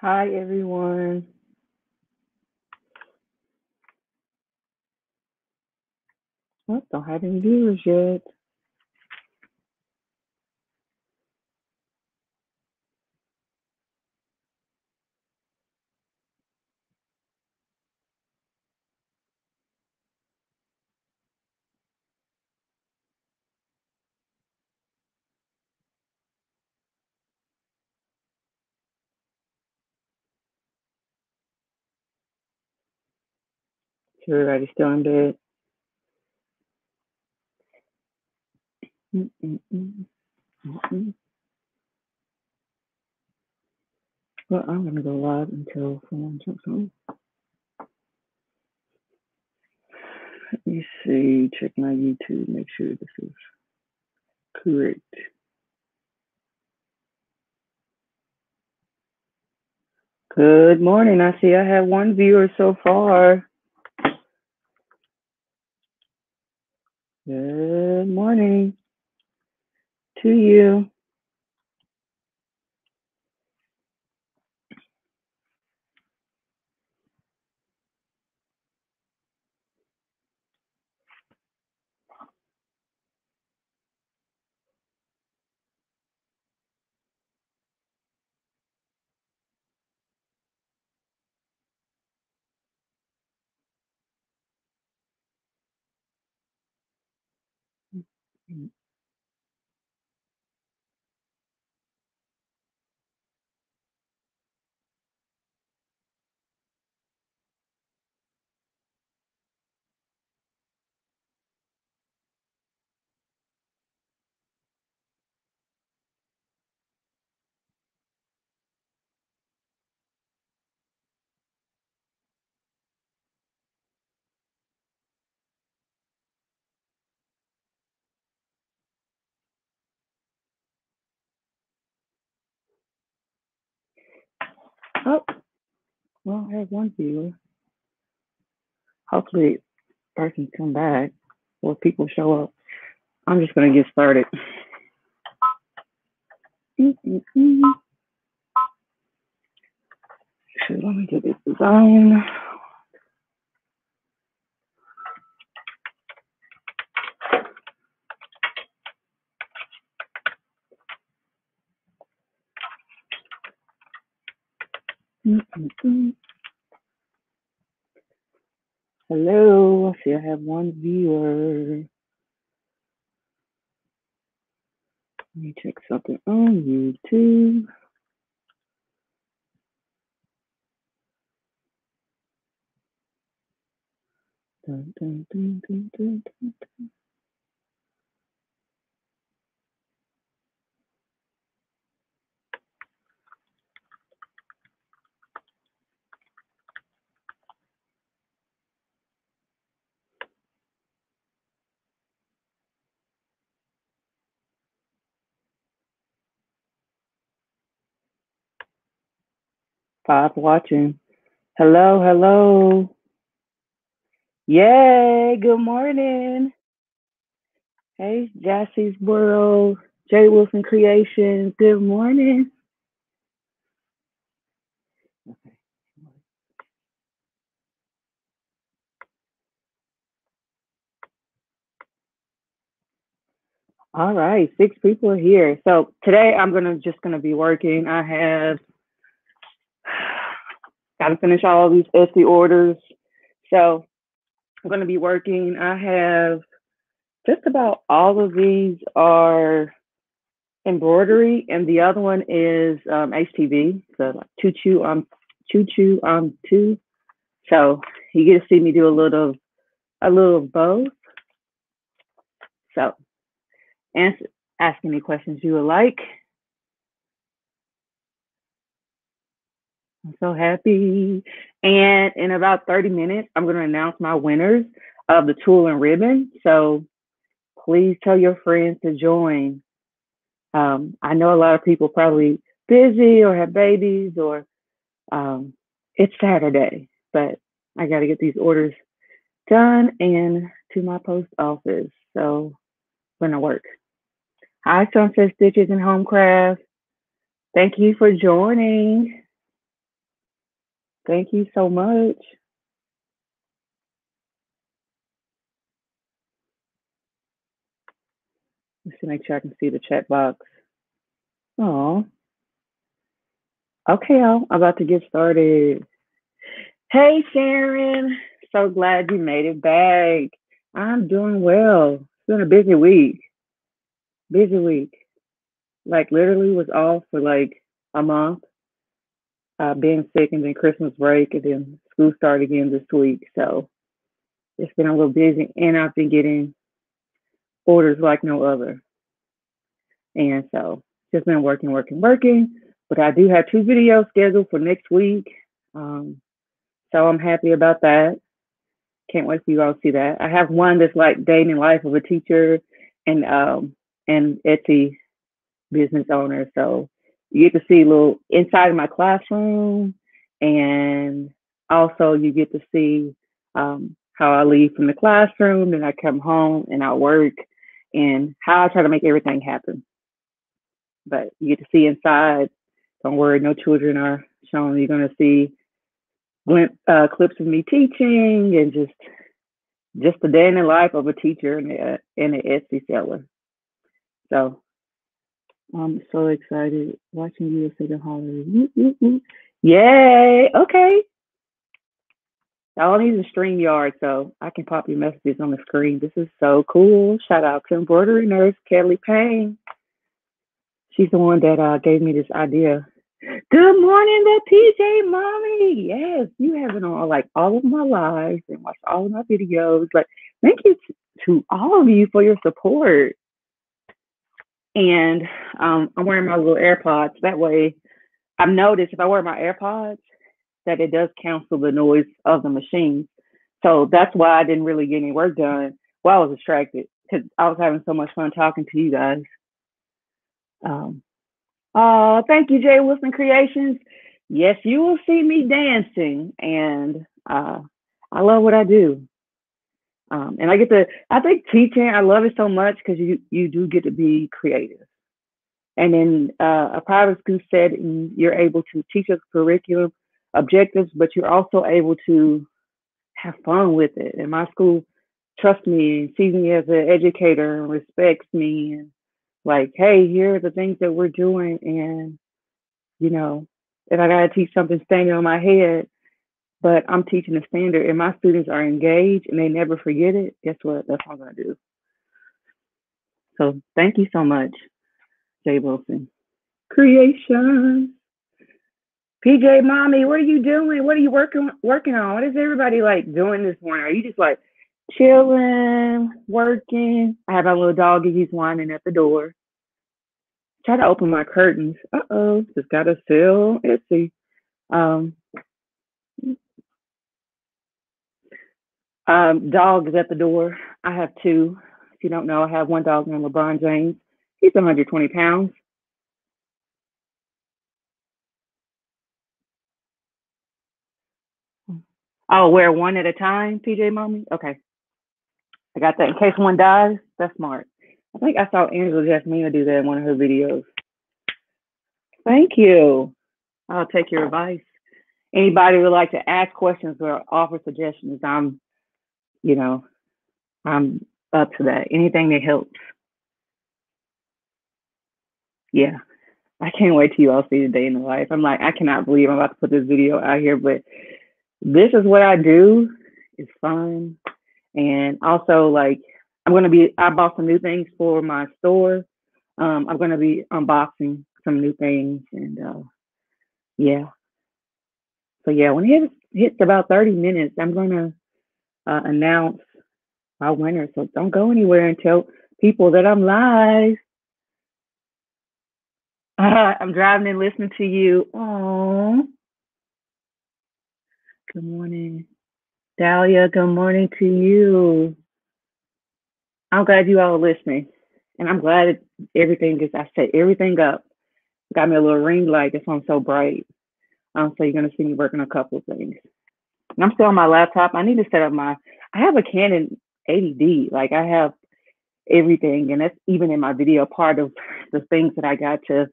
Hi, everyone. Well, don't have any viewers yet. Everybody's still in bed. Well, I'm gonna go live until someone jumps on. Let me see. Check my YouTube. Make sure this is correct. Good morning. I see I have one viewer so far. Good morning to you. Oh, well, I have one viewer. Hopefully, person come back or people show up. I'm just gonna get started. Mm, mm, mm. So let me get this design. Mm, mm, mm. Hello, I see I have one viewer. Let me check something on YouTube. Dun, dun, dun, Five watching. Hello, hello. Yay, good morning. Hey, Jassie's World, Jay Wilson Creations. Good morning. All right, six people are here. So today I'm gonna just gonna be working. I have got to finish all these Etsy orders. So I'm gonna be working. I have just about all of these are embroidery, and the other one is um, HTV. So like choo choo um choo choo um two. So you get to see me do a little a little of both. So answer ask any questions you would like. I'm so happy. And in about 30 minutes, I'm going to announce my winners of the tulle and ribbon. So please tell your friends to join. Um, I know a lot of people probably busy or have babies or um, it's Saturday, but I got to get these orders done and to my post office. So going to work. Hi, Sunset Stitches and Homecraft. Thank you for joining. Thank you so much. Let's see, make sure I can see the chat box. Oh, okay. I'm about to get started. Hey, Sharon. So glad you made it back. I'm doing well. It's been a busy week. Busy week. Like literally was off for like a month. Uh, being sick and then Christmas break and then school started again this week. So it's been a little busy and I've been getting orders like no other. And so just been working, working, working. But I do have two videos scheduled for next week. Um, so I'm happy about that. Can't wait for you all to see that. I have one that's like dating life of a teacher and um and Etsy business owner. So you get to see a little inside of my classroom and also you get to see um, how I leave from the classroom, then I come home and I work and how I try to make everything happen. But you get to see inside. Don't worry, no children are shown. You're going to see uh, clips of me teaching and just just the day in the life of a teacher and a, and an Etsy seller. So I'm so excited watching you say the holiday. Yay! Okay. All need is a StreamYard so I can pop your messages on the screen. This is so cool. Shout out to embroidery nurse Kelly Payne. She's the one that uh, gave me this idea Good morning, the PJ mommy. Yes, you have been on like all of my lives and watched all of my videos. Like, thank you to all of you for your support. And um, I'm wearing my little AirPods. That way, I've noticed if I wear my AirPods, that it does cancel the noise of the machine. So that's why I didn't really get any work done while I was distracted because I was having so much fun talking to you guys. Um, Oh, thank you, Jay Wilson Creations. Yes, you will see me dancing, and uh, I love what I do. Um, and I get to, I think teaching, I love it so much because you you do get to be creative. And in uh, a private school setting, you're able to teach us curriculum objectives, but you're also able to have fun with it. And my school trusts me and sees me as an educator and respects me and like, hey, here are the things that we're doing. And, you know, if I got to teach something standing on my head, but I'm teaching a standard and my students are engaged and they never forget it, guess what? That's what I'm going to do. So thank you so much, Jay Wilson. Creation. PJ Mommy, what are you doing? What are you working working on? What is everybody like doing this morning? Are you just like chilling, working. I have my little doggy, he's whining at the door. Try to open my curtains. Uh oh, just got a seal. Let's. Um, um, dog is at the door. I have two. If you don't know, I have one dog named LeBron James. He's 120 pounds. I'll wear one at a time, PJ Mommy. Okay. I got that in case one dies. That's smart. I think I saw Angela Jasmina do that in one of her videos. Thank you. I'll take your advice. Anybody would like to ask questions or offer suggestions, I'm, you know, I'm up to that. Anything that helps. Yeah. I can't wait till you all see the day in the life. I'm like, I cannot believe I'm about to put this video out here, but this is what I do. It's fun. And also, like, I'm to be, I bought some new things for my store. Um, I'm to be unboxing some new things. And uh, yeah. So, yeah, when it hits about 30 minutes, I'm to uh, announce my winner. So don't go anywhere and tell people that I'm live. Uh, I'm driving and listening to you. Oh, good morning. Dahlia, good morning to you. I'm glad you all are listening. And I'm glad everything is, I set everything up. Got me a little ring light. That's why I'm so bright. Um, so you're going to see me working a couple of things. And I'm still on my laptop. I need to set up my, I have a Canon 80D. Like I have everything. And that's even in my video part of the things that I got to,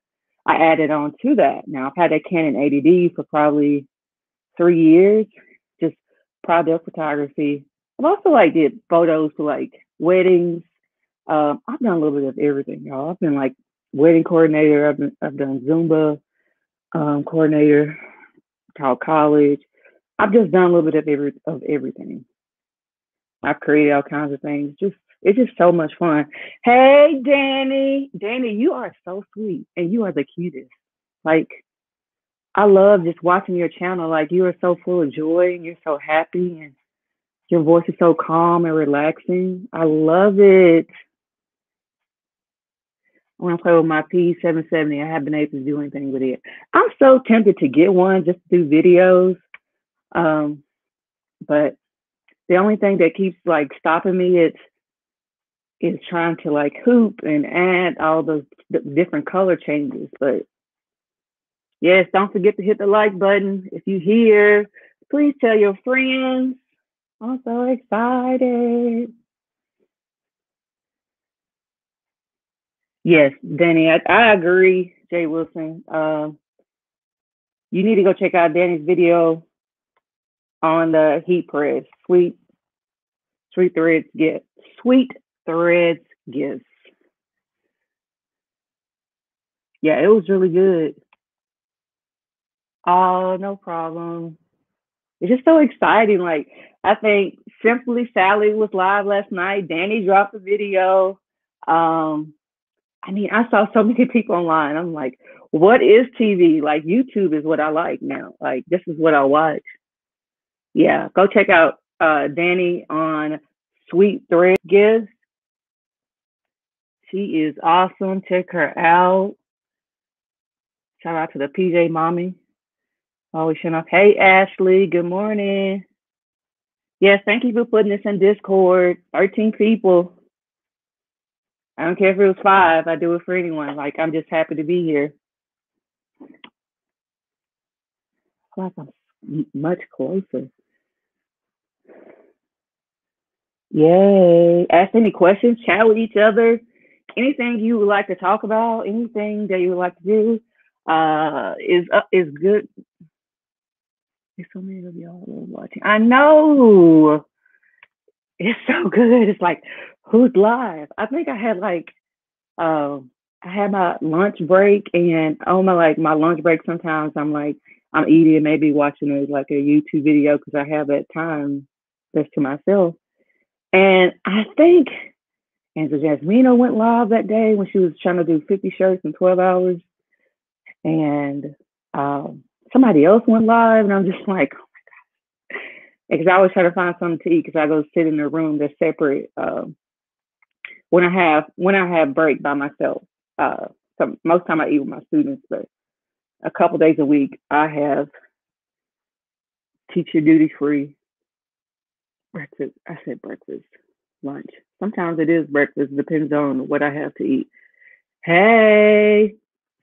I added on to that. Now I've had a Canon 80D for probably three years, just product photography. I've also like did photos for like weddings. Um, I've done a little bit of everything, y'all. I've been like wedding coordinator. I've been, I've done Zumba um, coordinator, taught college. I've just done a little bit of every of everything. I've created all kinds of things. Just it's just so much fun. Hey, Danny, Danny, you are so sweet and you are the cutest. Like I love just watching your channel. Like you are so full of joy and you're so happy and your voice is so calm and relaxing. I love it. I want to play with my P770. I haven't been able to do anything with it. I'm so tempted to get one just to do videos. Um, but the only thing that keeps like stopping me is is trying to like hoop and add all those different color changes. But yes, don't forget to hit the like button. If you hear, please tell your friends. I'm so excited. Yes, Danny, I, I agree, Jay Wilson. Um, you need to go check out Danny's video on the heat press. Sweet, sweet threads get sweet threads gifts. Yeah, it was really good. Oh, no problem. It's just so exciting. Like I think Simply Sally was live last night. Danny dropped a video. Um, I mean, I saw so many people online. I'm like, what is TV? Like YouTube is what I like now. Like this is what I watch. Yeah, go check out uh, Danny on Sweet Thread Gives. She is awesome. Check her out. Shout out to the PJ Mommy. Always showing up. Hey, Ashley. Good morning. Yes, thank you for putting this in Discord. 13 people. I don't care if it was five. I do it for anyone. Like, I'm just happy to be here. like I'm much closer. Yay. Ask any questions, chat with each other anything you would like to talk about, anything that you would like to do, uh, is uh, is good. There's so many of y'all watching. I know it's so good. It's like who's live? I think I had like um I had my lunch break and on my like my lunch break sometimes I'm like I'm eating maybe watching a, like a YouTube video because I have that time just to myself. And I think and so Jasmina went live that day when she was trying to do 50 shirts in 12 hours. And um, somebody else went live, and I'm just like, oh my God. Because I always try to find something to eat because I go sit in a room that's separate um, when I have when I have break by myself. Uh, so most time I eat with my students, but a couple days a week I have teacher duty free breakfast. I said breakfast lunch. Sometimes it is breakfast, depends on what I have to eat. Hey,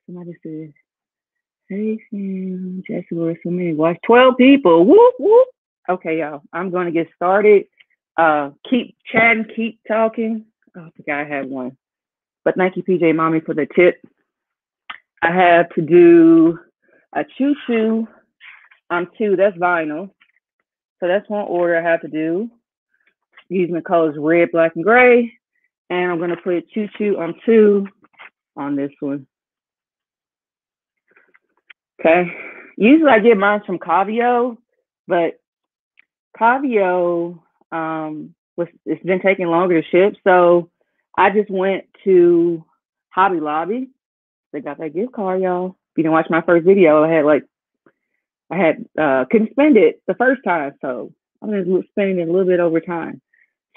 somebody said, hey, Sam, we're so many. Watch 12 people. Whoop, whoop. Okay, y'all, I'm going to get started. Uh, keep chatting, keep talking. Oh, I think I had one. But thank you, PJ Mommy, for the tip. I have to do a choo choo on two. That's vinyl. So that's one order I have to do using the colors red, black, and gray. And I'm going to put choo choo on two on this one. Okay. Usually I get mine from Kavio, but Kavio um, was it's been taking longer to ship. So I just went to Hobby Lobby. They got that gift card, y'all. If you didn't watch my first video, I had like I had uh couldn't spend it the first time, so I'm just spending it a little bit over time.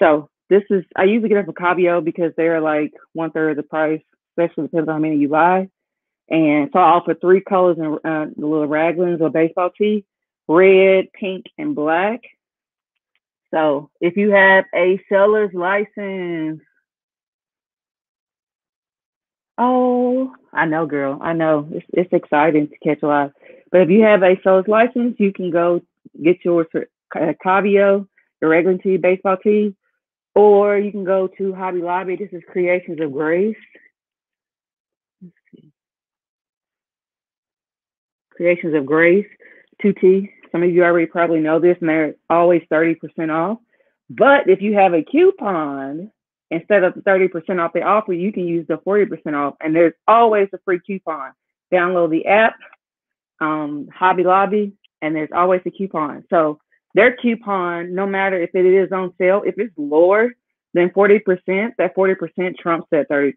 So this is I usually get it from Kavio because they're like one third of the price, especially depends on how many you buy. And so I offer three colors and uh, the little raglans or baseball tee: red, pink, and black. So if you have a seller's license, oh, I know, girl, I know it's it's exciting to catch a lot. But if you have a seller's license, you can go get yours for uh, Kavio, the regular tee, baseball tee, or you can go to Hobby Lobby. This is Creations of Grace. Creations of Grace, 2T. some of you already probably know this, and they're always 30% off. But if you have a coupon, instead of the 30% off they offer, you can use the 40% off. And there's always a free coupon. Download the app, um, Hobby Lobby, and there's always a coupon. So their coupon, no matter if it is on sale, if it's lower than 40%, that 40% trumps that 30%.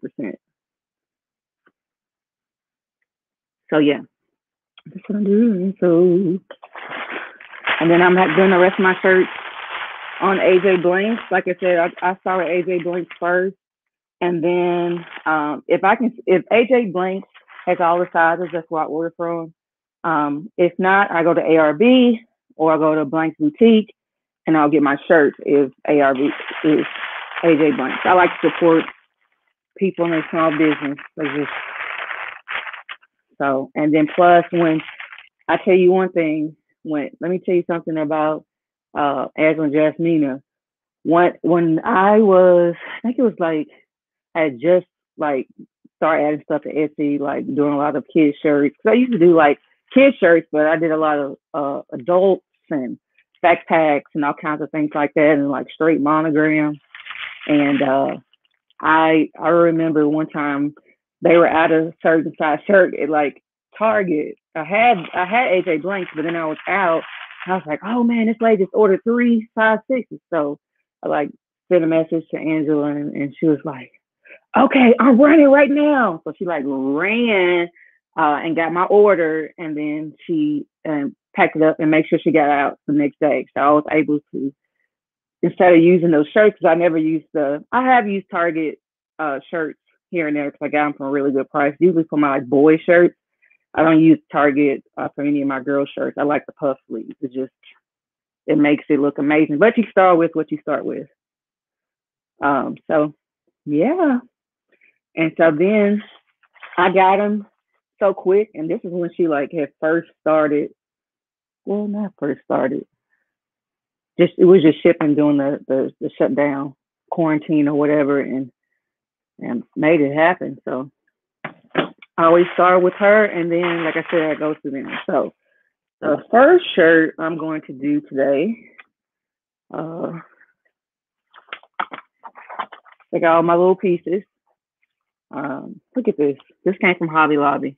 So yeah, that's what I'm doing. So, and then I'm doing the rest of my shirts on AJ Blanks. Like I said, I, I saw AJ Blanks first, and then um, if I can, if AJ Blanks has all the sizes, that's where I order from. Um, if not, I go to ARB or I go to Blanks Boutique, and I'll get my shirt if ARB is AJ Blanks. I like to support people in their small business. just so, and then plus when I tell you one thing, when let me tell you something about uh Angela Jasmina. When when I was, I think it was like I just like started adding stuff to Etsy, like doing a lot of kids shirts. Cause I used to do like kid shirts, but I did a lot of uh, adults and backpacks and all kinds of things like that, and like straight monograms. And uh, I I remember one time they were out of certain size shirt at like Target. I had I had AJ Blanks, but then I was out. I was like, oh man, this lady just ordered three size sixes. So I like sent a message to Angela, and, and she was like, okay, I'm running right now. So she like ran uh, and got my order, and then she um, packed it up and make sure she got out the next day. So I was able to instead of using those shirts because I never used the I have used Target uh, shirts here and there because I got them for a really good price. Usually for my like boy shirts, I don't use Target uh, for any of my girl shirts. I like the puff sleeves. It just it makes it look amazing. But you start with what you start with. Um, so yeah, and so then I got them so quick, and this is when she like had first started. Well, not first started. Just it was just shipping during the the, the shutdown, quarantine or whatever, and and made it happen. So I always start with her, and then like I said, I go to them. So the first shirt I'm going to do today. Uh, I got all my little pieces. Um, look at this. This came from Hobby Lobby.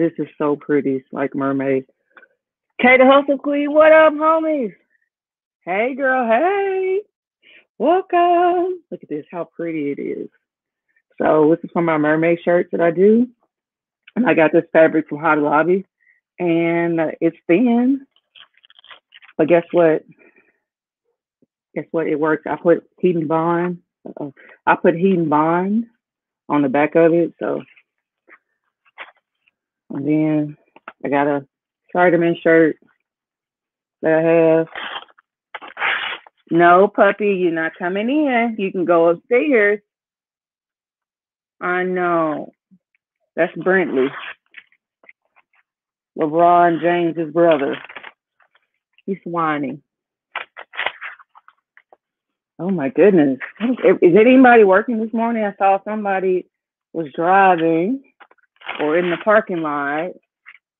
This is so pretty. Like mermaid. Kay the Hustle Queen, what up, homies? Hey, girl. Hey. Welcome. Look at this, how pretty it is. So this is from my mermaid shirt that I do. And I got this fabric from Hobby Lobby. And it's thin. But guess what? Guess what? It works. I put heat and bond. Uh, I put heat and bond on the back of it. So and then I got a Spider-Man shirt that I have. No, puppy, you're not coming in. You can go upstairs. I know. That's Brentley. LeBron James's brother. He's whining. Oh my goodness. Is anybody working this morning? I saw somebody was driving or in the parking lot.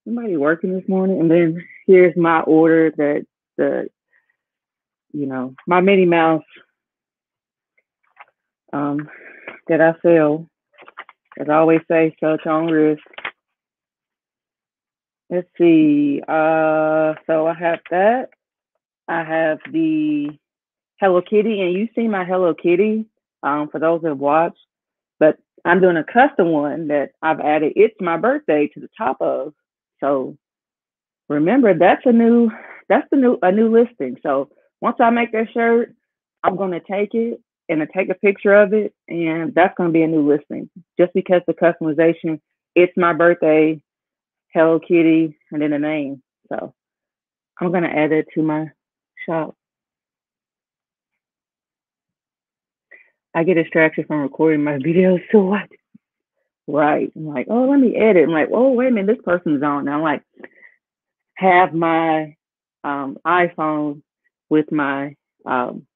Somebody working this morning, and then here's my order that the, you know, my Minnie Mouse um, that I sell. As I always say, sell on risk. Let's see. Uh, so I have that. I have the Hello Kitty, and you see my Hello Kitty. Um, for those that have watched, but I'm doing a custom one that I've added it's my birthday to the top of. So remember that's a new that's the new a new listing. So once I make that shirt, I'm gonna take it and take a picture of it and that's gonna be a new listing. Just because the customization, it's my birthday, Hello Kitty, and then the name. So I'm gonna add it to my shop. I get distracted from recording my videos, so what? Right. I'm like, oh, let me edit. I'm like, oh, wait a minute, this person's on. And I'm like, have my um, iPhone with my um,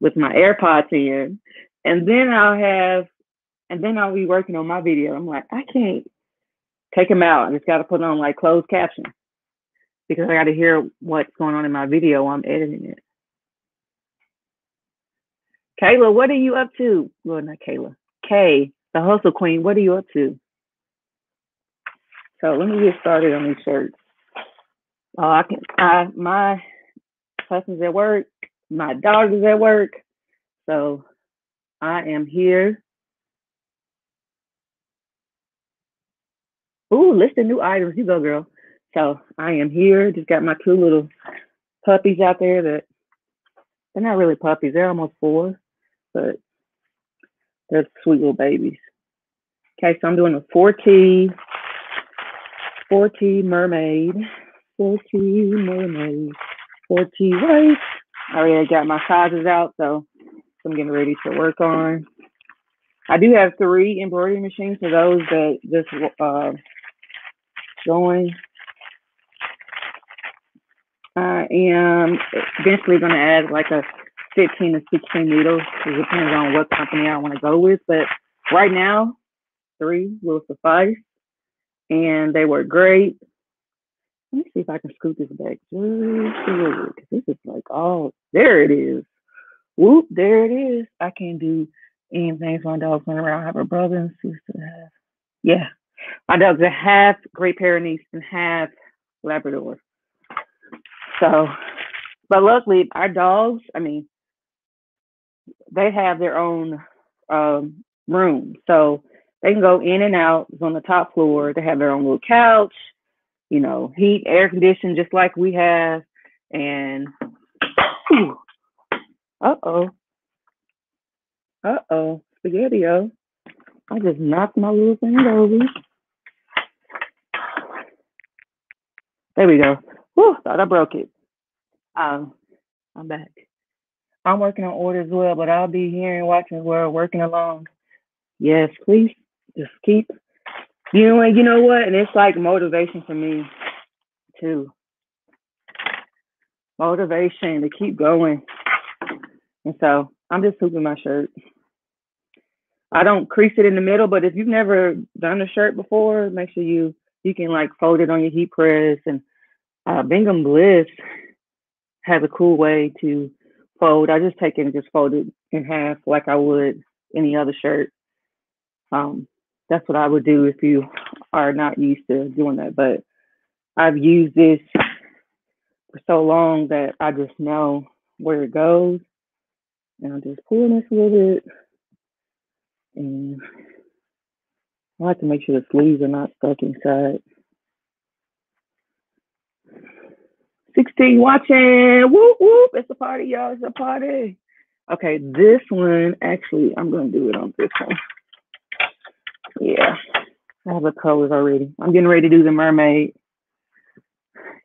with my AirPods in, and then I'll have, and then I'll be working on my video. I'm like, I can't take them out. I just got to put on like closed caption. because I got to hear what's going on in my video. I'm editing it. Kayla, what are you up to? Well, not Kayla. Kay, the hustle queen. What are you up to? So let me get started on these shirts. Oh, I can. I my husband's at work. My daughter's at work. So I am here. Ooh, list of new items. You go, girl. So I am here. Just got my two little puppies out there that they're not really puppies. They're almost four, but they're sweet little babies. Okay, so I'm doing a 4T, 4T mermaid, 4T mermaid, 4T white. I already got my sizes out, so I'm getting ready to work on. I do have three embroidery machines for those that just uh. I am eventually going to add like a 15 to 16 needles. It depends on what company I want to go with, but right now, three will suffice, and they work great. Let me see if I can scoot this back. This is like, oh, there it is. Whoop, there it is. I can't do anything for my dogs run around. I have a brother and sister. Yeah, my dogs are half Great Pyrenees and half Labrador. So, but luckily, our dogs, I mean, they have their own um, room. So they can go in and out. It's on the top floor. They have their own little couch, you know, heat, air conditioning, just like we have. And, uh oh. Uh oh. Spaghetti I just knocked my little thing over. There we go. Whew, thought I broke it. Um, I'm back. I'm working on orders as well, but I'll be here and watching well, working along. Yes, please just keep. You know, you know what? And it's like motivation for me too. Motivation to keep going. And so I'm just hooping my shirt. I don't crease it in the middle, but if you've never done a shirt before, make sure you you can like fold it on your heat press. And uh, Bingham Bliss has a cool way to fold. I just take it and just fold it in half like I would any other shirt. Um, that's what I would do if you are not used to doing that. But I've used this for so long that I just know where it goes. And I'm just pulling this a little bit. And I like to make sure the sleeves are not stuck inside. 16 watching. Whoop, whoop. It's a party, y'all. It's a party. Okay, this one, actually, I'm going to do it on this one. Yeah, I have the colors already. I'm getting ready to do the mermaid.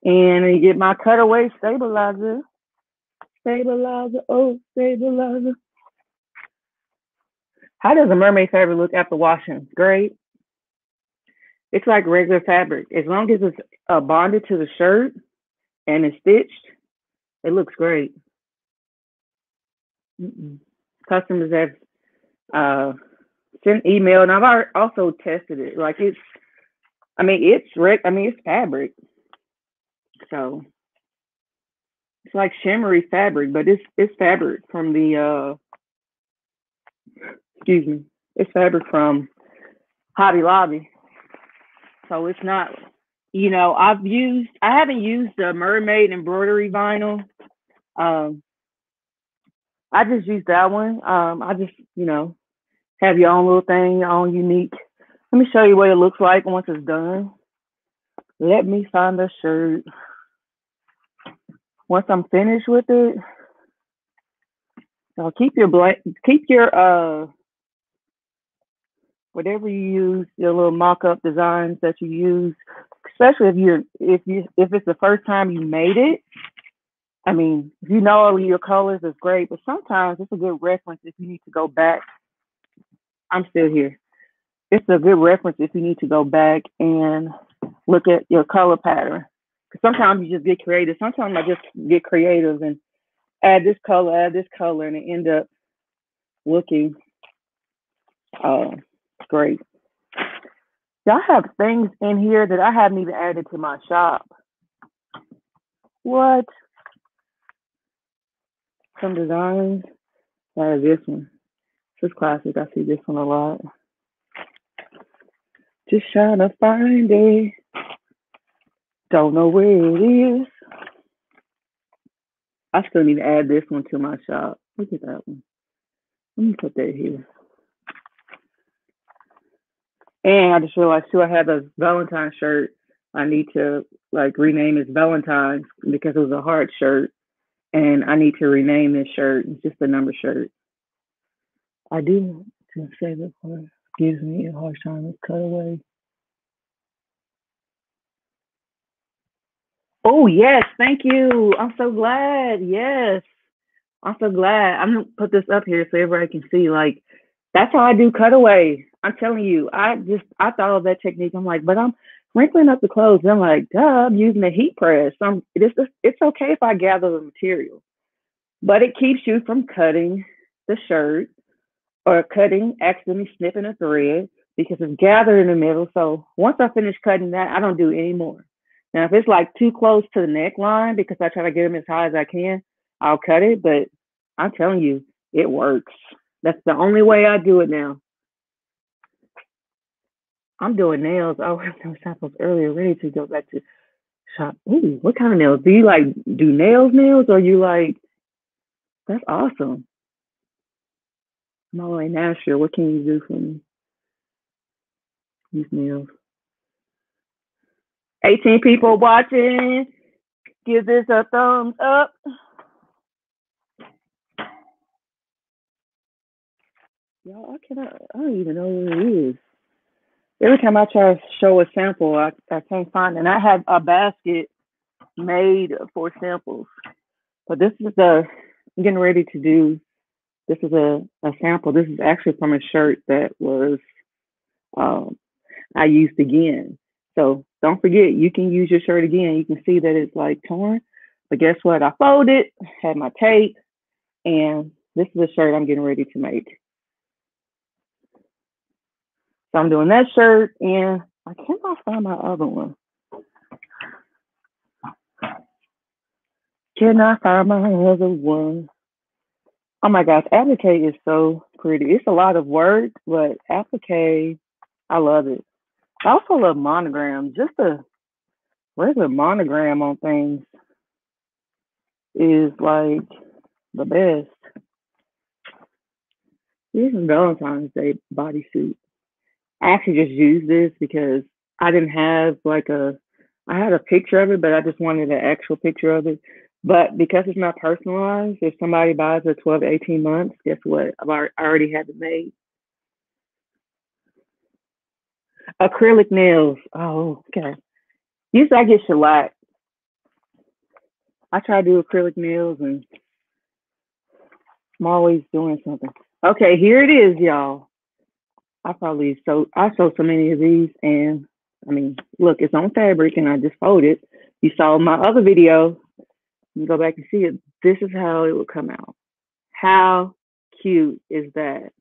And get my cutaway stabilizer. Stabilizer, oh, stabilizer. How does a mermaid fabric look after washing? Great. It's like regular fabric. As long as it's uh, bonded to the shirt and it's stitched, it looks great. Mm-mm. Customers have uh, sent email, and I've also tested it. Like it's, I mean, it's rec. I mean, it's fabric, so it's like shimmery fabric, but it's it's fabric from the uh, excuse me, it's fabric from Hobby Lobby. So it's not, you know, I've used, I haven't used the mermaid embroidery vinyl. Um, I just use that one. Um, I just, you know, have your own little thing, your own unique. Let me show you what it looks like once it's done. Let me find the shirt. Once I'm finished with it, so keep your blank, keep your uh whatever you use, your little mock-up designs that you use, especially if you're if you if it's the first time you made it. I mean, you know all your colors, is great, but sometimes it's a good reference if you need to go back. I'm still here. It's a good reference if you need to go back and look at your color pattern. Because sometimes you just get creative. Sometimes I just get creative and add this color, add this color, and it end up looking uh, great. Y'all have things in here that I haven't even added to my shop. What? Some designs. Uh, this one. This is classic. I see this one a lot. Just trying to find it. Don't know where it is. I still need to add this one to my shop. Look at that one. Let me put that here. And I just realized too, I have a Valentine shirt. I need to like rename it Valentine's because it was a heart shirt, and I need to rename this shirt. It's just a number shirt. I do to say this one gives me a hard time with cutaway. Oh yes, thank you. I'm so glad. Yes, I'm so glad. I'm gonna put this up here so everybody can see. Like that's how I do cutaway. I'm telling you, I just I thought of that technique. I'm like, but I'm wrinkling up the clothes. I'm like, duh, I'm using a heat press. I'm it's it's okay if I gather the material, but it keeps you from cutting the shirt or cutting accidentally snipping a thread because it's gathered in the middle. So once I finish cutting that, I don't do any more. Now, if it's like too close to the neckline because I try to get them as high as I can, I'll cut it. But I'm telling you, it works. That's the only way I do it now. I'm doing nails. I was samples earlier, ready to go back to shop. Ooh, what kind of nails? Do you like do nails nails or you like that's awesome. I'm all like Nashville. What can you do for me? These nails. 18 people watching. Give this a thumbs up. Y'all, I cannot, I don't even know what it is. Every time I try to show a sample, I, I can't find it. And I have a basket made for samples. But this is the, I'm getting ready to do, this is a, a sample. This is actually from a shirt that was, um, I used again. So don't forget, you can use your shirt again. You can see that it's like torn. But guess what? I folded, had my tape, and this is a shirt I'm getting ready to make. So I'm doing that shirt, and I cannot find my other one. Cannot find my other one. Oh my gosh, applique is so pretty. It's a lot of work, but applique, I love it. I also love monograms. Just a regular monogram on things is like the best. Here's a Valentine's Day bodysuit. I actually just used this because I didn't have like a, I had a picture of it, but I just wanted an actual picture of it. But because it's not personalized, if somebody buys a 12 to 18 months, guess what? I've already had it made. Acrylic nails. Oh, okay. Usually I get shellac. I try to do acrylic nails and I'm always doing something. Okay, here it is, y'all. I probably so I sold so many of these and I mean, look, it's on fabric and I just folded. It you saw my other video. You go back and see it. This is how it would come out. How cute is that?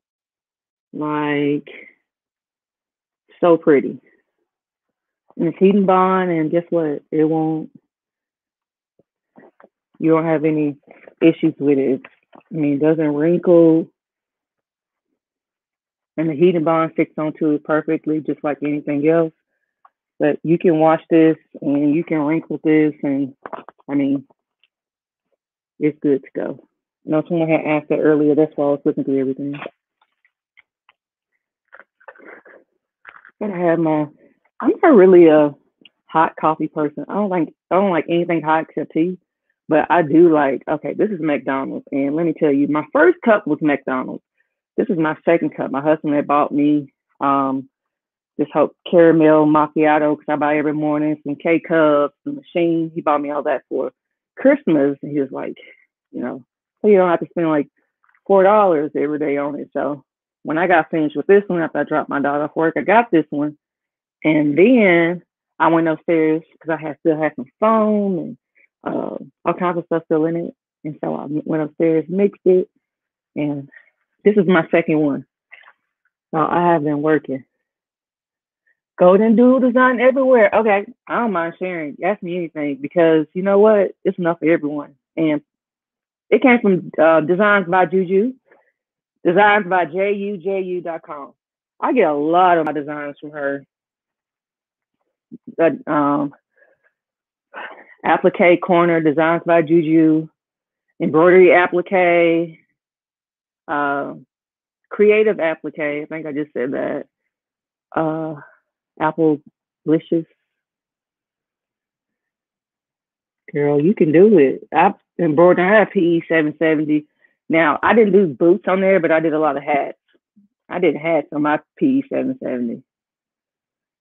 Like so pretty. And it's heat and bond, and guess what? It won't. You don't have any issues with it. I mean, it doesn't wrinkle, and the heat and bond sticks onto it perfectly, just like anything else. But you can wash this, and you can wrinkle this, and I mean, it's good to go. I know someone had asked that earlier. That's why I was looking through everything. Gotta have my. I'm not really a hot coffee person. I don't like. I don't like anything hot except tea. But I do like. Okay, this is McDonald's, and let me tell you, my first cup was McDonald's. This is my second cup. My husband had bought me um, this whole caramel macchiato because I buy every morning some K cups, the machine. He bought me all that for Christmas, and he was like, you know, so you don't have to spend like four dollars every day on it. So when I got finished with this one after I dropped my daughter off work, I got this one. And then I went upstairs because I had still had some foam and uh, all kinds of stuff still in it. And so I went upstairs, mixed it, and this is my second one. So I have been working. Golden Doodle design everywhere. Okay, I don't mind sharing. Ask me anything because you know what? It's enough for everyone. And it came from uh, Designs by Juju, Designs by juju.com. I get a lot of my designs from her. But, um, applique corner, Designs by Juju, embroidery applique, uh, creative applique. I think I just said that. Uh, Apple Licious. Girl, you can do it. I embroidered. I have PE 770. Now, I didn't do boots on there, but I did a lot of hats. I did hats on my PE 770.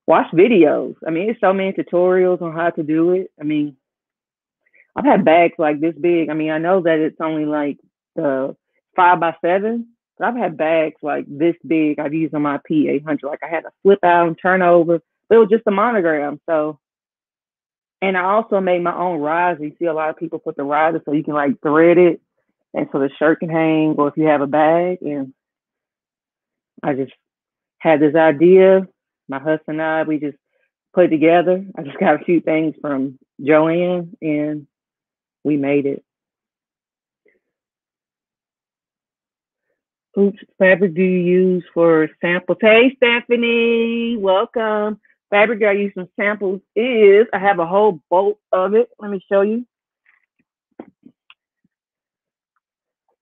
Watch videos. I mean, it's so many tutorials on how to do it. I mean, I've had bags like this big. I mean, I know that it's only like the five by seven, but I've had bags like this big. I've used on my P800. Like I had to flip out and turn over, but it was just a monogram. So, and I also made my own riser. You see a lot of people put the riser so you can like thread it, and so the shirt can hang, or if you have a bag. And I just had this idea. My husband and I, we just put it together. I just got a few things from Joann, and we made it. Oops, fabric do you use for samples? Hey, Stephanie, welcome. Fabric I use some samples is, I have a whole bolt of it. Let me show you.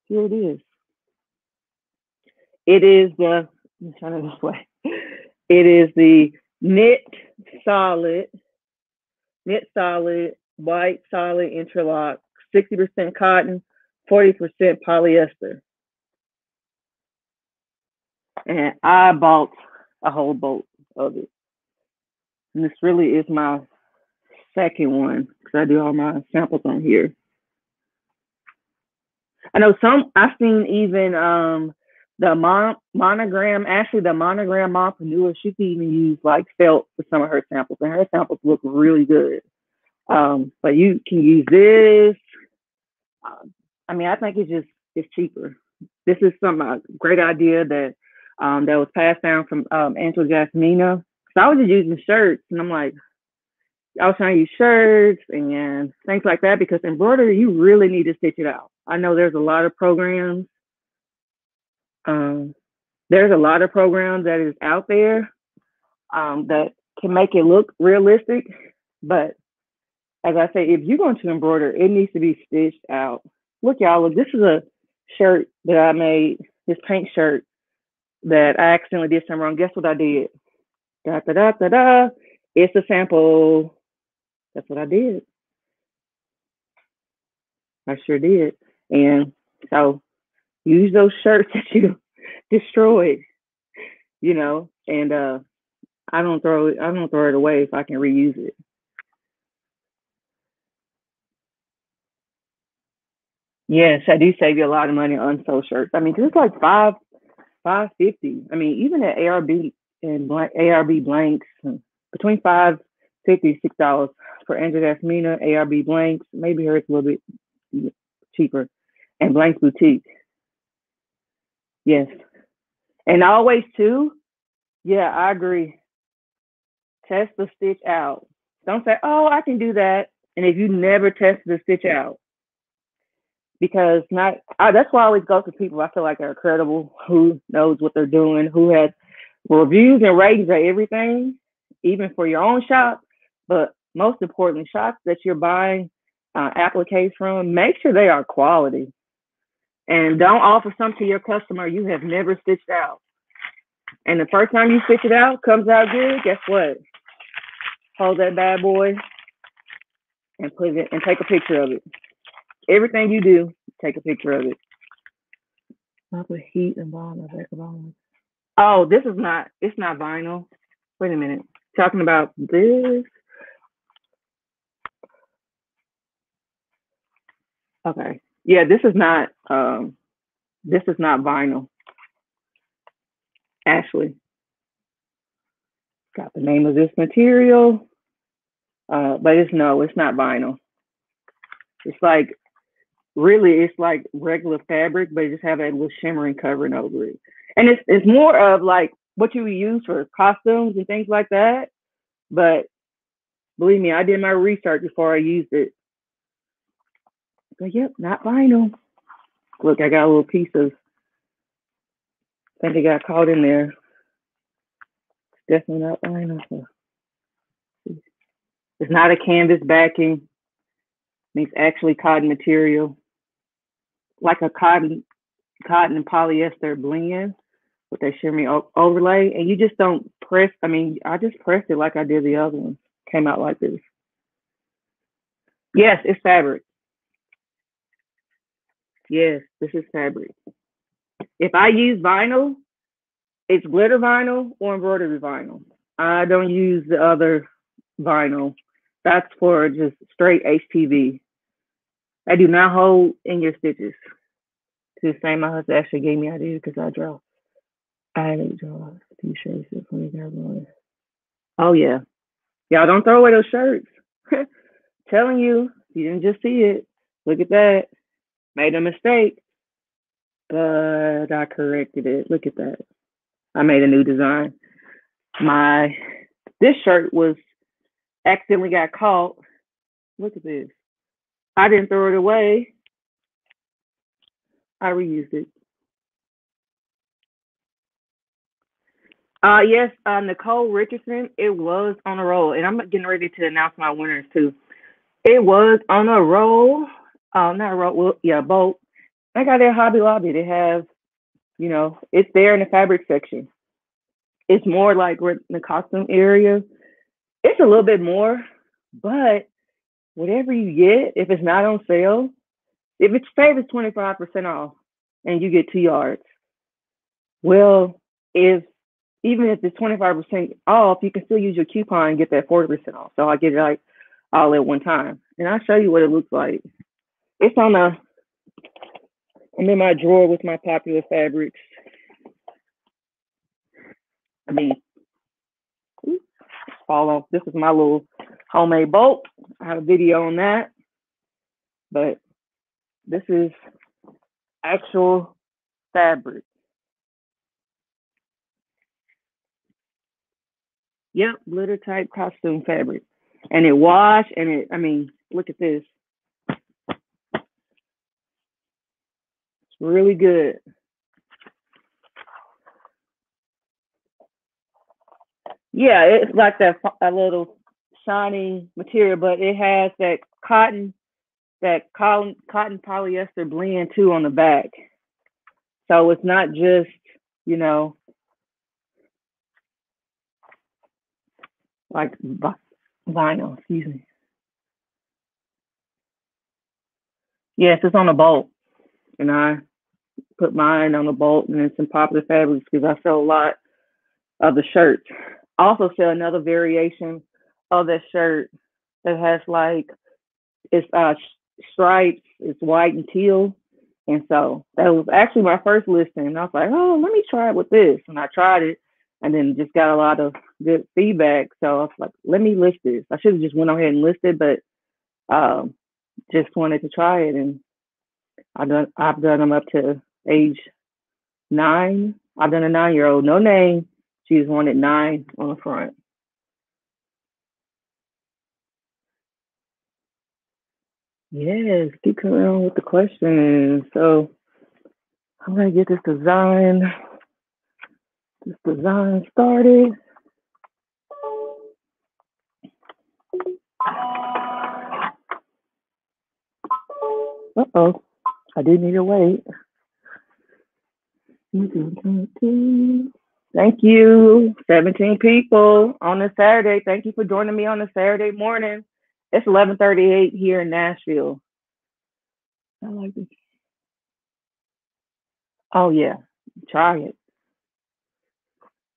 Here it is. It is the, I'm this way. It is the knit solid, knit solid, white solid interlock, 60% cotton, 40% polyester and I bought a whole boat of it. And this really is my second one because I do all my samples on here. I know some I've seen even um the mon- monogram, actually the monogram mompreneur, she can even use like felt for some of her samples, and her samples look really good. Um, but you can use this. Um, I mean, I think it's just it's cheaper. This is some uh, great idea that um, that was passed down from um, Angela Jasmina. So I was just using shirts, and I'm like, I was trying to use shirts and things like that because embroidery, you really need to stitch it out. I know there's a lot of programs. Um, there's a lot of programs that is out there um, that can make it look realistic, but as I say, if you're going to embroider, it needs to be stitched out. Look, y'all, look, this is a shirt that I made, this paint shirt that I accidentally did something wrong. Guess what I did? Da da da da da. It's a sample. That's what I did. I sure did. And so use those shirts that you destroyed, you know, and uh I don't throw it I don't throw it away if I can reuse it. Yes, I do save you a lot of money on those shirts. I mean, it's like five five fifty. I mean, even at ARB and blank, ARB blanks, hmm, between five fifty six dollars for Angela Jasmina, ARB blanks. Maybe hers a little bit cheaper, and Blanks Boutique. Yes, and always too. Yeah, I agree. Test the stitch out. Don't say, "Oh, I can do that," and if you never test the stitch out, because not I, that's why I always go to people I feel like are credible, who knows what they're doing, who has reviews and ratings of everything, even for your own shop. But most importantly, shops that you're buying uh, appliques from, make sure they are quality, and don't offer something to your customer you have never stitched out. And the first time you stitch it out comes out good, guess what? Hold that bad boy and put it and take a picture of it everything you do, take a picture of it. I put HeatnBond back of Oh, this is not. It's not vinyl. Wait a minute. Talking about this. Okay. Yeah, this is not. Um, this is not vinyl. Ashley. Got the name of this material. Uh, but it's no, it's not vinyl. It's like really it's like regular fabric, but it just have a little shimmering covering over it. And it's it's more of like what you would use for costumes and things like that. But believe me, I did my research before I used it. But yep, not vinyl. Look, I got a little piece of. I think it got caught in there. Definitely not vinyl. It's not a canvas backing. It's actually cotton material, like a cotton, cotton and polyester blend with that shimmery overlay. And you just don't press. I mean, I just pressed it like I did the other one. Came out like this. Yes, it's fabric. Yes, this is fabric. If I use vinyl, it's glitter vinyl or embroidery vinyl. I don't use the other vinyl. That's for just straight HTV. I do not hold in your stitches. To the same my husband actually gave me ideas because I draw. I draw these shirts for you guys. Oh yeah. Y'all don't throw away those shirts. Telling you, you didn't just see it. Look at that. Made a mistake. But I corrected it. Look at that. I made a new design. My this shirt was accidentally got caught. Look at this. I didn't throw it away. I reused it. Uh yes, uh, Nicole Richardson. It was on a roll, and I'm getting ready to announce my winners too. It was on a roll. Uh, not a roll. Well, yeah, boat. I got their Hobby Lobby. They have, you know, it's there in the fabric section. It's more like we're in the costume area. It's a little bit more, but whatever you get, if it's not on sale, if it's favorite 25% off and you get two yards, well, if even if it's 25% off, you can still use your coupon and get that 40% off. So I get it like all at one time. And I'll show you what it looks like. It's on a, I'm in my drawer with my popular fabrics. I mean, fall off. This is my little homemade boat. I have a video on that. But this is actual fabric. Yep, glitter type costume fabric. And it wash and it, I mean, look at this. It's really good. Yeah, it's like that a little shiny material, but it has that cotton, that cotton cotton polyester blend too on the back. So it's not just, you know, like vinyl, excuse me. Yes, it's on a bolt. And I put mine on a bolt and then some popular fabrics because I sell a lot of the shirts also sell another variation of that shirt that has like it's uh stripes, it's white and teal. And so that was actually my first listing. And I was like, oh, let me try it with this. And I tried it and then just got a lot of good feedback. So I was like, let me list this. I should have just went ahead and listed, but um, just wanted to try it. And I've done I've done them up to age nine. I've done a nine year old, no name, She's at nine on the front. Yes, keep coming on with the questions. So I'm gonna get this design, this design started. Uh oh, I do need to wait. Thank you. 17 people on a Saturday. Thank you for joining me on a Saturday morning. It's 11:38 here in Nashville. I like this. Oh yeah, try it.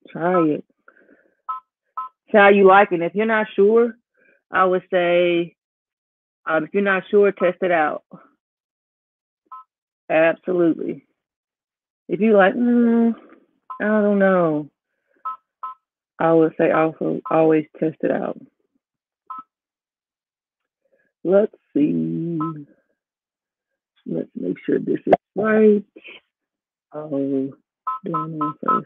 Try it. See how you like it. If you're not sure, I would say, um, if you're not sure, test it out. Absolutely. If you like, mm, I don't know. I would say also always test it out. Let's see. Let's make sure this is right. Oh, doing on.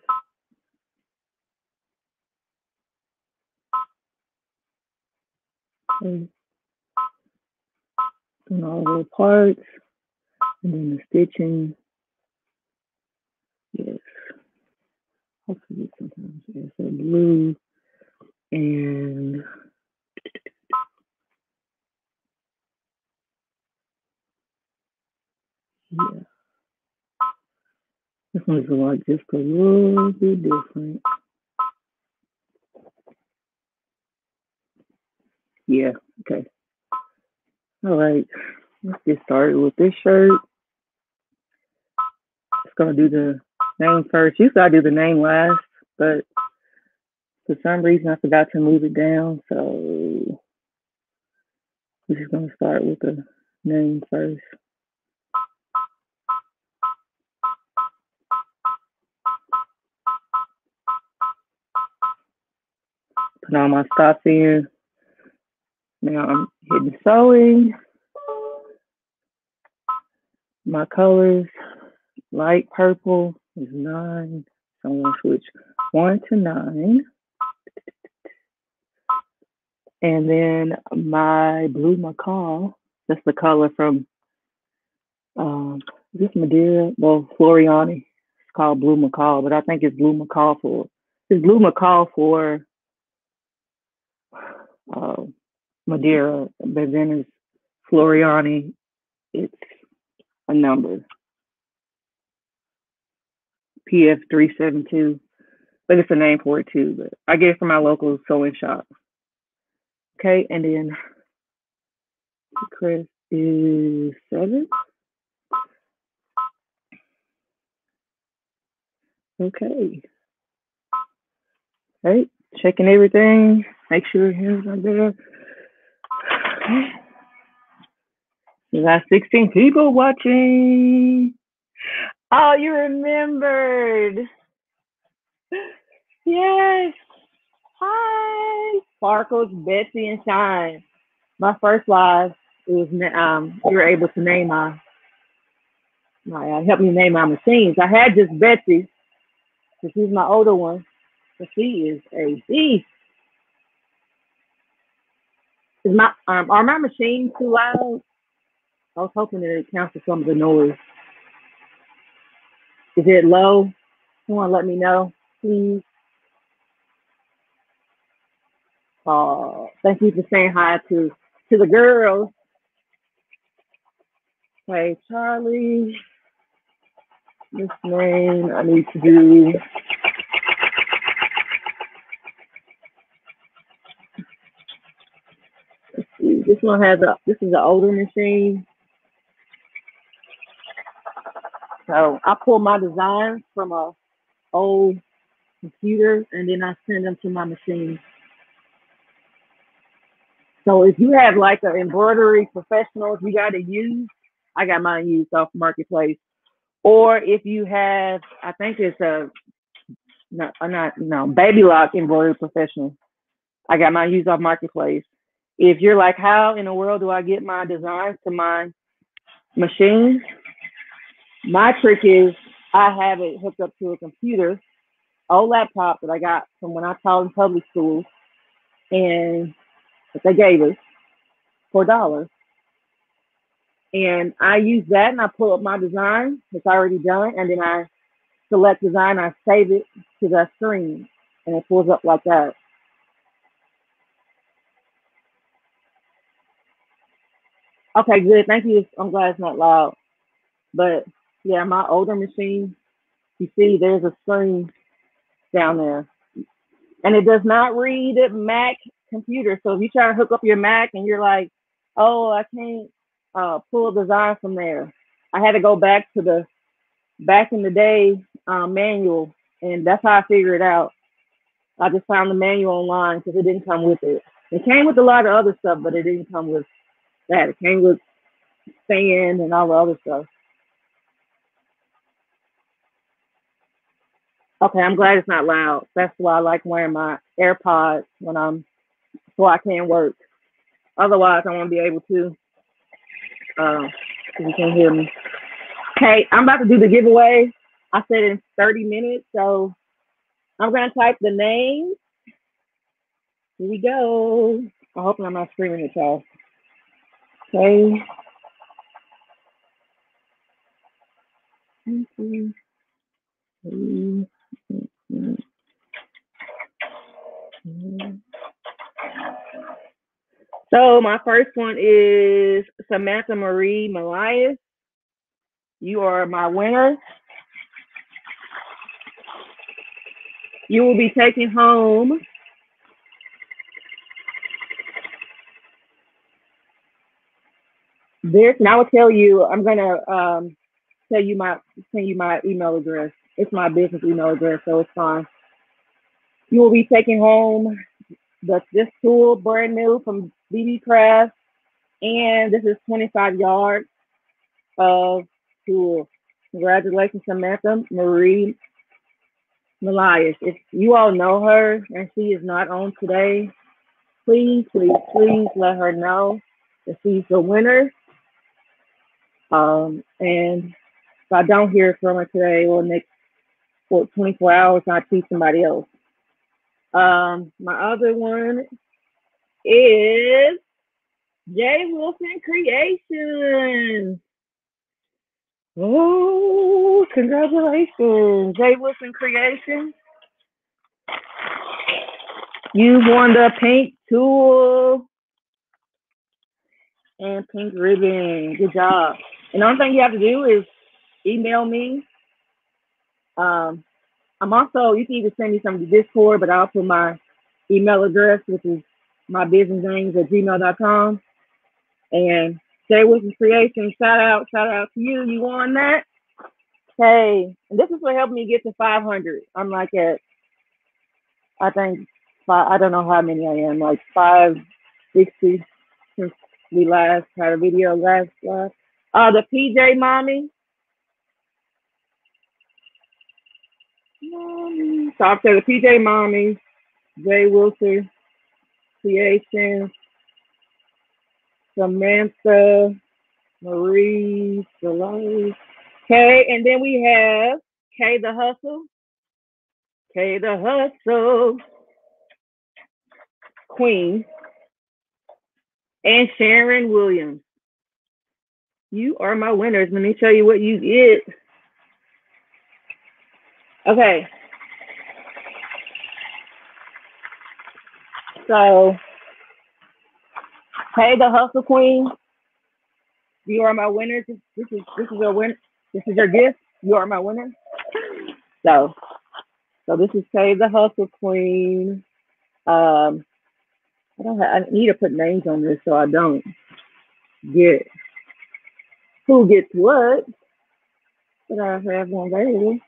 Okay. Doing all the little parts and then the stitching. Yes hopefully sometimes there's a blue and yeah, this one's a lot just a little bit different. Yeah, okay. All right, let's get started with this shirt. Just gonna do the name first. Usually I do the name last, but for some reason I forgot to move it down, so we're just gonna start with the name first. Put all my stops in. Now I'm hitting sewing. My colors, light purple is nine. So I'm gonna switch one to nine. And then my blue macaw, that's the color from um is this Madeira? Well, Floriani. It's called blue macaw, but I think it's blue macaw for it's blue macaw for uh, Madeira, but then it's Floriani. It's a number. PF three seven two. But it's a name for it too. But I get it from my local sewing shop. Okay, and then Chris is seven. Okay. Right, checking everything. Make sure hands are there. We got 16 people watching. Oh, you remembered. Yes. Hi. Sparkles, Betsy, and Shine. My first live, was um you were able to name my my uh, help me name my machines. I had just Betsy, because she's my older one. But she is a beast. Is my um are my machines too loud? I was hoping that it counts for some of the noise. Is it low? Someone let me know, please. Uh, thank you for saying hi to to the girls. Hey, Charlie. This name I need to do. Let's see. This one has a. This is an older machine. So I pull my designs from a old computer and then I send them to my machine. So if you have like an embroidery professional, if you got to use, I got mine used off Marketplace. Or if you have, I think it's a no, uh, not no baby lock embroidery professional. I got mine used off Marketplace. If you're like, how in the world do I get my designs to my machine? My trick is I have it hooked up to a computer, old laptop that I got from when I taught in public school, and that they gave us for a dollar. And I use that and I pull up my design. It's already done. And then I select design. I save it to the screen and it pulls up like that. Okay, good. Thank you. I'm glad it's not loud. But yeah, my older machine, you see there's a screen down there. And it does not read Mac computer. So if you try to hook up your Mac and you're like, oh, I can't uh, pull a design from there, I had to go back to the back in the day um, manual, and that's how I figured it out. I just found the manual online because it didn't come with it. It came with a lot of other stuff, but it didn't come with that. It came with sand and all the other stuff. Okay, I'm glad it's not loud. That's why I like wearing my AirPods when I'm so I can work. Otherwise, I won't be able to. Uh, you can hear me. Okay, I'm about to do the giveaway. I said in 30 minutes, so I'm gonna type the name. Here we go. I hope I'm not screaming at y'all. Okay. Thank you. So my first one is Samantha Marie Malias. You are my winner. You will be taking home this, and I will tell you. I'm gonna um, tell you my send you my email address. It's my business email address, so it's fine. You will be taking home the this tulle brand new from BB Craft, and this is 25 yards of tulle. Congratulations, Samantha Marie Malias. If you all know her and she is not on today, please, please, please let her know that she's the winner. Um, and if I don't hear from her today or next for 24 hours, I'll teach somebody else. Um, my other one is Jay Wilson Creations. Oh, congratulations, Jay Wilson Creations. You won the pink tulle and pink ribbon. Good job. And the only thing you have to do is email me. Um, I'm also, you can either send me some Discord, but I'll put my email address, which is my business names at gmail.com. And Jay Wilson Creation, shout out, shout out to you. You won that. Hey, and this is what helped me get to 500. I'm like at, I think, five, I don't know how many I am, like 560 since we last had a video last. last. Uh, the PJ Mommy. Say the PJ Mommy, Jay Wilson Creation, Samantha Marie Delay. Okay, and then we have Kay the Hustle. Kay the Hustle. Queen. And Sharon Williams. You are my winners. Let me tell you what you get. Okay. So, hey, the Hustle Queen. You are my winners. This, is this is your win. This is your gift. You are my winner. So, so this is Kay the Hustle Queen. Um, I don't have, I need to put names on this so I don't get who gets what. But I have one available.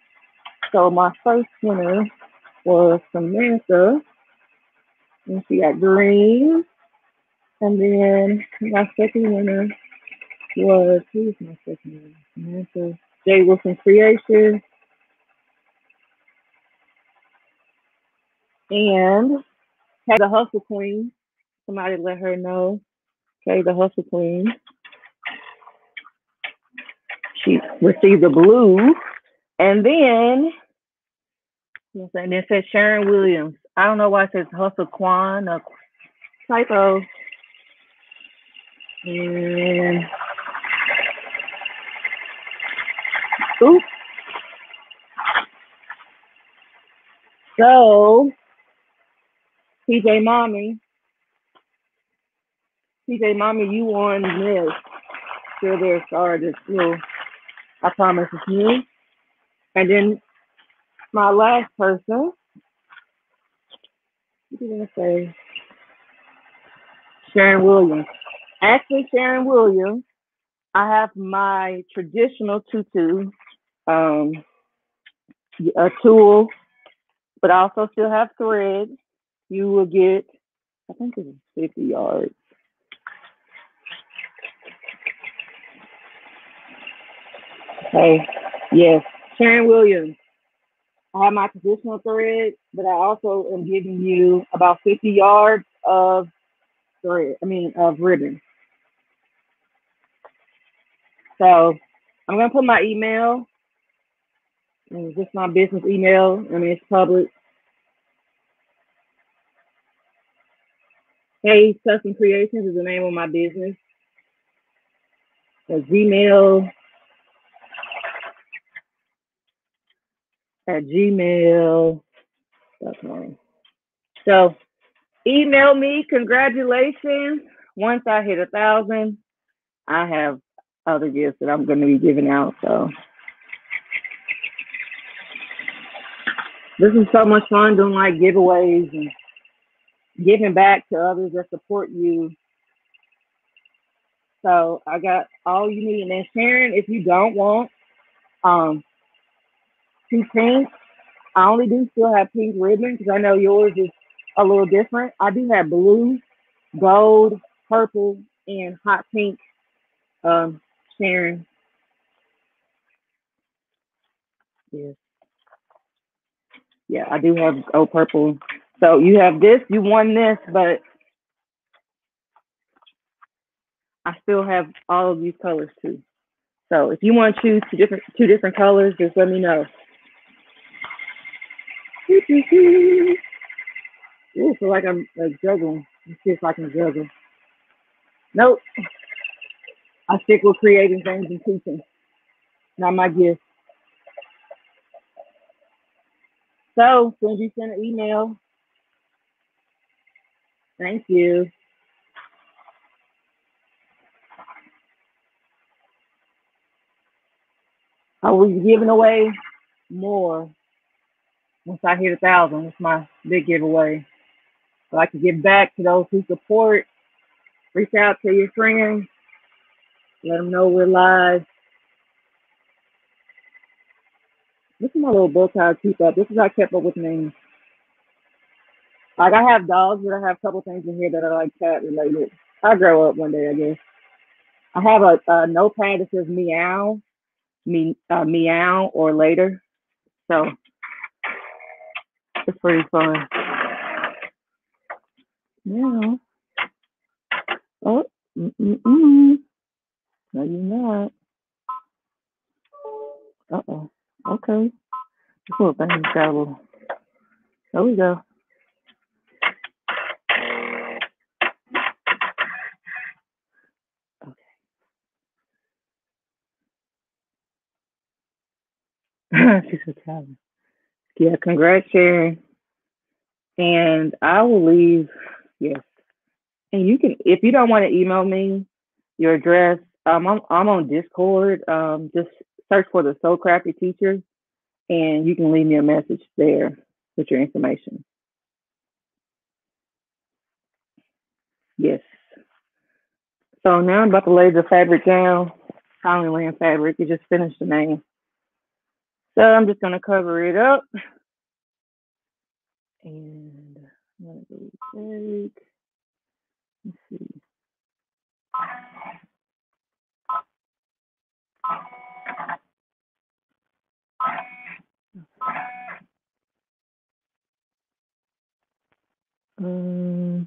So my first winner was Samantha, and she got green. And then my second winner was who's my second winner? Samantha Jay Wilson Creation. And had the Hustle Queen. Somebody let her know. Okay, the Hustle Queen. She received the blue. And then, and it says Sharon Williams. I don't know why it says Hustle Quan or typo. And oops. So, PJ Mommy, PJ Mommy, you won this. Still there, sorry, this little, I promise it's new. And then my last person, what did I say? Sharon Williams. Actually, Sharon Williams, I have my traditional tutu, um, a tulle, but I also still have thread. You will get, I think it's 50 yards. Okay, yes, Sharon Williams. I have my traditional thread, but I also am giving you about 50 yards of thread, I mean, of ribbon. So I'm gonna put my email, and just my business email. I mean, it's public. Hayes Custom Creations is the name of my business. The Gmail at gmail.com. So email me congratulations. Once I hit a thousand, I have other gifts that I'm going to be giving out. So this is so much fun doing like giveaways and giving back to others that support you. So I got all you need. And then Sharon, if you don't want um two pink, I only do still have pink ribbon because I know yours is a little different. I do have blue, gold, purple, and hot pink. Um, Sharon. Yes. Yeah, I do have gold, purple. So you have this, you won this, but I still have all of these colors too. So if you want to choose two different two different colors, just let me know. Ooh, feel like I'm like juggling. Let's see if I can juggle. Nope. I stick with creating things and teaching. Not my gift. So, as you send an email, thank you. Will be giving away more once I hit a thousand. It's my big giveaway. So I can give back to those who support. Reach out to your friends. Let them know we're live. This is my little bow tie I keep up. This is how I kept up with names. Like I have dogs, but I have a couple things in here that are like cat related. I'll grow up one day, I guess. I have a, a notepad that says meow, me, uh, meow or later. So it's pretty fun. Yeah. Oh, mm-mm-mm. No, you're not. Uh oh. Okay. This little thing got a little. There we go. Okay. She's Italian. Yeah, congrats, Sharon. And I will leave. Yes. And you can, if you don't want to email me your address, um, I'm, I'm on Discord. Um, just search for the Sew Crafty Teacher, and you can leave me a message there with your information. Yes. So now I'm about to lay the fabric down. Finally laying fabric. You just finished the name. So I'm just gonna cover it up. And I'm gonna go take. Let's see. Um,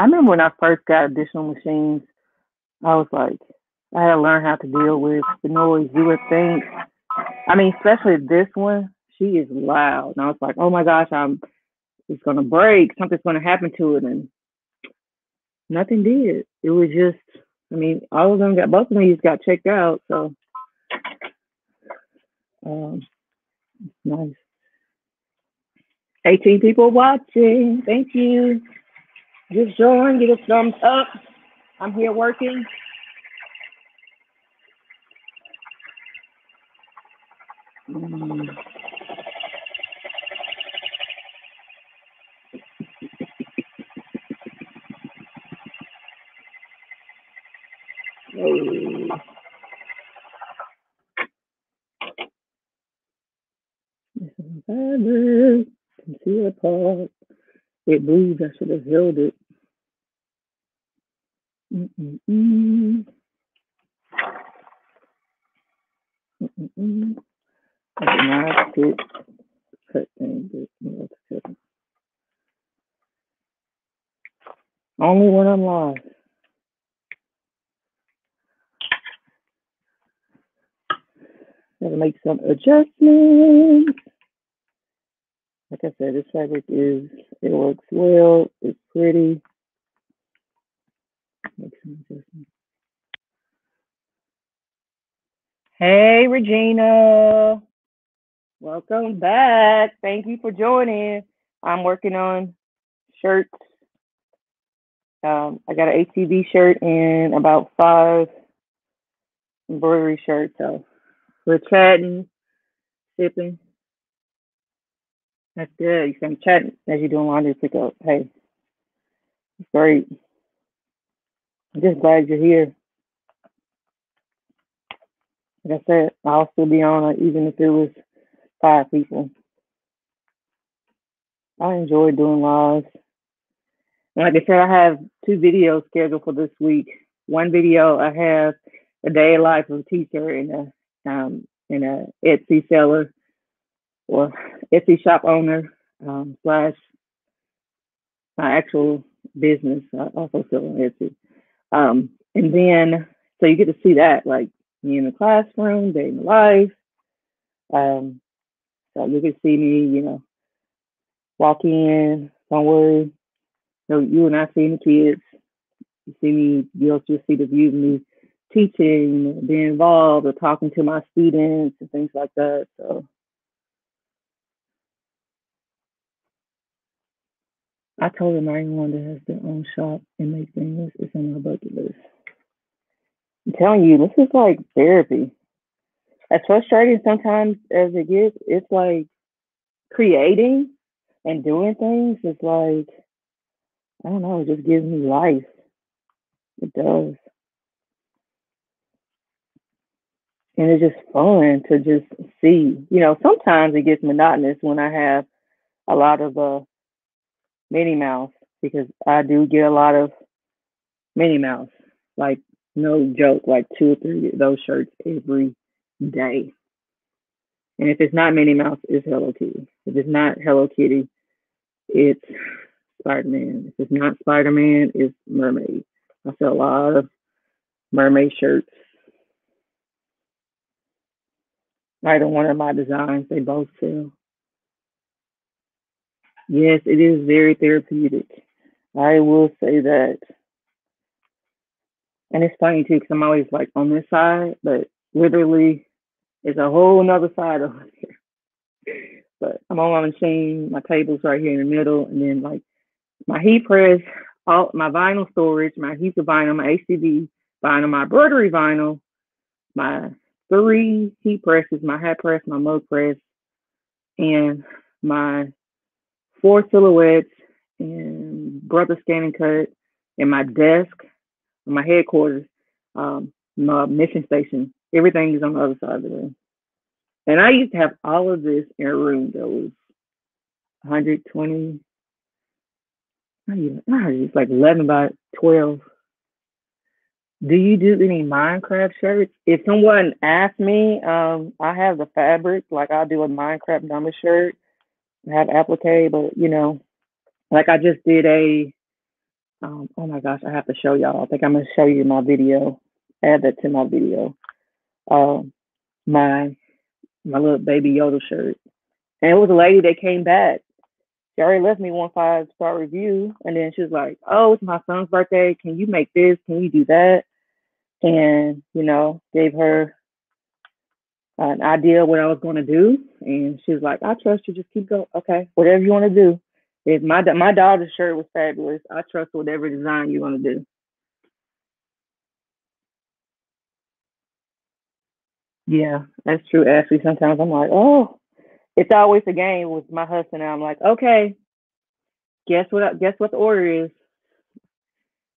I remember when I first got additional machines, I was like, I had to learn how to deal with the noise. You would think, I mean, especially this one, she is loud. And I was like, oh my gosh, I'm, it's gonna break. Something's gonna happen to it, and nothing did. It was just, I mean, all of them got, both of them just got checked out. So, um, nice. 18 people watching. Thank you. Just join, give a thumbs up. I'm here working. Mm. Hey. This is fabric. Conceal part. It moves. I should have held it. Mm-mm-mm. To cut. Only when I'm live. Gotta make some adjustments. Like I said, this fabric is, it works well, it's pretty. Hey, Regina. Welcome back. Thank you for joining. I'm working on shirts. Um, I got an HTV shirt and about five embroidery shirts. So we're chatting, sipping. That's good. You can chat as you're doing laundry pickup. Hey, it's great. I'm just glad you're here. Like I said, I'll still be on it even if it was five people. I enjoy doing lives. And like I said, I have two videos scheduled for this week. One video I have a day life of a teacher and a um and a Etsy seller or Etsy shop owner um, slash my actual business. I also sell on Etsy. Um, and then so you get to see that like me in the classroom, day in the life. Um, so you can see me, you know, walk in, don't worry. So you will not see the kids. You see me, you'll just see the view of me teaching, being involved, or talking to my students and things like that. So I told him anyone that has their own shop and make things It's on my bucket list. I'm telling you, this is like therapy. As frustrating sometimes as it gets, it's like creating and doing things is like I don't know, it just gives me life. It does. And it's just fun to just see. You know, sometimes it gets monotonous when I have a lot of uh Minnie Mouse because I do get a lot of Minnie Mouse. Like no joke, like two or three of those shirts every day. And if it's not Minnie Mouse, it's Hello Kitty. If it's not Hello Kitty, it's Spider Man. If it's not Spider Man, it's Mermaid. I sell a lot of mermaid shirts. Either one of my designs, they both sell. Yes, it is very therapeutic. I will say that. And it's funny too, because I'm always like on this side, but literally it's a whole nother side over here. But I'm on my machine, my table's right here in the middle, and then like my heat press, all my vinyl storage, my adhesive vinyl, my HTV vinyl, my embroidery vinyl, my three heat presses, my hat press, my mug press, and my four silhouettes and brother ScanNCut in my desk, my headquarters, um, my mission station. Everything is on the other side of the room. And I used to have all of this in a room that was 120, not even, it's like 11 by 12. Do you do any Minecraft shirts? If someone asks me, um, I have the fabric, like I'll do a Minecraft number shirt, I have applique, but you know, like I just did a, um, oh my gosh, I have to show y'all. I think I'm gonna show you my video, add that to my video. Um, my my little baby Yoda shirt. And it was a lady that came back. She already left me one five star review. And then she was like, Oh, it's my son's birthday. Can you make this? Can you do that? And, you know, gave her an idea what I was going to do. And she was like, I trust you. Just keep going. Okay. Whatever you want to do. If my, my daughter's shirt was fabulous, I trust whatever design you want to do. Yeah, that's true, Ashley. Sometimes I'm like, oh, it's always a game with my husband. And I'm like, okay, guess what? Guess what the order is?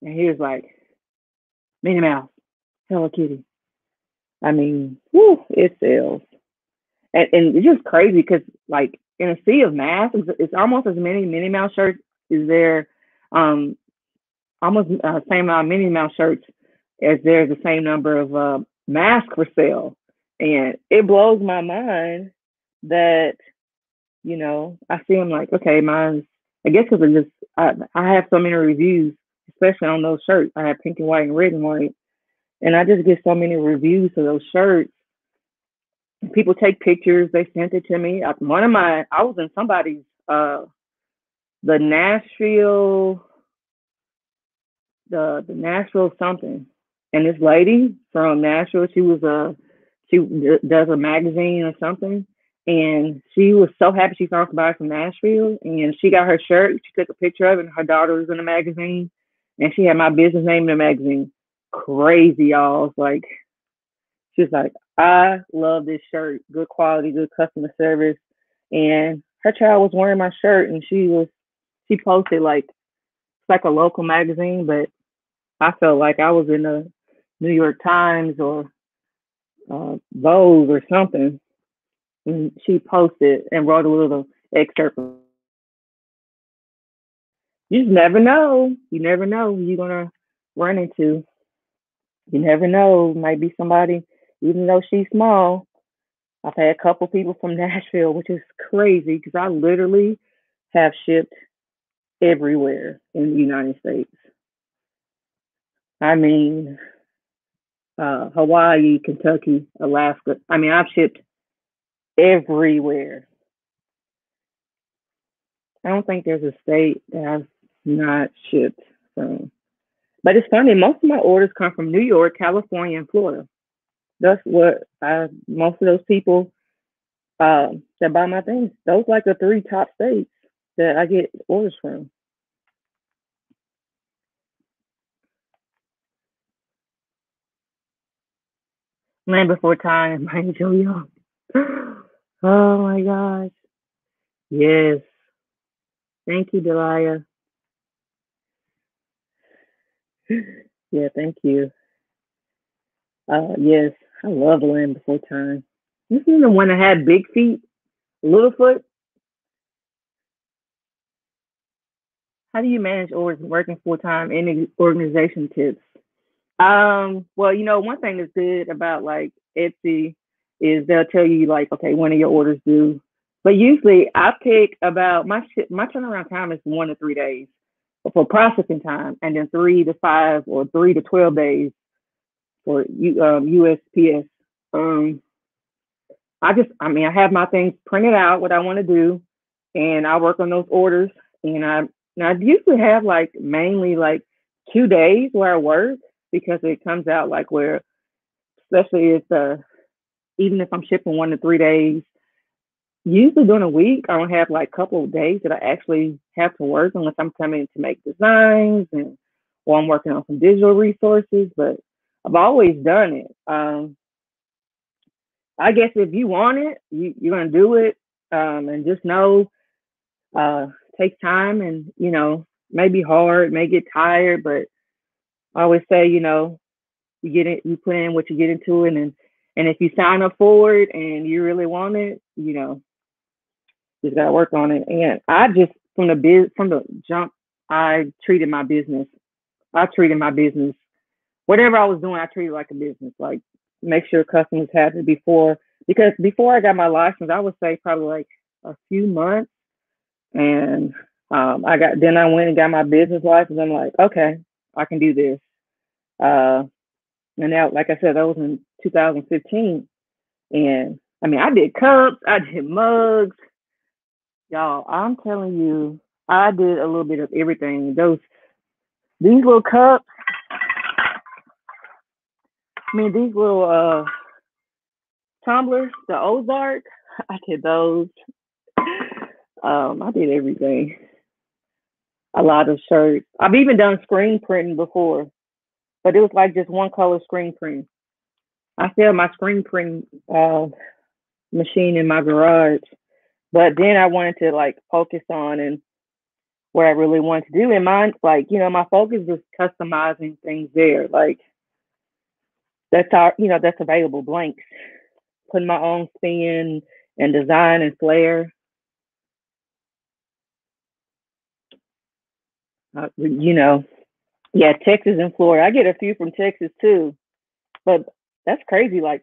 And he was like, Minnie Mouse, Hello Kitty. I mean, whoo, it sells, and, and it's just crazy because like in a sea of masks, it's, it's almost as many Minnie Mouse shirts as there, um, almost uh, same amount of Minnie Mouse shirts as there's the same number of uh, masks for sale. And it blows my mind that, you know, I see them like, okay, mine's, I guess because it just, I, I have so many reviews, especially on those shirts. I have pink and white and red and white. And I just get so many reviews of those shirts. People take pictures, they sent it to me. One of my, I was in somebody's uh the Nashville the the Nashville something. And this lady from Nashville, she was a she does a magazine or something. And she was so happy she found somebody from Nashville and she got her shirt. She took a picture of it and her daughter was in the magazine and she had my business name in the magazine. Crazy, y'all. It's like she's like, I love this shirt. Good quality, good customer service. And her child was wearing my shirt and she was she posted like it's like a local magazine, but I felt like I was in the New York Times or uh, Vogue or something. And she posted and wrote a little excerpt. You just never know. You never know who you're gonna run into. You never know. Might be somebody, even though she's small. I've had a couple people from Nashville, which is crazy because I literally have shipped everywhere in the United States. I mean, uh, Hawaii, Kentucky, Alaska. I mean, I've shipped everywhere. I don't think there's a state that I've not shipped from. But it's funny, most of my orders come from New York, California, and Florida. That's what I, most of those people uh, that buy my things, those like the three top states that I get orders from. Land Before Time by Joe Young. Oh my gosh. Yes. Thank you, Delia. Yeah, thank you. Uh, yes, I love Land Before Time. This is the one that had big feet, little foot. How do you manage or working full time? Any organization tips? Um, well, you know, one thing that's good about like Etsy is they'll tell you like, okay, when are your orders due? But usually I pick about my my turnaround time is one to three days for processing time, and then three to five or three to twelve days for um, USPS. Um, I just, I mean, I have my things printed out what I want to do, and I work on those orders. And I, and I usually have like mainly like two days where I work because it comes out like where, especially if uh, even if I'm shipping one to three days, usually during a week I don't have like a couple of days that I actually have to work unless I'm coming to make designs and or I'm working on some digital resources. But I've always done it. Um, I guess if you want it, you, you're gonna do it, um, and just know uh, takes time, and you know may be hard, may get tired, but I always say, you know, you get it, you put in what you get into and and if you sign up for it and you really want it, you know, just gotta work on it. And I just from the biz from the jump, I treated my business. I treated my business, whatever I was doing, I treated like a business. Like make sure customers happy before because before I got my license, I would say probably like a few months, and um, I got then I went and got my business license. I'm like, okay, I can do this. Uh, and now, like I said, that was in 2015, and I mean, I did cups, I did mugs, y'all. I'm telling you, I did a little bit of everything. Those these little cups. I mean, these little uh tumblers, the Ozark. I did those. Um, I did everything. A lot of shirts. I've even done screen printing before, but it was like just one color screen print. I still have my screen print uh, machine in my garage, but then I wanted to like focus on and what I really wanted to do. And mine, like you know, my focus was customizing things there. Like that's our, you know, that's available blanks. Putting my own spin and design and flair. Uh, you know, yeah, Texas and Florida. I get a few from Texas too, but that's crazy. Like,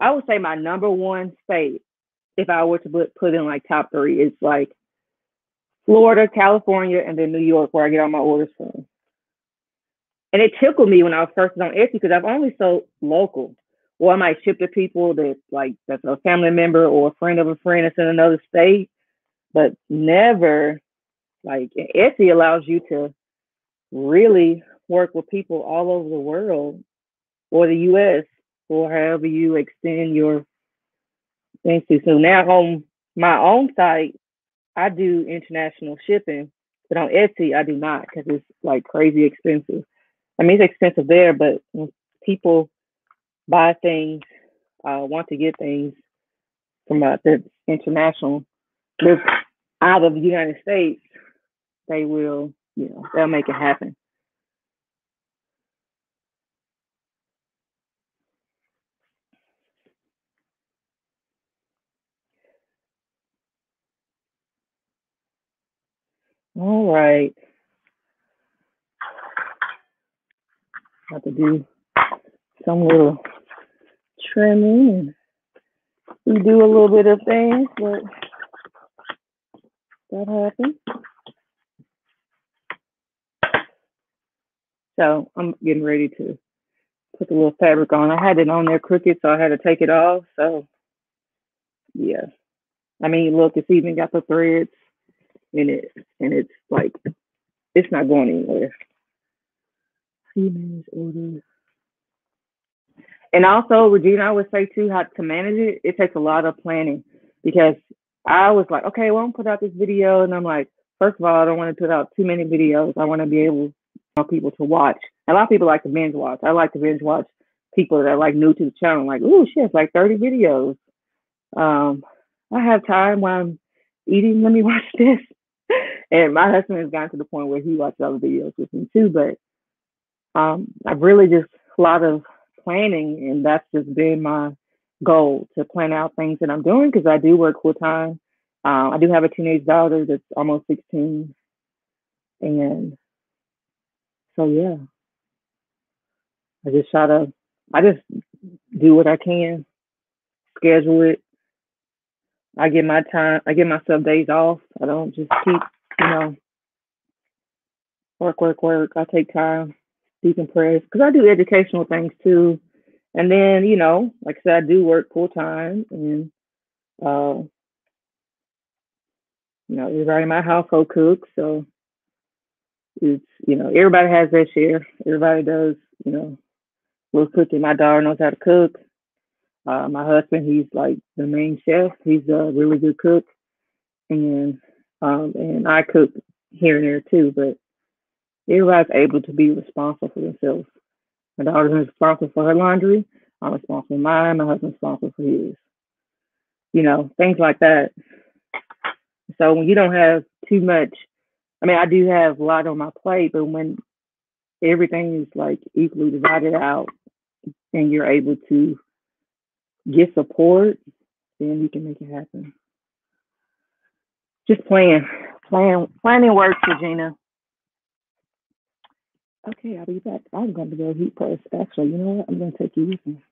I would say my number one state, if I were to put put in like top three, it's like Florida, California, and then New York, where I get all my orders from. And it tickled me when I was first on Etsy because I've only sold local. Or I might ship to people that like that's a family member or a friend of a friend that's in another state. but never like Etsy allows you to really work with people all over the world or the US or however you extend your things to. So now on my own site, I do international shipping, but on Etsy I do not because it's like crazy expensive. I mean, it's expensive there, but people buy things, uh, want to get things from uh, the international, out of the United States, they will, you know, they'll make it happen. All right. Have to do some little trimming and we do a little bit of things, but that happens. So I'm getting ready to put the little fabric on. I had it on there crooked, so I had to take it off. So yeah. I mean, look, it's even got the threads in it, and it's like it's not going anywhere. Orders. And also, Regina, I would say too, how to manage it. It takes a lot of planning because I was like, okay, well, I'm put out this video, and I'm like, first of all, I don't want to put out too many videos. I want to be able for people to watch. A lot of people like to binge watch. I like to binge watch people that are like new to the channel. Like, oh shit, it's like 30 videos. Um, I have time while I'm eating. Let me watch this. And my husband has gotten to the point where he watches other videos with me too. But um, I've really just a lot of planning, and that's just been my goal to plan out things that I'm doing because I do work full time. Uh, I do have a teenage daughter that's almost 16, and so yeah, I just try to, I just do what I can, schedule it. I get my time, I get myself days off. I don't just keep, know, work, work, work. I take time, decompress, because I do educational things too. And then, you know, like I said, I do work full time and, uh, you know, everybody in my household cooks. So it's you know everybody has their share. Everybody does you know little cooking. My daughter knows how to cook. Uh, my husband, he's like the main chef. He's a really good cook, and um, and I cook here and there too. But everybody's able to be responsible for themselves. My daughter's responsible for her laundry. I'm responsible for mine. My husband's responsible for his. You know, things like that. So when you don't have too much I mean, I do have a lot on my plate, but when everything is like equally divided out and you're able to get support, then you can make it happen. Just plan, plan, planning works, Regina. Okay, I'll be back. I'm going to go heat press. Actually, you know what? I'm going to take you with me.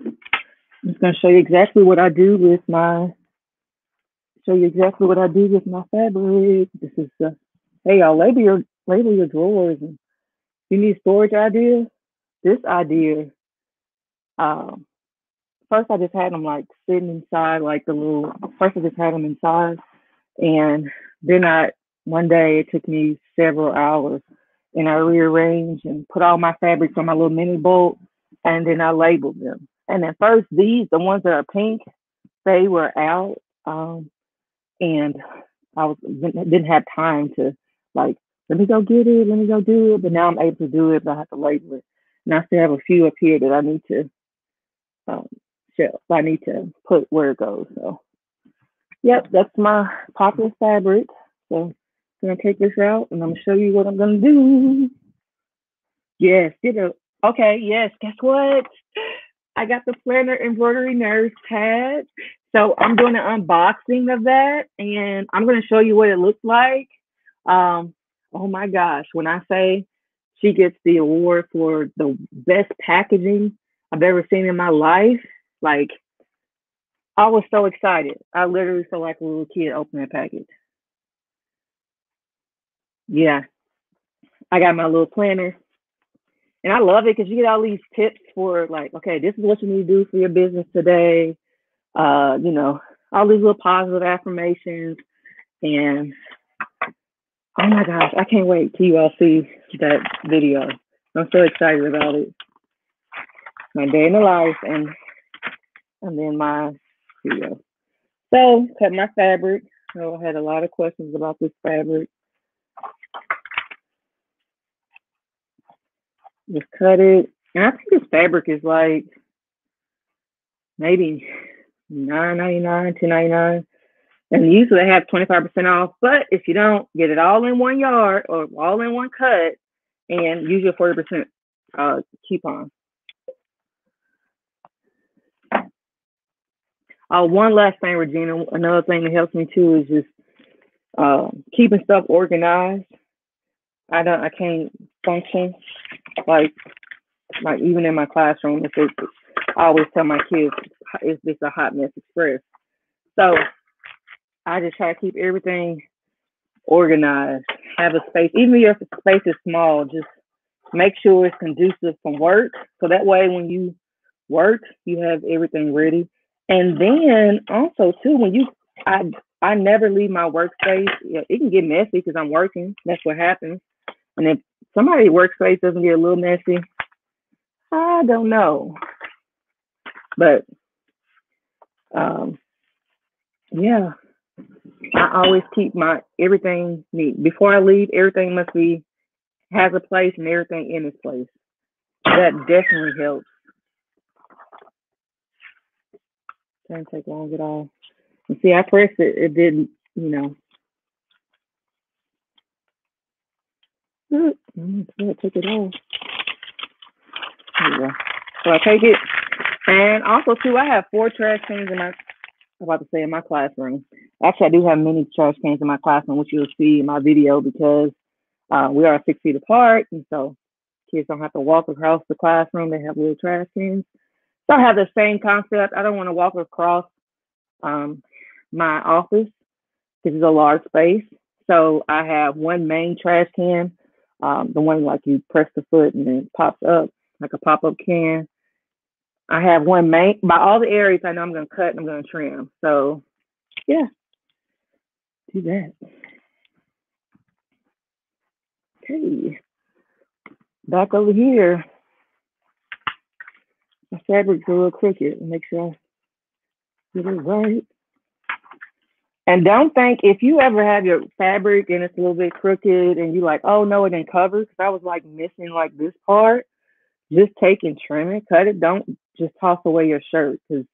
I'm just going to show you exactly what I do with my show you exactly what I do with my fabric. This is the hey y'all label your label your drawers and you need storage ideas. This idea, um, first I just had them like sitting inside, like the little. First I just had them inside, and then I one day it took me several hours, and I rearranged and put all my fabrics on my little mini bolt, and then I labeled them. And at first, these the ones that are pink, they were out, um, and I was didn't have time to like, let me go get it, let me go do it. But now I'm able to do it, but I have to label it. And I still have a few up here that I need to um, shelf. I need to put where it goes. So, yep, that's my popular fabric. So, I'm gonna take this out and I'm gonna show you what I'm gonna do. Yes, a okay. Yes, guess what? I got the planner embroidery nurse pad. So I'm doing an unboxing of that and I'm to show you what it looks like. Um, oh my gosh, when I say she gets the award for the best packaging I've ever seen in my life, like I was so excited. I literally felt like a little kid opening a package. Yeah, I got my little planner. And I love it because you get all these tips for like, okay, this is what you need to do for your business today. Uh, you know, all these little positive affirmations And oh my gosh, I can't wait till you all see that video. I'm so excited about it. My day in the life and and then my So cut my fabric. So I had a lot of questions about this fabric. Just cut it. And I think this fabric is like maybe nine ninety nine, ten ninety nine. And usually they have 25% off. But if you don't, get it all in one yard or all in one cut and use your 40% uh, coupon. Uh, one last thing, Regina. Another thing that helps me too is just uh, keeping stuff organized. I don't. I can't function like like even in my classroom. If it's, I always tell my kids it's just a hot mess express. So I just try to keep everything organized. Have a space, even if your space is small. Just make sure it's conducive from work, so that way when you work, you have everything ready. And then also too, when you, I I never leave my workspace. It can get messy because I'm working. That's what happens. And if somebody's workspace doesn't get a little messy, I don't know. But um, yeah, I always keep my everything neat. Before I leave, everything must be has a place and everything in its place. That definitely helps. Doesn't take long at all. And see, I pressed it, it didn't, you know. Take it off. So I take it, and also too, I have four trash cans in my. I'm about to say in my classroom. Actually, I do have many trash cans in my classroom, which you'll see in my video because uh, we are six feet apart, and so kids don't have to walk across the classroom. They have little trash cans. So I have the same concept. I don't want to walk across um, my office because it's a large space. So I have one main trash can, um, the one like you press the foot and it pops up like a pop up can. I have one main by all the areas I know I'm going to cut and I'm going to trim. So yeah, do that. Okay, back over here. My fabric's a little crooked. Make sure I get it right. And don't think if you ever have your fabric and it's a little bit crooked and you're like, oh no, it didn't cover because I was like missing like this part. Just take and trim it, cut it. Don't just toss away your shirt because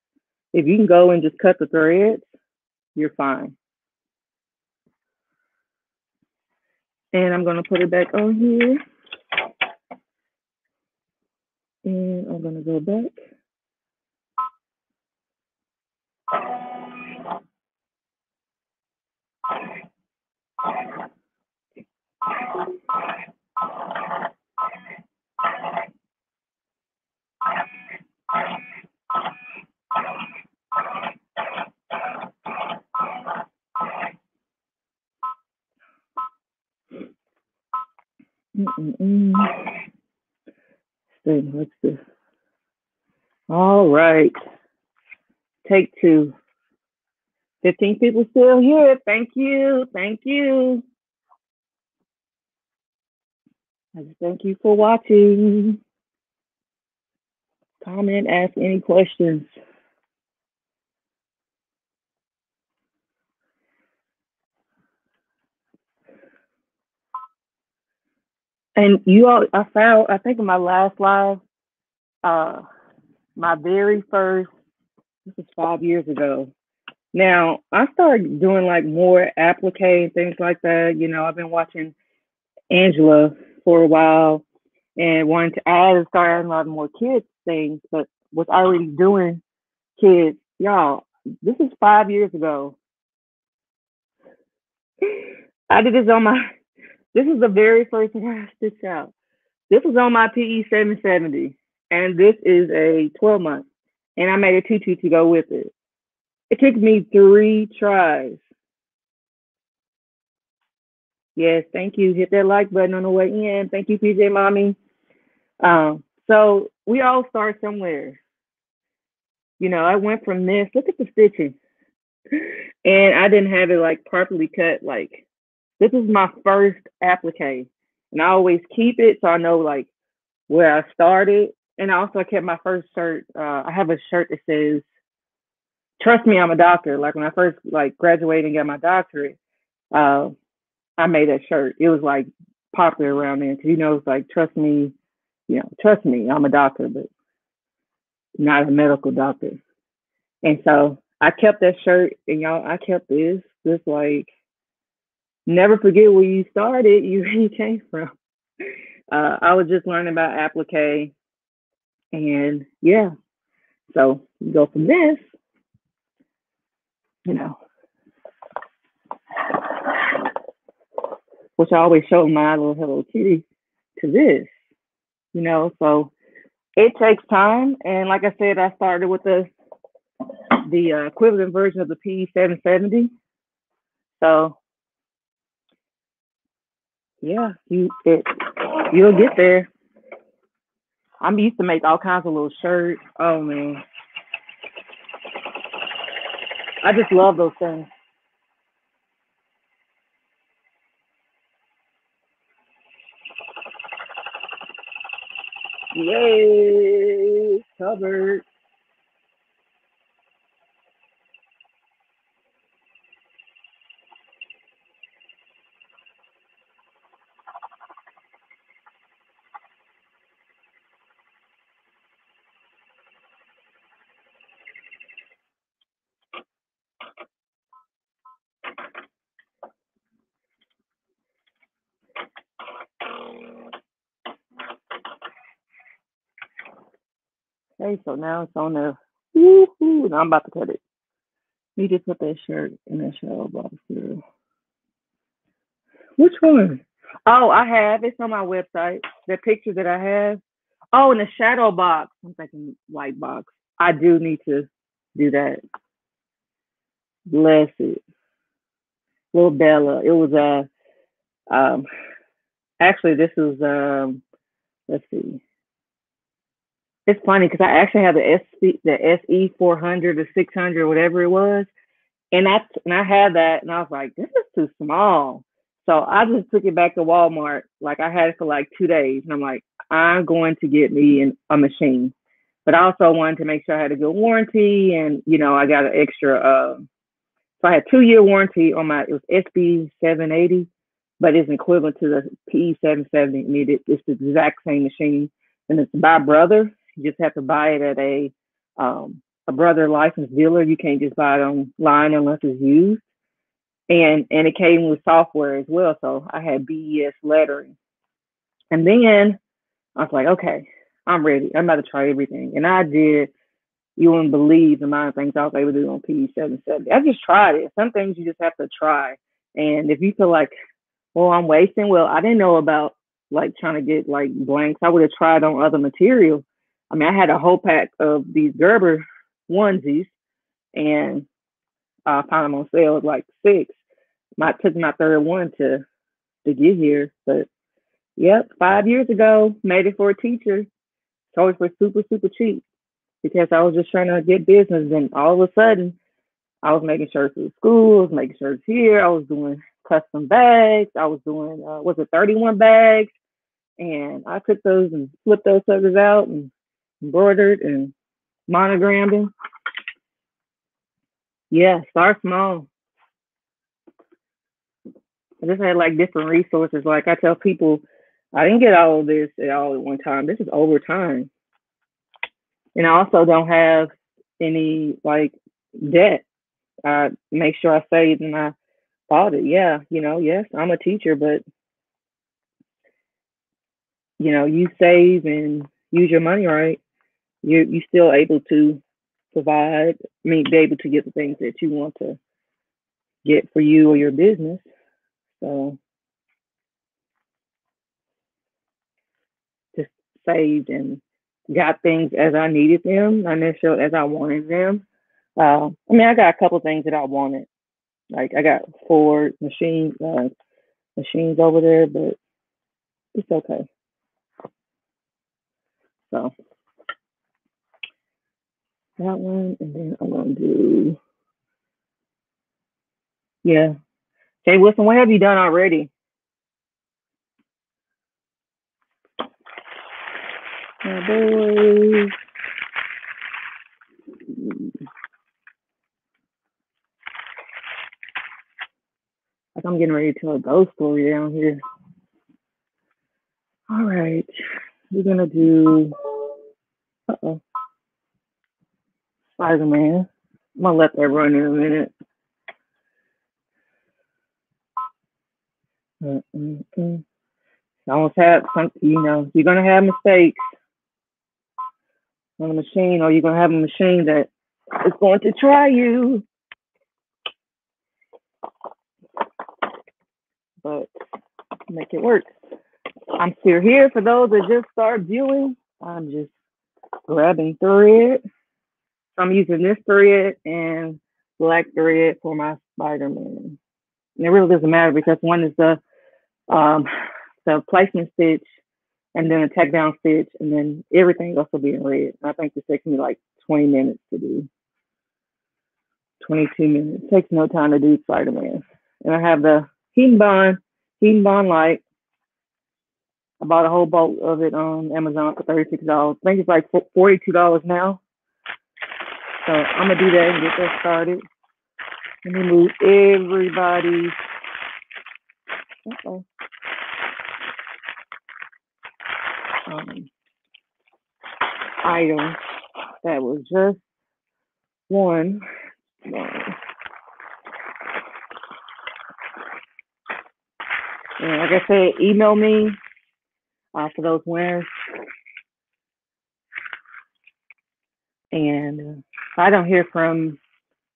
if you can go and just cut the threads, you're fine. And I'm gonna put it back on here. And I'm gonna go back. Mm-mm-mm. See? All right. Take two. 15 people still here. Thank you. Thank you. Thank you for watching. Comment, ask any questions. And you all, I found, I think in my last live, uh, my very first, this was five years ago. Now, I started doing like more applique and things like that. You know, I've been watching Angela for a while and wanted to add and start adding a lot more kids things, but was already doing kids. Y'all, this is five years ago. I did this on my this is the very first thing I stitched out. This was on my PE 770, and this is a 12 month, and I made a tutu to go with it. It took me three tries. Yes, thank you. Hit that like button on the way in. Thank you, PJ Mommy. Um, so we all start somewhere. You know, I went from this. Look at the stitching. and I didn't have it like properly cut. Like this is my first applique, and I always keep it so I know like where I started. And also, I kept my first shirt. Uh, I have a shirt that says "Trust me, I'm a doctor." Like when I first like graduated and got my doctorate, uh, I made that shirt. It was like popular around there because you know it's like "Trust me, you know, trust me, I'm a doctor, but not a medical doctor." And so I kept that shirt, and y'all, I kept this. This like never forget where you started, you, you came from. Uh, I was just learning about applique, and yeah, so you go from this, you know, which I always show my little Hello Kitty to this, you know. So it takes time, and like I said, I started with the the uh, equivalent version of the P770. So yeah, you it you'll get there. I'm used to make all kinds of little shirts. Oh man. I just love those things. Yay! Covered. Okay, so now it's on the woo-hoo, and I'm about to cut it. You just put that shirt in that shadow box here. Which one? Oh, I have. It's on my website. The picture that I have. Oh, in the shadow box. I'm thinking white box. I do need to do that. Bless it. Little Bella. It was a uh, um actually this is um let's see. It's funny because I actually have the SC the SE four hundred or six hundred, whatever it was. And that's and I had that and I was like, this is too small. So I just took it back to Walmart. Like I had it for like two days. And I'm like, I'm going to get me an, a machine. But I also wanted to make sure I had a good warranty and you know, I got an extra uh so I had two year warranty on my it was SB seven eighty, but it's equivalent to the PE seven seventy. Needed it's the exact same machine. And it's by brother. You just have to buy it at a um, a brother licensed dealer. You can't just buy it online unless it's used. And and it came with software as well. So I had BES lettering. And then I was like, okay, I'm ready. I'm about to try everything. And I did. You wouldn't believe the amount of things I was able to do on PE770. I just tried it. Some things you just have to try. And if you feel like, well, I'm wasting, well, I didn't know about like trying to get like blanks. I would have tried on other material. I mean, I had a whole pack of these Gerber onesies, and I found them on sale at like six. My took my third one to to get here, but yep, five years ago, made it for a teacher. Sold it for super super cheap because I was just trying to get business. And all of a sudden, I was making shirts for the schools, making shirts here. I was doing custom bags. I was doing uh, was it 31 bags, and I took those and flipped those suckers out and embroidered and monogrammed them. Yeah, start small. I just had like different resources. Like I tell people, I didn't get all of this at all at one time. This is over time. And I also don't have any like debt. I make sure I saved and I bought it. Yeah, you know, yes, I'm a teacher, but you know, you save and use your money right you you still able to provide, I mean, be able to get the things that you want to get for you or your business. So just saved and got things as I needed them, not necessarily as I wanted them. Uh, I mean, I got a couple things that I wanted. Like I got four machine uh, machines over there, but it's okay. So that one, and then I'm gonna do Yeah. Jay Wilson, what have you done already? My boys. Like I'm getting ready to tell a ghost story down here. All right. We're gonna do uh oh Spider Man. I'm gonna let that run in a minute. Mm-mm-mm. Have some you know, you're gonna have mistakes on the machine or you're gonna have a machine that is going to try you. But make it work. I'm still here for those that just start viewing. I'm just grabbing thread. So I'm using this thread and black thread for my Spider-Man. And it really doesn't matter because one is the um, the placement stitch and then a tack down stitch and then everything else will be in red. I think this takes me like 20 minutes to do. 22 minutes. It takes no time to do Spider-Man. And I have the HeatnBond, Heat and Bond light. I bought a whole bulk of it on Amazon for $36. I think it's like $42 now. So I'm gonna do that and get that started. Let me move everybody. um, item that was just one. And like I said, email me uh, for those winners. And I don't hear from,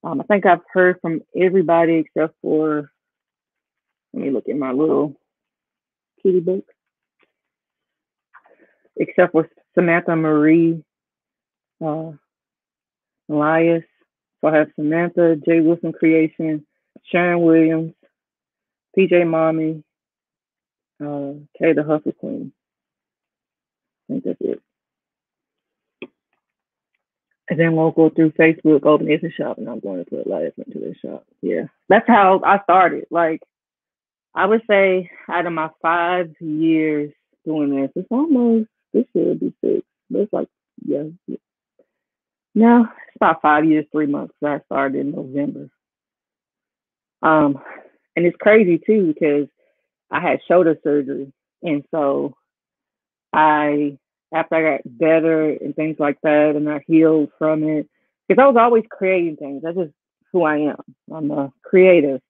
um, I think I've heard from everybody except for, let me look at my little kitty book, except for Samantha Marie uh, Elias. So I have Samantha, J. Wilson Creation, Sharon Williams, PJ Mommy, uh, Kay the Hustle Queen. I think that's it. And then we'll go through Facebook, open Etsy shop, and I'm going to put life into the shop. Yeah, that's how I started. Like, I would say out of my five years doing this, it's almost, this should be six. But it's like, yeah, yeah. no, it's about five years, three months. I started in November. Um, and it's crazy too because I had shoulder surgery, and so I after I got better and things like that, and I healed from it because I was always creating things. That's just who I am. I'm a creative,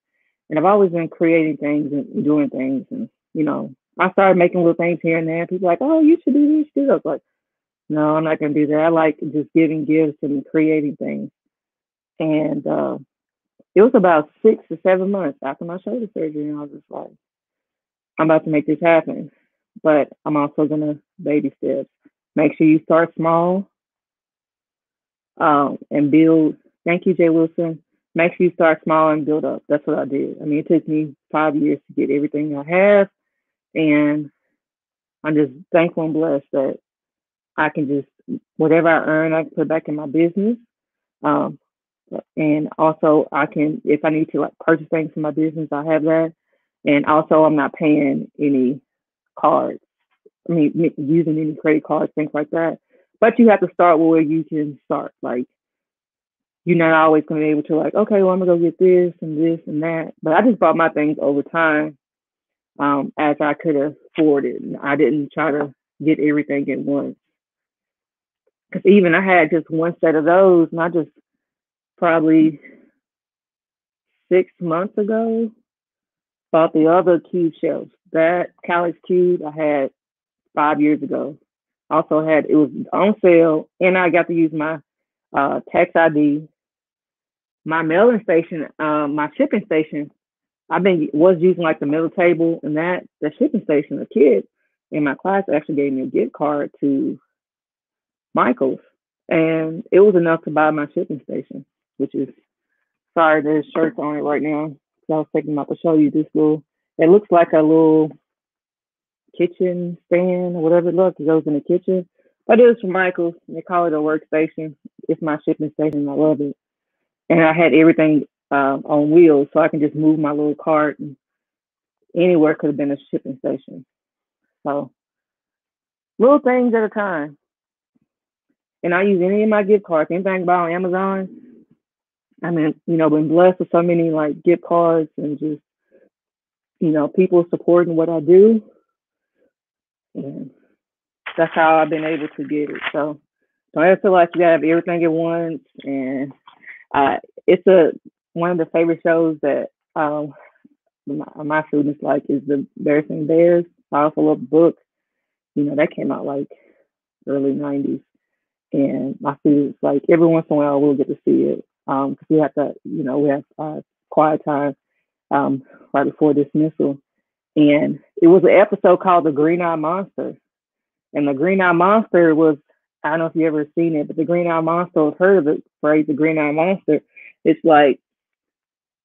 and I've always been creating things and doing things. And you know, I started making little things here and there. People like, oh, you should do this, do was like, no, I'm not gonna do that. I like just giving gifts and creating things. And uh, it was about six to seven months after my shoulder surgery, and I was just like, I'm about to make this happen. But I'm also gonna baby steps. Make sure you start small um, and build. Thank you, Jay Wilson. Make sure you start small and build up. That's what I did. I mean, it took me five years to get everything I have, and I'm just thankful and blessed that I can just whatever I earn, I can put back in my business. Um, and also, I can if I need to like purchase things for my business, I have that. And also, I'm not paying any cards. I mean, using any credit cards, things like that. But you have to start where you can start. Like, you're not always going to be able to, like, okay, well, I'm going to go get this and this and that. But I just bought my things over time um, as I could afford it. And I didn't try to get everything at once. Because even I had just one set of those, not just probably six months ago, bought the other cube shelves. That Kallax cube I had five years ago. Also had it was on sale, and I got to use my uh, tax ID. My mailing station, um, my shipping station. I've been was using like the middle table and that the shipping station. the kid in my class actually gave me a gift card to Michael's, and it was enough to buy my shipping station, which is sorry there's shirts on it right now. So I was taking them out to show you this little. It looks like a little kitchen stand or whatever it looks. It goes in the kitchen. But it was from Michael's. They call it a workstation. It's my shipping station. I love it. And I had everything um, on wheels, so I can just move my little cart and anywhere could have been a shipping station. So little things at a time. And I use any of my gift cards, anything I buy on Amazon. I mean, you know, been blessed with so many like gift cards and just, you know, people supporting what I do. And that's how I've been able to get it. So don't ever feel like you gotta have everything at once. And uh, it's a one of the favorite shows that um, my, my students like is the Berenstain Bears. I also love book. You know, that came out like early 90s. And my students, like every once in a while, we'll get to see it because um, we have to, you know, we have uh, quiet time um, right before dismissal. And it was an episode called The Green Eye Monster. And the Green Eye Monster was, I don't know if you ever seen it, but the Green Eye Monster, I've heard of the phrase, the Green Eye Monster. It's like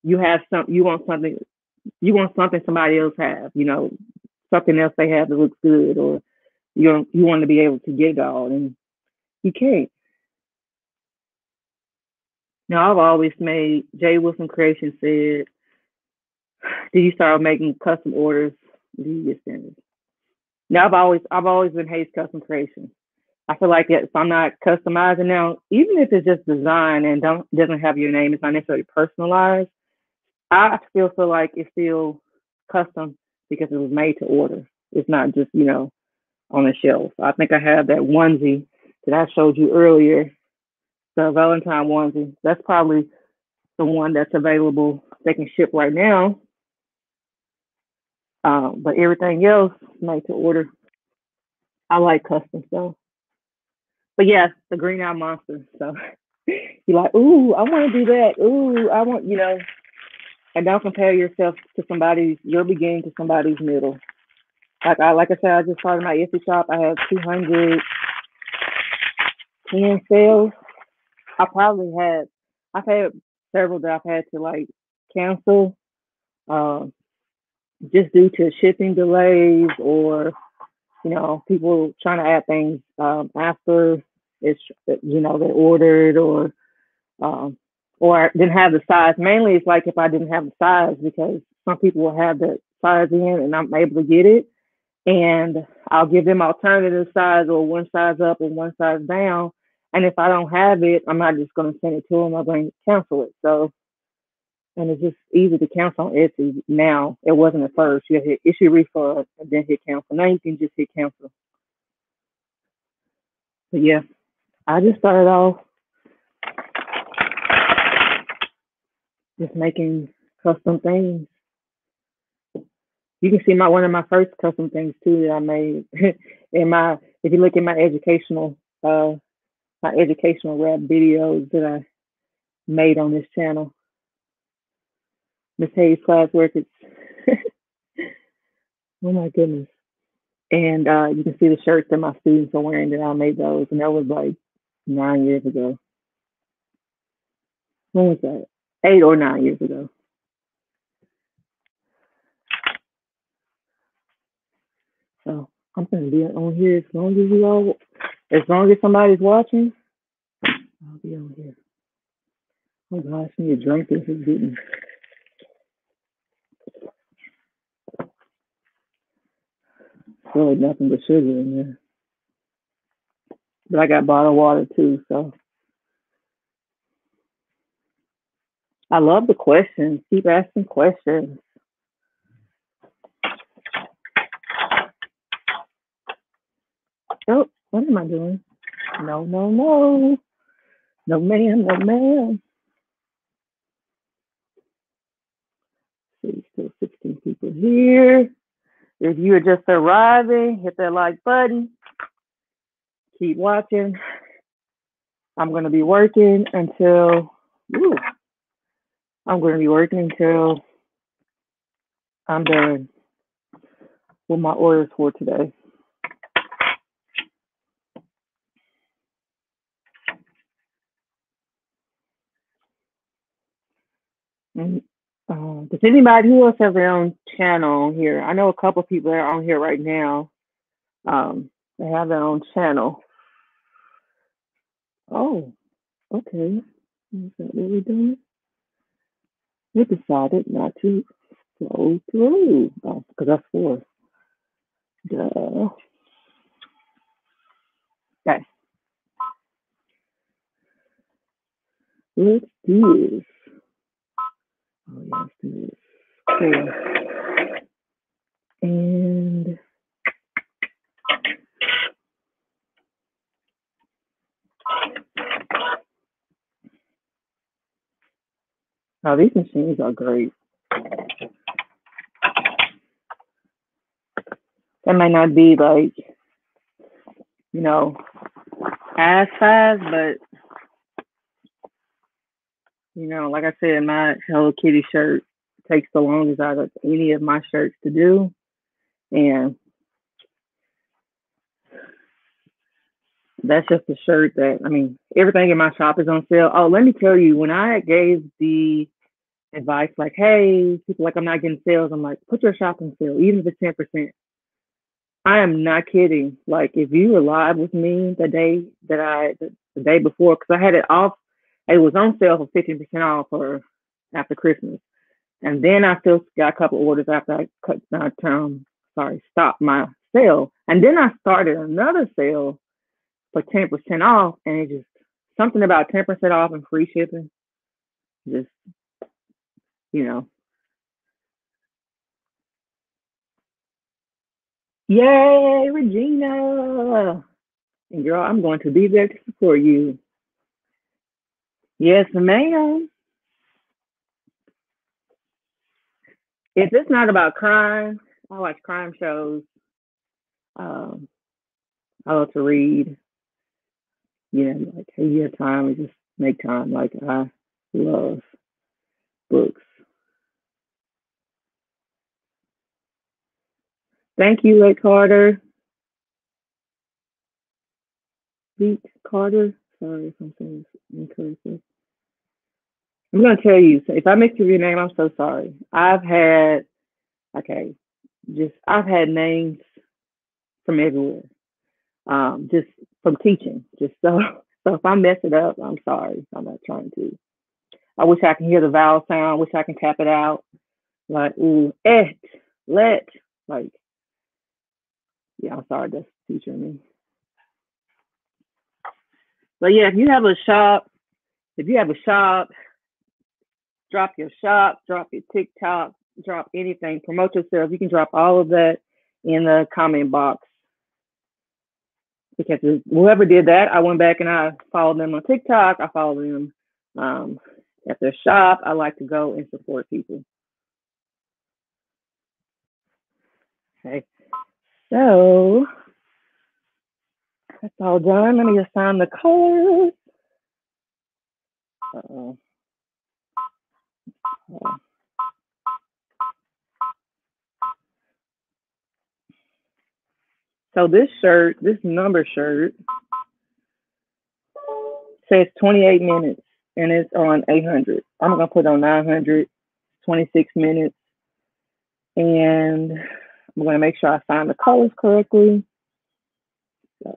you have some, you want something, you want something somebody else have, you know, something else they have that looks good, or you you want to be able to get it all, and you can't. Now, I've always made, Jay Wilson Creation said, did you start making custom orders? Do you get standards? Now, I've always, I've always been Hayes Custom Creation. I feel like that if I'm not customizing now, even if it's just design and don't doesn't have your name, it's not necessarily personalized. I still feel like it's still custom because it was made to order. It's not just you know on the shelf. I think I have that onesie that I showed you earlier, the Valentine onesie. That's probably the one that's available. They can ship right now. Um, but everything else made to order. I like custom stuff. But yes, the green eye monster. So you're like, ooh, I want to do that. Ooh, I want, you know, and don't compare yourself to somebody's your beginning to somebody's middle. Like I like I said, I just started my Etsy shop. I have 210 sales. I probably had I've had several that I've had to like cancel, um, just due to shipping delays or you know people trying to add things um, after it's you know they ordered or um, or didn't have the size. Mainly, it's like if I didn't have the size because some people will have the size in and I'm able to get it, and I'll give them alternative size or one size up or one size down. And if I don't have it, I'm not just going to send it to them. I'm going to cancel it. So, and it's just easy to cancel on Etsy now. It wasn't at first. You hit issue refund and then hit cancel. Now you can just hit cancel. But yeah, I just started off just making custom things. You can see my one of my first custom things too that I made in my if you look at my educational uh my educational rap videos that I made on this channel. Miss Hayes Class Records. oh my goodness. And uh, you can see the shirts that my students are wearing that I made those. And that was like nine years ago. When was that? Eight or nine years ago. So I'm gonna be on here as long as you all, as long as somebody's watching. I'll be on here. Oh gosh, I need a drink. This is getting. Really nothing but sugar in there. But I got bottled water too, so. I love the questions. Keep asking questions. Oh, what am I doing? No, no, no. No man, no man. See, still 16 people here. If you are just arriving, hit that like button keep watching. I'm going to be working until, ooh, I'm going to be working until I'm done with my orders for today. Uh, does anybody who else have their own channel here? I know a couple people that are on here right now. Um, they have their own channel. Oh, okay. Is that what we're doing? we decided not to go through. Oh, because that's four. Duh. Okay, let's do this. Oh. Cool. And oh, these machines are great. They might not be like, you know, as fast, but you know, like I said, my Hello Kitty shirt takes the longest out of any of my shirts to do. And that's just a shirt that I mean, everything in my shop is on sale. Oh, let me tell you, when I gave the advice like, hey, people like I'm not getting sales, I'm like, put your shop on sale, even if it's ten percent. I am not kidding. Like if you were live with me the day that I the, the day before, because I had it off, it was on sale for fifteen percent off for after Christmas, and then I still got a couple orders after I cut my um sorry stopped my sale, and then I started another sale for ten percent off, and it just something about ten percent off and free shipping, just you know, yay, Regina! And girl, I'm going to be there to support you. Yes, ma'am. If it's not about crime, I watch crime shows. Um, I love to read. Yeah, like hey, you have time, just make time. Like I love books. Thank you, Lake Carter. Beat Carter. Sorry if I'm saying incorrectly. I'm gonna tell you, if I mix up your name, I'm so sorry. I've had okay, just I've had names from everywhere. Um, just from teaching. Just so so if I mess it up, I'm sorry. I'm not trying to. I wish I can hear the vowel sound, wish I can tap it out. Like ooh, et, let, like yeah, I'm sorry, that's teacher me. But yeah, if you have a shop, if you have a shop, drop your shop, drop your TikTok, drop anything, promote yourself. You can drop all of that in the comment box. Because whoever did that, I went back and I followed them on TikTok. I followed them um, at their shop. I like to go and support people. Okay, so that's all done. Let me assign the colors. Uh-oh. Uh, So this shirt, this number shirt, says 28 minutes and it's on 800. I'm gonna put on 900, 26 minutes, and I'm gonna make sure I find the colors correctly. So,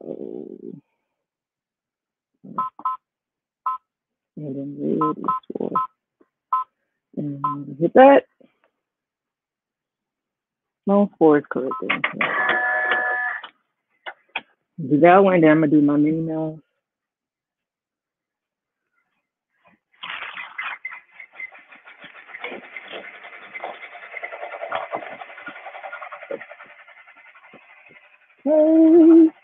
and then red for, and hit that. No, four is correct. Do that one, then I'm gonna do my mini. Okay.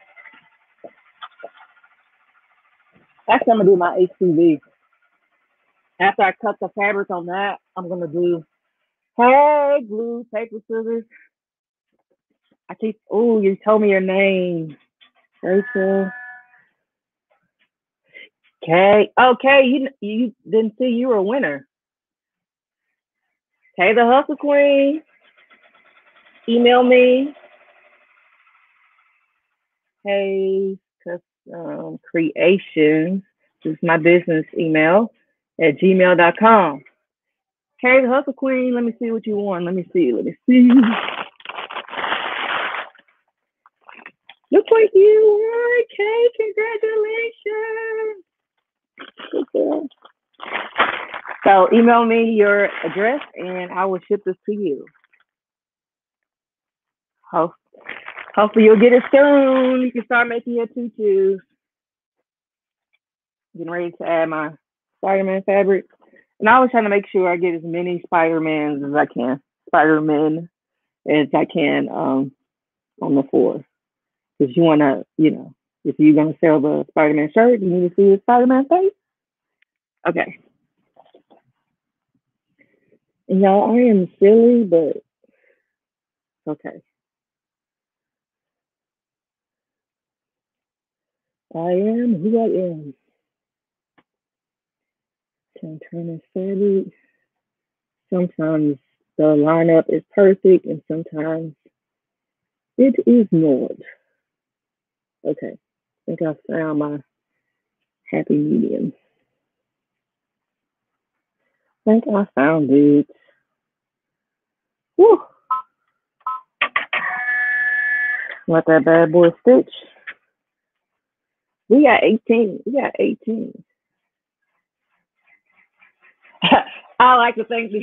Actually, I'm gonna do my HTV. After I cut the fabric on that, I'm gonna do hey glue, paper, scissors. I keep oh, you told me your name. Rachel. Okay. Okay, oh, you you didn't see you were a winner. Hey the hustle queen. Email me. Hayes custom creations. Is my business email at gmail.com. Hey the hustle queen, let me see what you want. Let me see. Let me see. Look like you won, Kay. Congratulations. Good. So email me your address and I will ship this to you. Hope, hopefully you'll get it soon. You can start making your tutus. Getting ready to add my Spider-Man fabric. And I was trying to make sure I get as many Spider-Mans as I can, Spider-Man as I can um, on the floor. Because you want to, you know, if you're going to sell the Spider-Man shirt, you need to see the Spider-Man face. Okay. And y'all, I am silly, but okay. I am who I am. Can turn this fabric. Sometimes the lineup is perfect and sometimes it is not. Okay, I think I found my happy medium. I think I found it. Woo. Let that bad boy stitch. We got 18. We got 18. I like to thank the.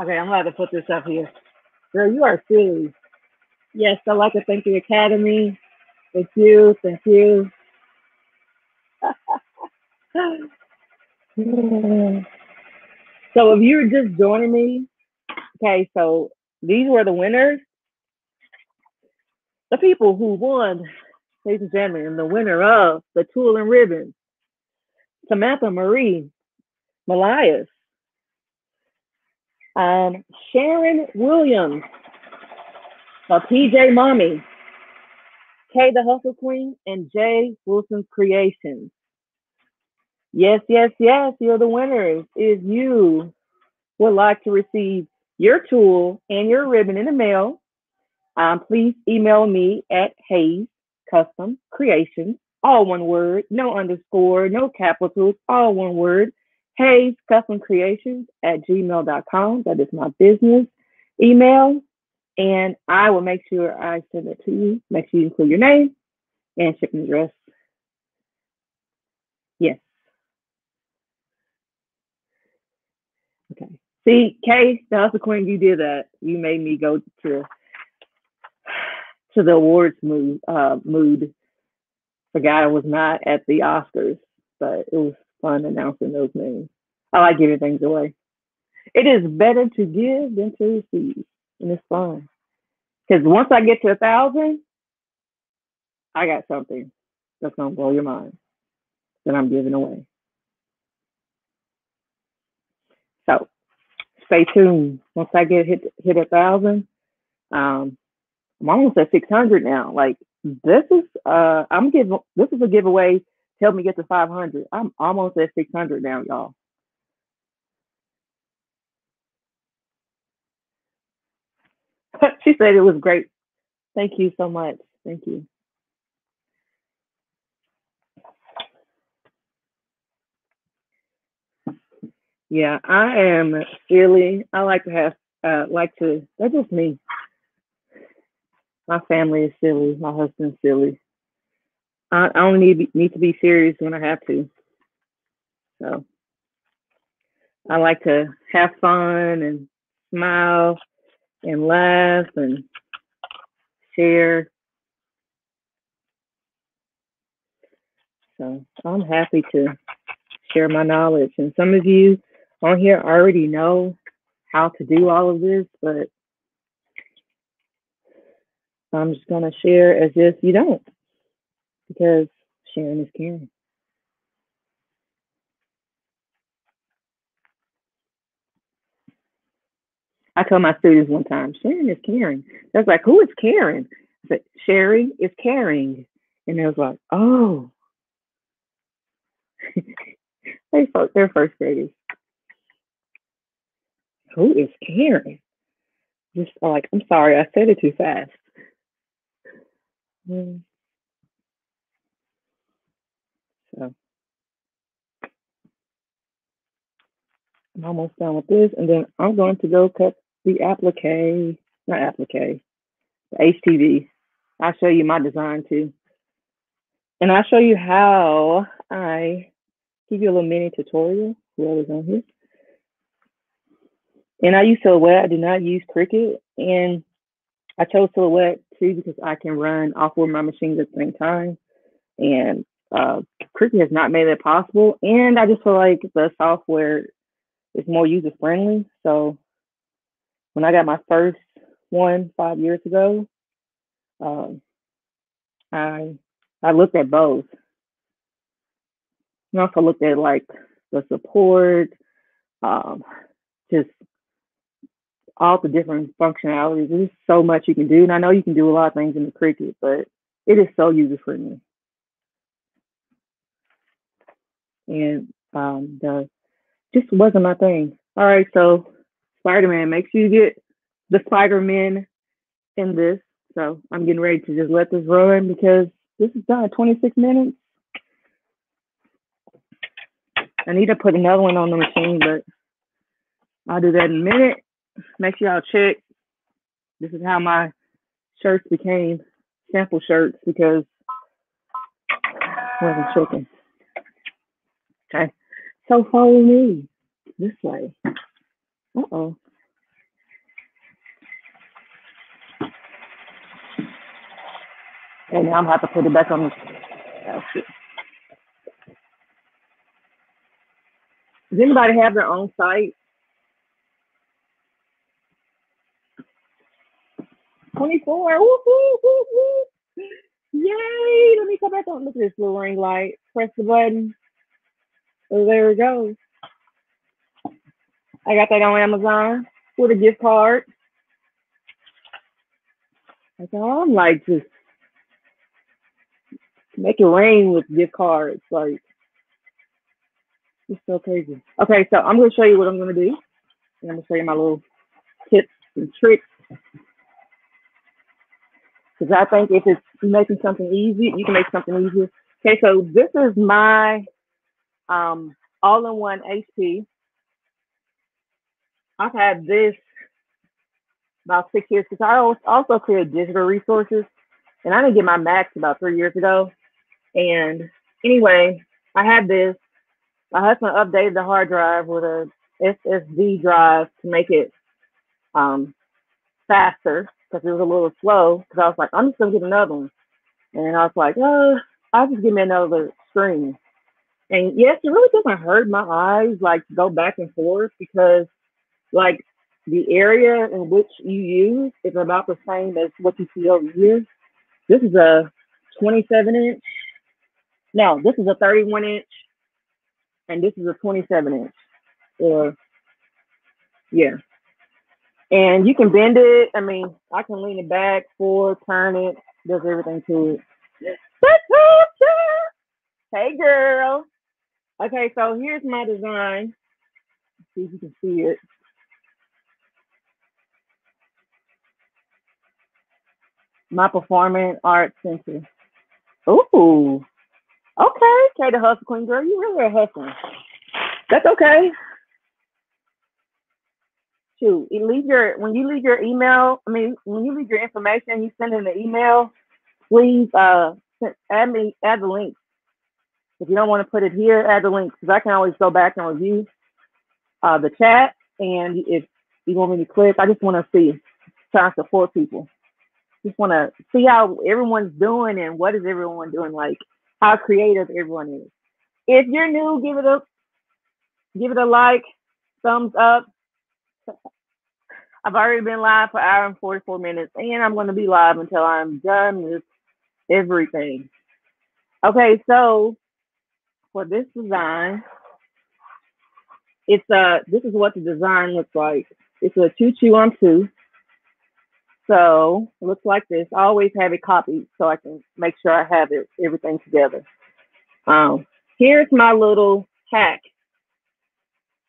Okay, I'm glad to put this up here. Girl, you are silly. Yes, I like to thank the Academy. Thank you. Thank you. so if you're just joining me, okay, so these were the winners. The people who won, ladies and gentlemen, the winner of the Tulle and Ribbon, Samantha Marie Malias, um, Sharon Williams, uh, PJ Mommy, Kay the Hustle Queen, and Jay Wilson's Creations. Yes, yes, yes, you're the winners. If you would like to receive your tulle and your ribbon in the mail, um, please email me at Hayes Custom Creations, all one word, no underscore, no capitals, all one word, Hayes Custom Creations at gmail.com. That is my business email. And I will make sure I send it to you. Make sure you include your name and shipping address. Yes. Okay. See, Kay, the queen. You did that. You made me go to to the awards mood. Uh, mood. Forgot I was not at the Oscars, but it was fun announcing those names. I like giving things away. It is better to give than to receive, and it's fun. Because once I get to a thousand, I got something that's gonna blow your mind that I'm giving away. So stay tuned. Once I get hit hit a thousand, um, I'm almost at six hundred now. Like this is uh I'm giving this is a giveaway help me get to 500. I'm almost at 600 now, y'all. she said it was great. Thank you so much. Thank you. Yeah, I am silly. I like to have, uh, like to, that's just me. My family is silly. My husband's silly. I, I only need, need to be serious when I have to. So I like to have fun and smile and laugh and share. So I'm happy to share my knowledge. And some of you on here already know how to do all of this, but I'm just going to share as if you don't because sharing is caring. I told my students one time, sharing is caring. They was like, who is caring? I said, sharing is caring. And they was like, oh. they they're first graders. Who is caring? Just like, I'm sorry, I said it too fast. Mm. So I'm almost done with this, and then I'm going to go cut the applique, not applique, the HTV. I'll show you my design too. And I'll show you how I give you a little mini tutorial, whoever's on here, And I use Silhouette. I do not use Cricut. And I chose Silhouette too because I can run all four of my machines at the same time. And uh, Cricut has not made it possible. And I just feel like the software is more user friendly. So when I got my first one five years ago, um, I I looked at both. I also looked at like the support, um, just all the different functionalities. There's so much you can do, and I know you can do a lot of things in the Cricut, but it is so user friendly. And um, the just wasn't my thing. All right, so Spider Man, make sure you get the Spider Man in this. So I'm getting ready to just let this run because this is done 26 minutes. I need to put another one on the machine, but I'll do that in a minute. Make sure y'all check. This is how my shirts became sample shirts because I wasn't checking. Okay. So follow me this way. Uh oh. And now I'm gonna have to put it back on shit. Does anybody have their own site? 24. Woo, woo, woo, woo. Yay! Let me come back on. Look at this little ring light. Press the button. Oh, there it goes. I got that on Amazon with a gift card. Like, oh, I'm like just make it rain with gift cards. Like, it's so crazy. Okay, so I'm going to show you what I'm going to do. And I'm going to show you my little tips and tricks. Because I think if it's making something easy, you can make something easier. Okay, so this is my um, all-in-one HP. I've had this about six years because I also create digital resources, and I didn't get my Macs about three years ago. And anyway, I had this. My husband updated the hard drive with a SSD drive to make it um, faster because it was a little slow. Because I was like, I'm just gonna get another one, and I was like, oh, I'll just give me another screen. And yes, it really doesn't hurt my eyes like go back and forth because like the area in which you use is about the same as what you see over here. This is a 27 inch. No, this is a 31 inch, and this is a 27 inch. Or yeah, and you can bend it. I mean, I can lean it back, forward, turn it, does everything to it. Hey, girl. Okay, so here's my design. See if you can see it. My performing arts center. Ooh. Okay, okay, the hustle queen girl. You really a hustling. That's okay. You leave your when you leave your email. I mean, when you leave your information, you send in the email. Please uh add me add the link. If you don't want to put it here, add the link because I can always go back and review uh, the chat. And if you want me to click, I just want to see, try to support people just want to see how everyone's doing and what is everyone doing, like how creative everyone is. If you're new, give it a give it a like, thumbs up. I've already been live for an hour and 44 minutes, and I'm going to be live until I'm done with everything. Okay, so for this design, it's a, this is what the design looks like. It's a two two on two. So it looks like this. I always have it copied so I can make sure I have it everything together. Um, here's my little hack.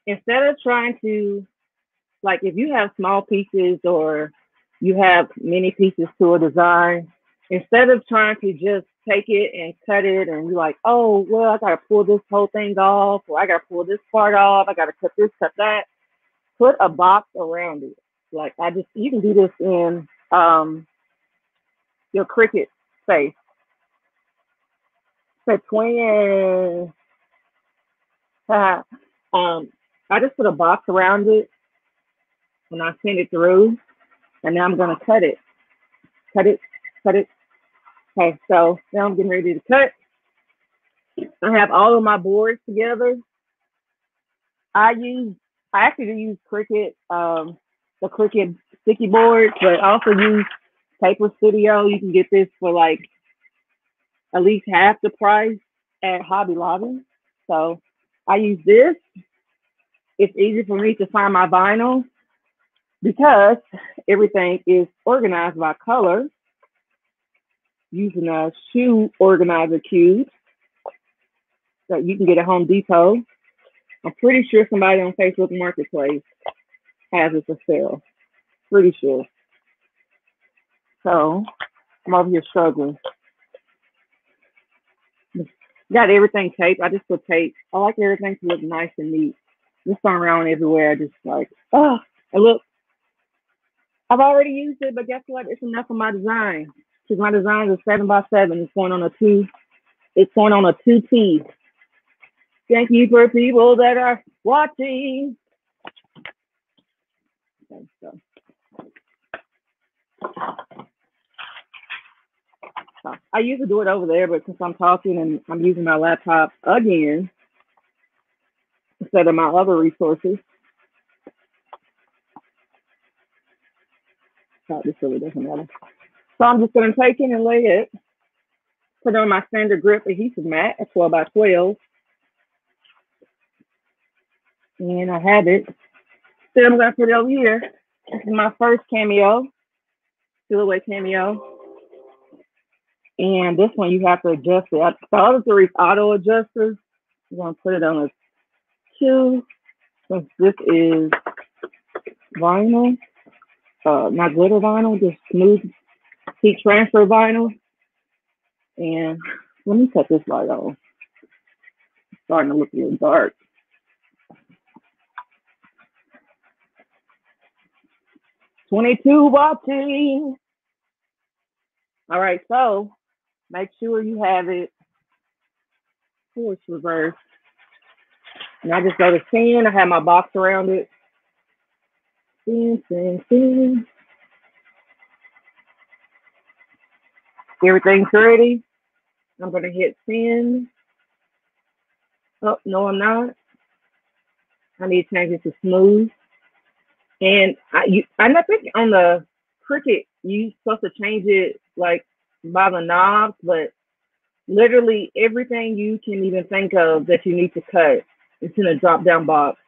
Instead of trying to, like, if you have small pieces or you have many pieces to a design, instead of trying to just take it and cut it and you're like, oh, well, I got to pull this whole thing off or I got to pull this part off, I got to cut this, cut that, put a box around it. Like I just you can do this in um your Cricut space. Uh, um I just put a box around it and I send it through, and now I'm gonna cut it, cut it, cut it. Okay, so now I'm getting ready to cut. I have all of my boards together. I use, I actually use Cricut, um, the Cricut sticky boards, but I also use Paper Studio. You can get this for like at least half the price at Hobby Lobby. So I use this. It's easy for me to find my vinyl because everything is organized by color using a shoe organizer cube that you can get at Home Depot. I'm pretty sure somebody on Facebook Marketplace has it for sale. Pretty sure. So I'm over here struggling. Got everything taped. I just put tape. I like everything to look nice and neat. Just going around everywhere, I just like, ah, oh, and look, I've already used it, but guess what? It's enough for my design. Because my design is seven by seven. It's going on a two, it's going on a two T. Thank you for people that are watching. I used to do it over there, but since I'm talking and I'm using my laptop again instead of my other resources, this really doesn't matter. So I'm just going to take it and lay it, put on my standard grip adhesive mat at 12 by 12. And I have it. Then I'm going to put it over here. This is my first cameo, silhouette cameo. And this one you have to adjust it. The other three auto adjusters. I'm gonna put it on a two. Since this is vinyl, uh, not glitter vinyl, just smooth heat transfer vinyl. And let me cut this light off. It's starting to look a little dark. Twenty-two watching. All right, so Make sure you have it force reverse. And I just go to 10. I have my box around it. 10, 10, 10. Everything's ready. I'm going to hit 10. Oh, no, I'm not. I need to change it to smooth. And I, you, I think on the Cricut, you're supposed to change it like by the knobs, but literally everything you can even think of that you need to cut is in a drop down box.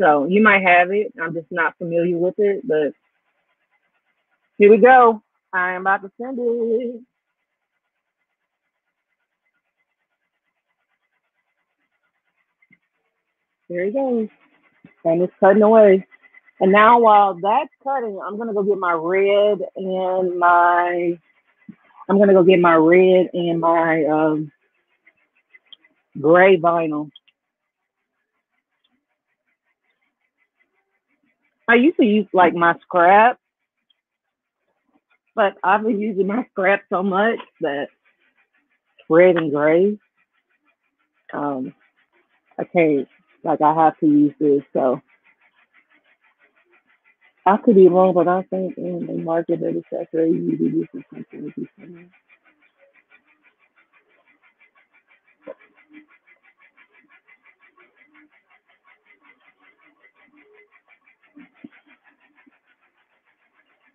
So you might have it. I'm just not familiar with it, but here we go. I am about to send it. There he goes. And it's cutting away. And now while that's cutting, I'm gonna go get my red and my I'm gonna go get my red and my um, gray vinyl. I used to use like my scrap, but I've been using my scrap so much that red and gray. Um, I can't like I have to use this so. I could be wrong, but I think in the market that saturated, you do this is something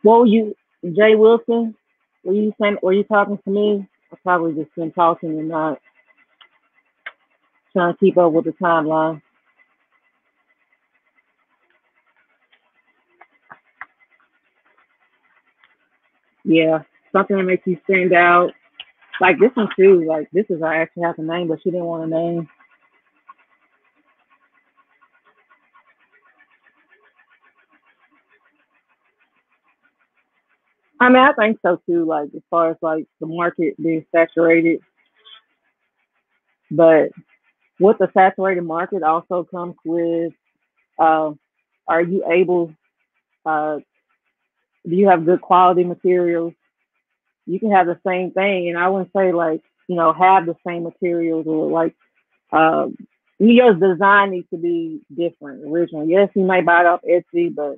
What were you, Jay Wilson? Were you saying? Were you talking to me? I probably just been talking and not trying to keep up with the timeline. Yeah, something that makes you stand out. Like this one too. Like this is I actually have a name, but she didn't want a name. I mean, I think so too. Like as far as like the market being saturated, but with the saturated market also comes with, uh, are you able uh, do you have good quality materials? You can have the same thing, and I wouldn't say like you know have the same materials or like um, your design needs to be different, original. Yes, you might buy it off Etsy, but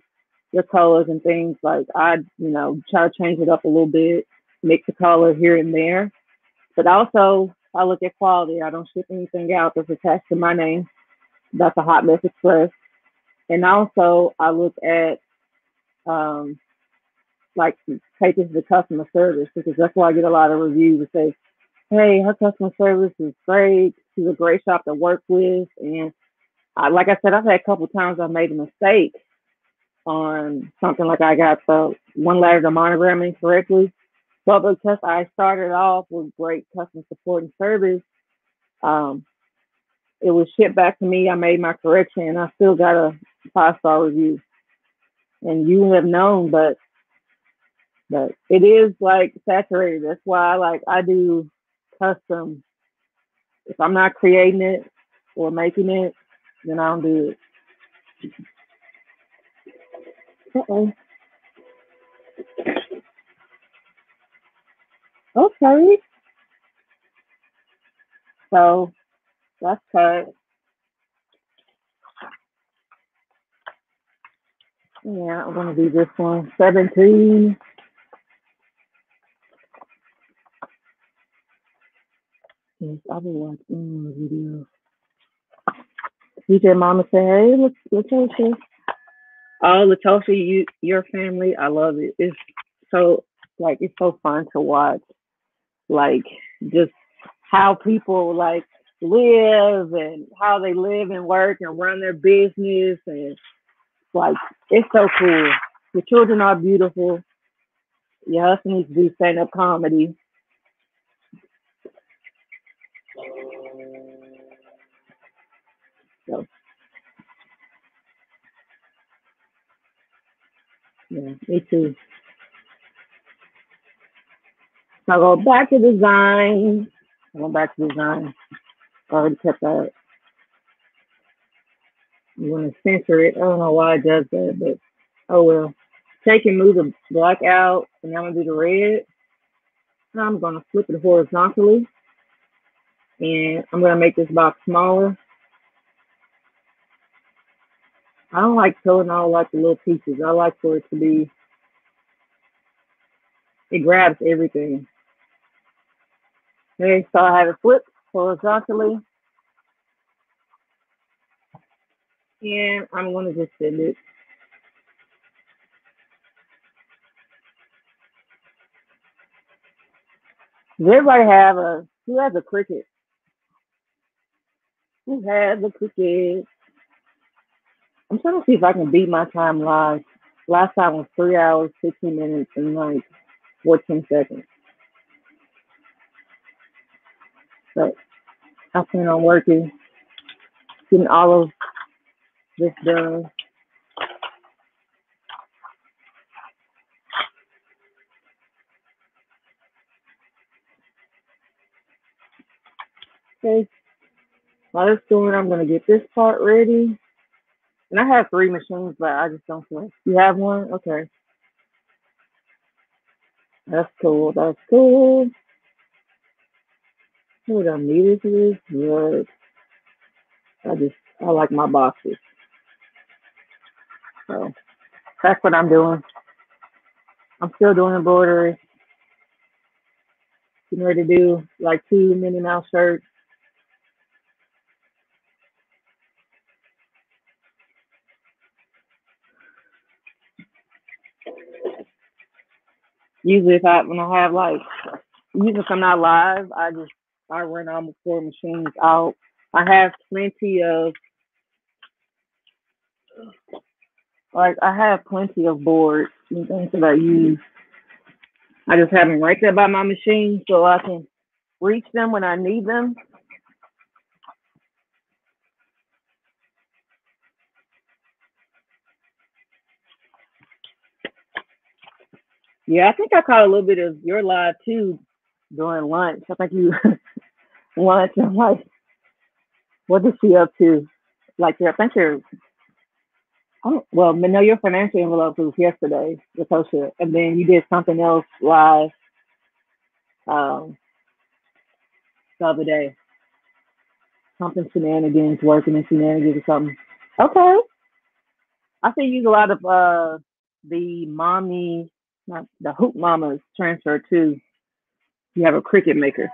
your colors and things. Like I, you know, try to change it up a little bit, mix the color here and there. But also, I look at quality. I don't ship anything out that's attached to my name. That's a Hot Mess Express. And also, I look at um, like pages the customer service because that's why I get a lot of reviews that say, "Hey, her customer service is great. She's a great shop to work with." And I, like I said, I've had a couple times I made a mistake on something like I got the one letter of the monogram incorrectly. But because I started off with great customer support and service, um, it was shipped back to me. I made my correction and I still got a five star review. And you have known, but but it is like saturated. That's why like I do custom. If I'm not creating it or making it, then I don't do it. Uh-oh. Oh, okay. So that's cut. Yeah, I'm gonna do this one. 17. Yes, I've been watching the video. DJ Mama say, hey, look, Latosha. Oh, Latosha, you, your family, I love it. It's so, like, it's so fun to watch. Like, just how people, like, live and how they live and work and run their business. And, like, it's so cool. The children are beautiful. Your husband needs to do stand-up comedy. So, yeah, me too. So I go back to design. I go back to design. I already kept that. I'm going to censor it. I don't know why it does that, but oh well. Take and move the black out, and I'm to do the red. I'm going to flip it horizontally, and I'm going to make this box smaller. I don't like filling all like the little pieces. I like for it to be, it grabs everything. Okay, so I have it flipped horizontally. And I'm going to just send it. Does everybody have a, who has a Cricut? Who has a Cricut? I'm trying to see if I can beat my time live. Last time was three hours, 15 minutes, and like 14 seconds. But I plan on working, getting all of this done. Okay. While it's doing, I'm gonna get this part ready. And I have three machines, but I just don't feel. You have one? Okay. That's cool. That's cool. We don't need for this, but I just I like my boxes. So that's what I'm doing. I'm still doing embroidery. Getting ready to do like two Minnie Mouse shirts. Usually, if I when I have like, usually if I'm not live, I just I run all my four machines out. I have plenty of like I have plenty of boards and things that I use. I just have them right there by my machine so I can reach them when I need them. Yeah, I think I caught a little bit of your live too during lunch. I think you lunch. I'm like, what is she up to? Like, I think you're. Oh, well, no, your financial envelope was yesterday Osha, and then you did something else live um, the other day. Something shenanigans, working in shenanigans or something. Okay. I see you use a lot of uh, the mommy, not the hoop mamas transfer to you have a Cricut Maker.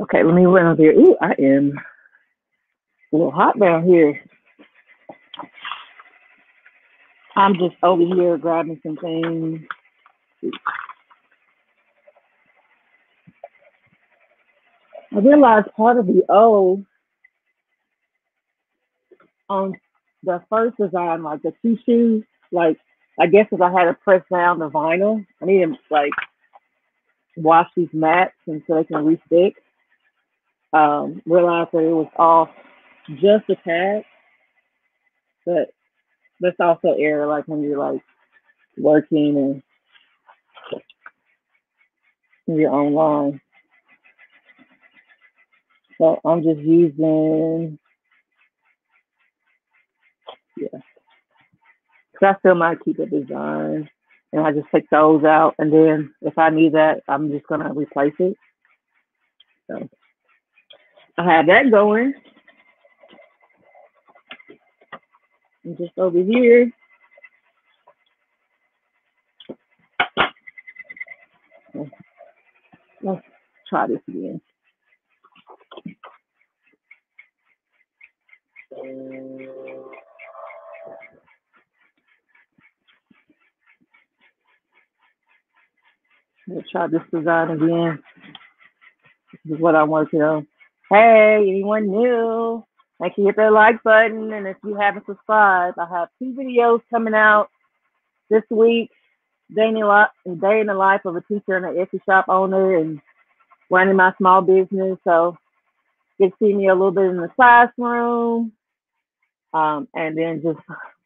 Okay, let me run over here. Ooh, I am a little hot down here. I'm just over here grabbing some things. I realized part of the O on the first design, like the two shoes, like I guess if I had to press down the vinyl, I need to like wash these mats and so they can restick. Um, realized that it was off just a tad, but that's also error, like when you're like working and you're online. So I'm just using, yeah, because I still might keep a design and I just take those out. And then if I need that, I'm just going to replace it. So I have that going. And just over here. Let's try this again. Let's try this design again. This is what I'm working on. Hey, anyone new? Make sure you hit that like button. And if you haven't subscribed, I have two videos coming out this week. Day in, the life of a teacher and an Etsy shop owner and running my small business. So to see me a little bit in the classroom um, and then just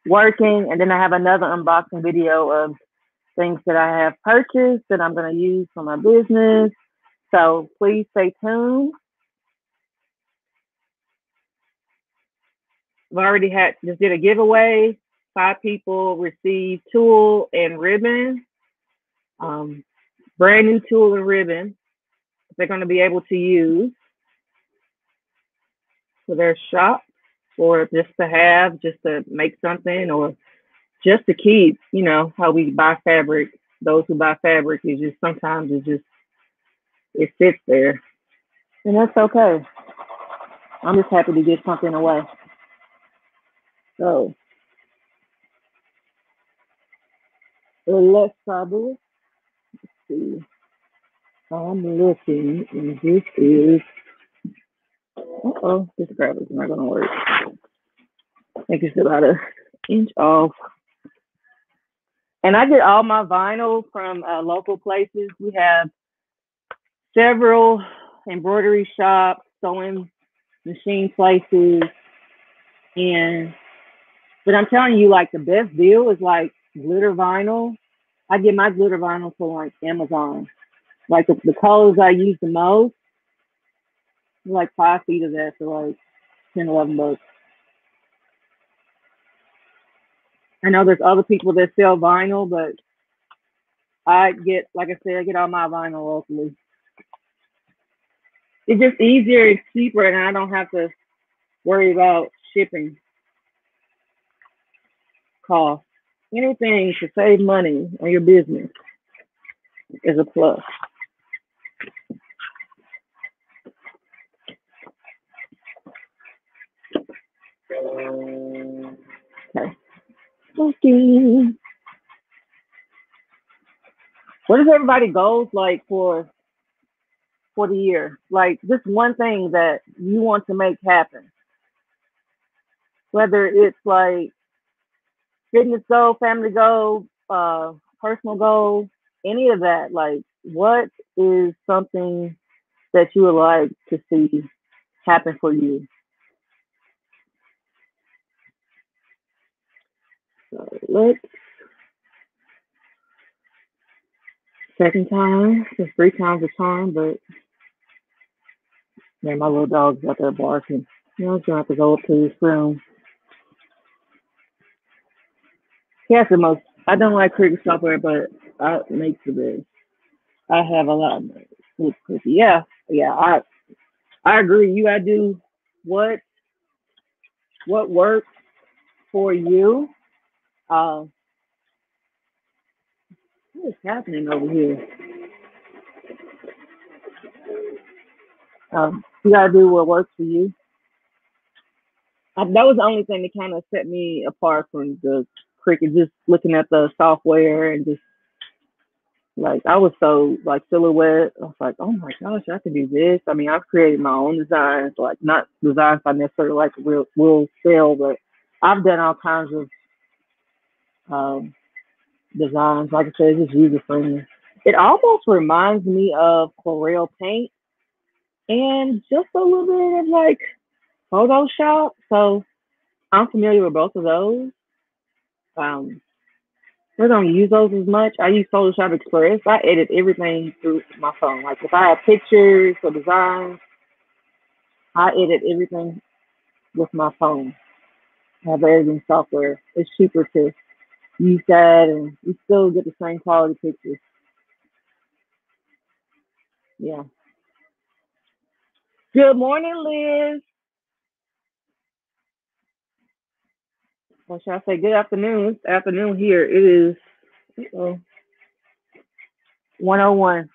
working. And then I have another unboxing video of things that I have purchased that I'm going to use for my business. So please stay tuned. I've already had just did a giveaway. Five people received tulle and ribbon, um, brand new tulle and ribbon. They're going to be able to use for their shop, or just to have, just to make something, or just to keep. You know how we buy fabric. Those who buy fabric is just sometimes it just it sits there, and that's okay. I'm just happy to get something away. So let's. Let's see. I'm looking, and this is. Oh, this grab is not gonna work. I think it's about an inch off. And I get all my vinyl from uh, local places. We have several embroidery shops, sewing machine places, and but I'm telling you, like the best deal is like glitter vinyl. I get my glitter vinyl from like Amazon. Like the, the colors I use the most, like five feet of that for like 10, 11 bucks. I know there's other people that sell vinyl, but I get, like I said, I get all my vinyl locally. It's just easier and cheaper, and I don't have to worry about shipping cost. Anything to save money on your business is a plus. Okay. Okay. What is everybody goals like for for the year? Like just one thing that you want to make happen. Whether it's like fitness goal, family goal, uh, personal goal, any of that. Like, what is something that you would like to see happen for you? So let's second time, it's three times a charm, but man, my little dog's out there barking. You know, I'm gonna have to go up to his room. He has the most. I don't like Cricut software, but I make the best. I have a lot of Cricut. Yeah, yeah. I I agree. You gotta do what what works for you. Uh, what is happening over here? Um, you gotta do what works for you. I, that was the only thing that kind of set me apart from the Cricut. Just looking at the software and just like I was so like silhouette. I was like, oh my gosh, I can do this. I mean, I've created my own designs, like not designs I necessarily like will will sell, but I've done all kinds of um, designs. Like I said, it's just user friendly. It almost reminds me of Corel Paint and just a little bit of like Photoshop. So I'm familiar with both of those. Um, I don't use those as much. I use Photoshop Express. I edit everything through my phone. Like if I have pictures or designs, I edit everything with my phone. I have editing software. It's cheaper to use said, and you still get the same quality pictures. Yeah. Good morning, Liz. Or should I say good afternoon? It's afternoon here. It is uh, 101.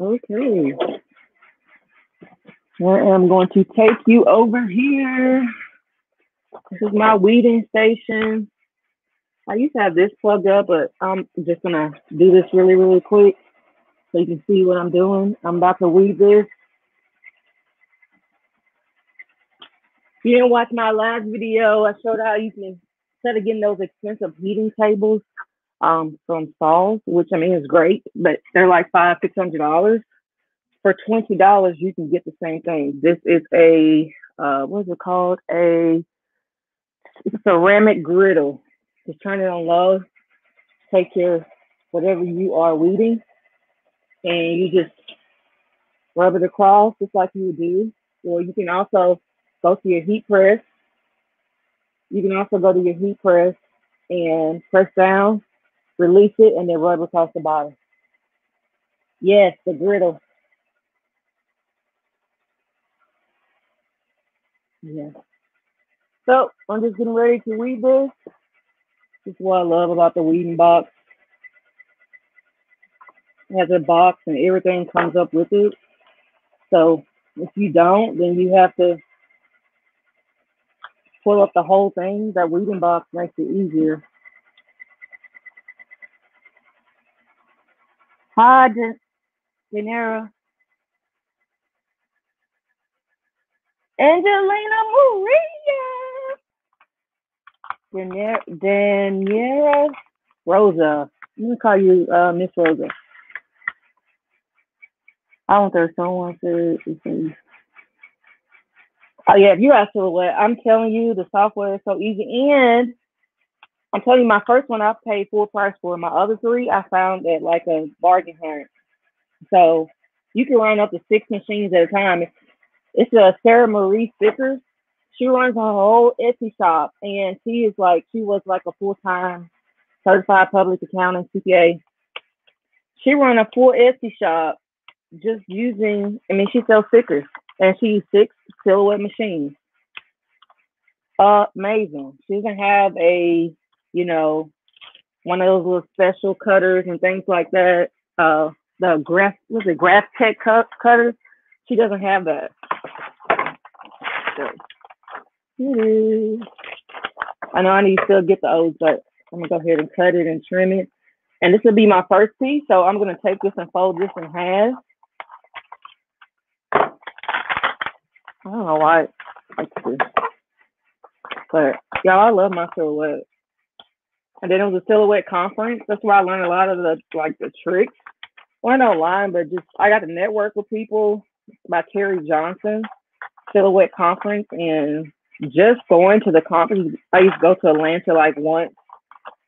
Okay. I am going to take you over here. This is my weeding station. I used to have this plugged up, but I'm just gonna do this really, really quick so you can see what I'm doing. I'm about to weed this. If you didn't watch my last video, I showed how you can instead of getting those expensive heating tables um, from Stahls', which I mean is great, but they're like five, six hundred dollars. For twenty dollars, you can get the same thing. This is a uh, what is it called? A ceramic griddle. Just turn it on low, take your whatever you are weeding, and you just rub it across just like you would do. Or you can also go to your heat press. You can also go to your heat press and press down, release it, and then rub across the bottom. Yes, the griddle. Yeah. So I'm just getting ready to weed this. This is what I love about the weeding box. It has a box and everything comes up with it. So if you don't, then you have to pull up the whole thing. That weeding box makes it easier. Hi, Danera. Angelina Maria. Dan- Daniela Rosa. I'm gonna call you uh, Miss Rosa. I don't think someone said. Oh yeah, if you ask for silhouette, I'm telling you, the software is so easy, and I'm telling you, my first one I paid full price for. My other three I found at like a bargain hunt. So you can run up to six machines at a time. It's a Sarah Marie Stickers. She runs a whole Etsy shop, and she is like she was like a full time certified public accountant CPA. She run a full Etsy shop just using. I mean, she sells stickers, and she used six silhouette machines. Amazing. She doesn't have a, you know, one of those little special cutters and things like that. Uh, the graph, what's it, graph tech cut, cutters. She doesn't have that. So. Mm-hmm. I know I need to still get the O's, but I'm gonna go ahead and cut it and trim it. And this will be my first piece, so I'm gonna take this and fold this in half. I don't know why this, but y'all, I love my silhouette. And then it was a silhouette conference. That's where I learned a lot of the like the tricks. Well, not online, but just I got to network with people by Terry Johnson silhouette conference and just going to the conference. I used to go to Atlanta like once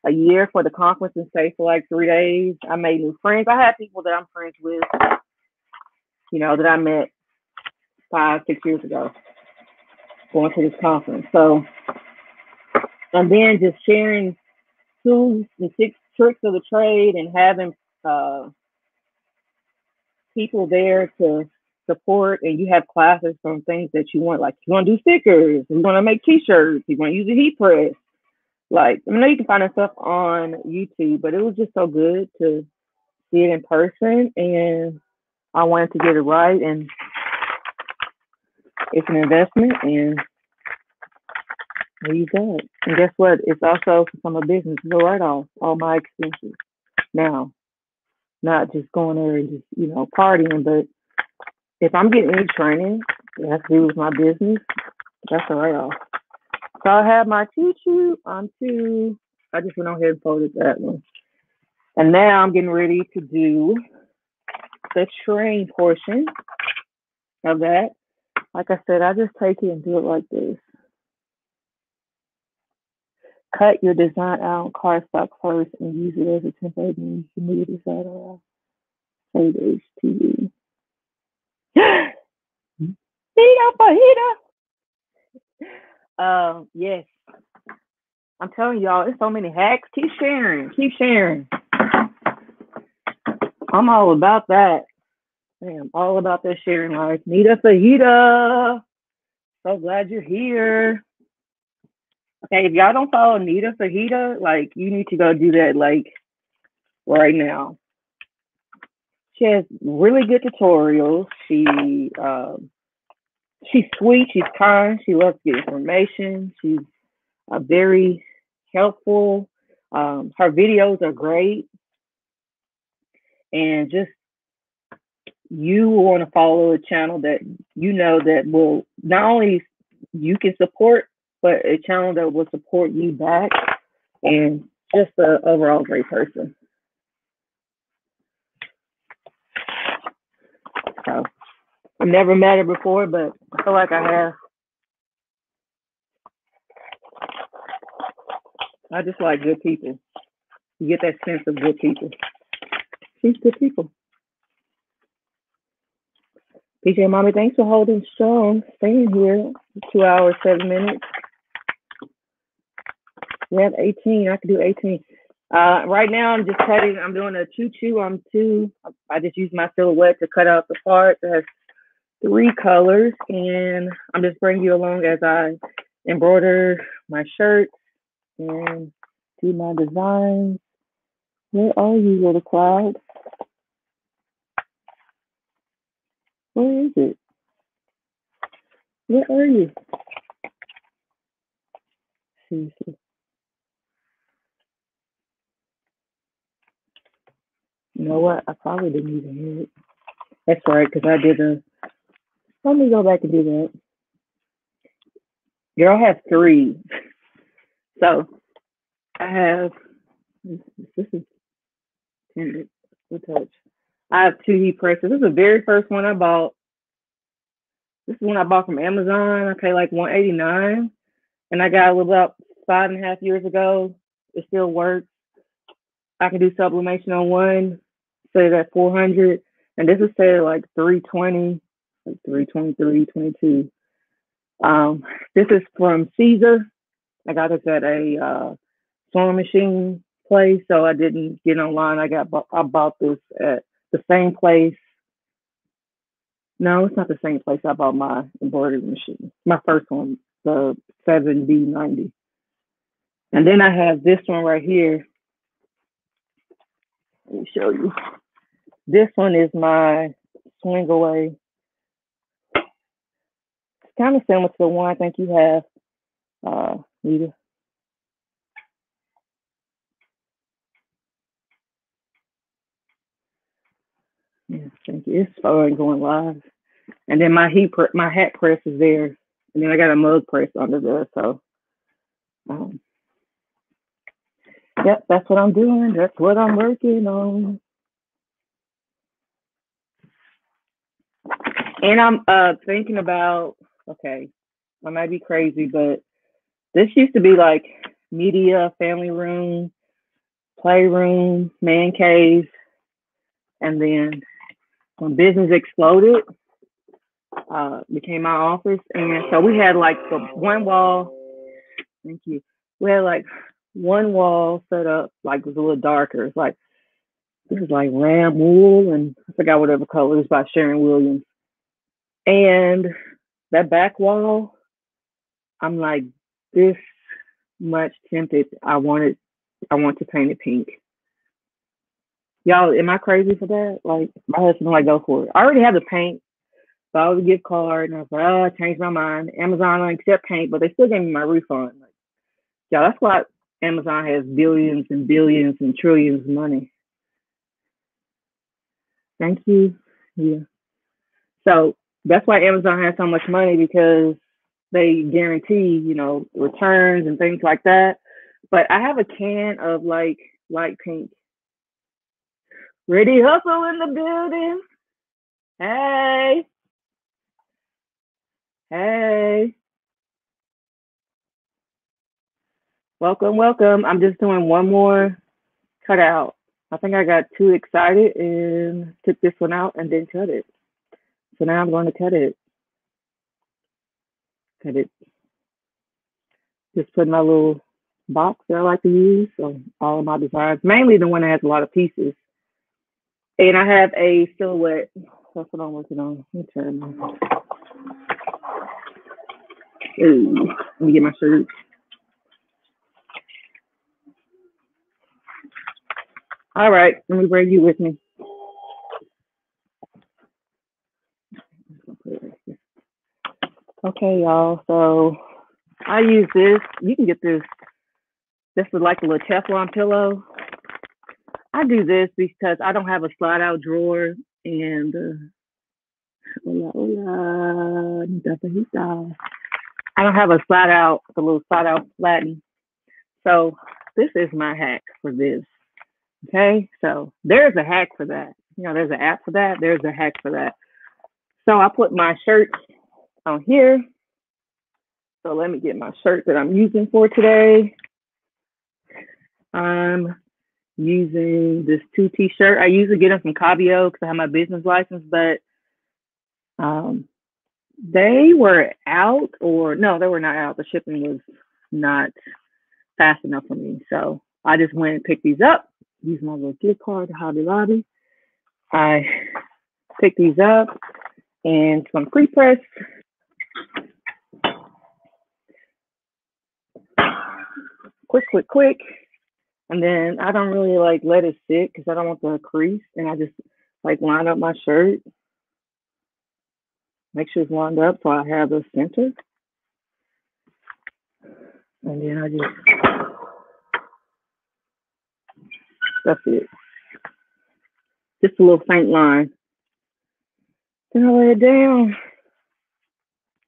a year for the conference and stay for like three days. I made new friends. I had people that I'm friends with, you know, that I met five, six years ago going to this conference. So, and then just sharing tools and six tricks of the trade and having uh, people there to support and you have classes from things that you want, like you want to do stickers, you want to make t-shirts, you want to use a heat press. Like I know you can find that stuff on YouTube, but it was just so good to see it in person and I wanted to get it right and it's an investment and there you go. And guess what? It's also from a business. Go right off all my expenses now. Not just going there and just, you know, partying, but if I'm getting any training that has to do with my business, that's a write off. So I have my choo choo on two. I just went on and folded that one. And now I'm getting ready to do the train portion of that. Like I said, I just take it and do it like this. Cut your design out cardstock first and use it as a template and you move this out of Save HTV. Nita fajita. Um, yes. I'm telling y'all, there's so many hacks. Keep sharing. Keep sharing. I'm all about that. I'm all about that sharing life. Nita Fajita. So glad you're here. Okay, if y'all don't follow Nita Fajita, like you need to go do that like right now. She has really good tutorials. She um, she's sweet. She's kind. She loves to get information. She's uh, very helpful. Um, her videos are great, and just you want to follow a channel that you know that will not only you can support, but a channel that will support you back, and just an overall great person. So I've never met her before, but I feel like I have. I just like good people. You get that sense of good people. She's good people. PJ Mommy, thanks for holding strong, staying here. Two hours, seven minutes. We have 18. I can do 18. Uh, right now, I'm just cutting. I'm doing a choo choo on two. I just use my silhouette to cut out the part that has three colors, and I'm just bringing you along as I embroider my shirts and do my designs. Where are you, little cloud? Where is it? Where are you? Seriously. You know what? I probably didn't even hear it. That's right, because I did a. Let me go back and do that. Girl I have three. So I have. This is tender. Good touch. I have two heat presses. This is the very first one I bought. This is one I bought from Amazon. I paid like 189 and I got it about five and a half years ago. It still works. I can do sublimation on one set that 400, and this is say like 320, like 323, 22. Um, this is from Caesar. I got this at a uh, sewing machine place, so I didn't get online. I got I bought this at the same place. No, it's not the same place I bought my embroidery machine. My first one, the 7B90. And then I have this one right here. Let me show you. This one is my swing away. It's kind of similar to the one I think you have, uh, Nita. Yeah, thank you. It's fun going live. And then my heat, my hat press is there, and then I got a mug press under there. So, um, yep, that's what I'm doing. That's what I'm working on. And I'm uh thinking about okay, I might be crazy, but this used to be like media, family room, playroom, man cave, and then when business exploded, uh, became my office, and so we had like the one wall. Thank you. We had like one wall set up, like it was a little darker. It's like this is like ram wool, and I forgot whatever color. It's by Sherwin Williams And that back wall, I'm like this much tempted. I wanted, I want to paint it pink. Y'all, am I crazy for that? Like my husband like go for it. I already have the paint, so I was a gift card, and I was like, oh, I changed my mind. Amazon don't accept paint, but they still gave me my refund. Like, yeah, that's why Amazon has billions and billions and trillions of money. Thank you. Yeah. So that's why Amazon has so much money because they guarantee, you know, returns and things like that. But I have a can of like light pink. Ready hustle in the building. Hey. Hey. Welcome, welcome. I'm just doing one more cutout. I think I got too excited and took this one out and then cut it. So now I'm going to cut it. Cut it. Just put my little box that I like to use. So all of my designs, mainly the one that has a lot of pieces. And I have a silhouette. That's what I'm working on. Let me turn my. Ooh, let me get my shirt. All right, let me bring you with me. Okay, y'all. So I use this. You can get this. This is like a little Teflon pillow. I do this because I don't have a slide out drawer and uh, hola, hola, I don't have a slide out, a little slide out flatten. So this is my hack for this. Okay, so there's a hack for that. You know, there's an app for that. There's a hack for that. So I put my shirt on here. So let me get my shirt that I'm using for today. I'm using this 2T shirt. I usually get them from Kavio because I have my business license, but um, they were out or no, they were not out. The shipping was not fast enough for me. So I just went and picked these up use my little gift card to Hobby Lobby. I pick these up and some pre-press. Quick, quick, quick. And then I don't really like let it sit because I don't want the crease. And I just like line up my shirt. Make sure it's lined up so I have the center. And then I just that's it. Just a little faint line. Then I lay it down.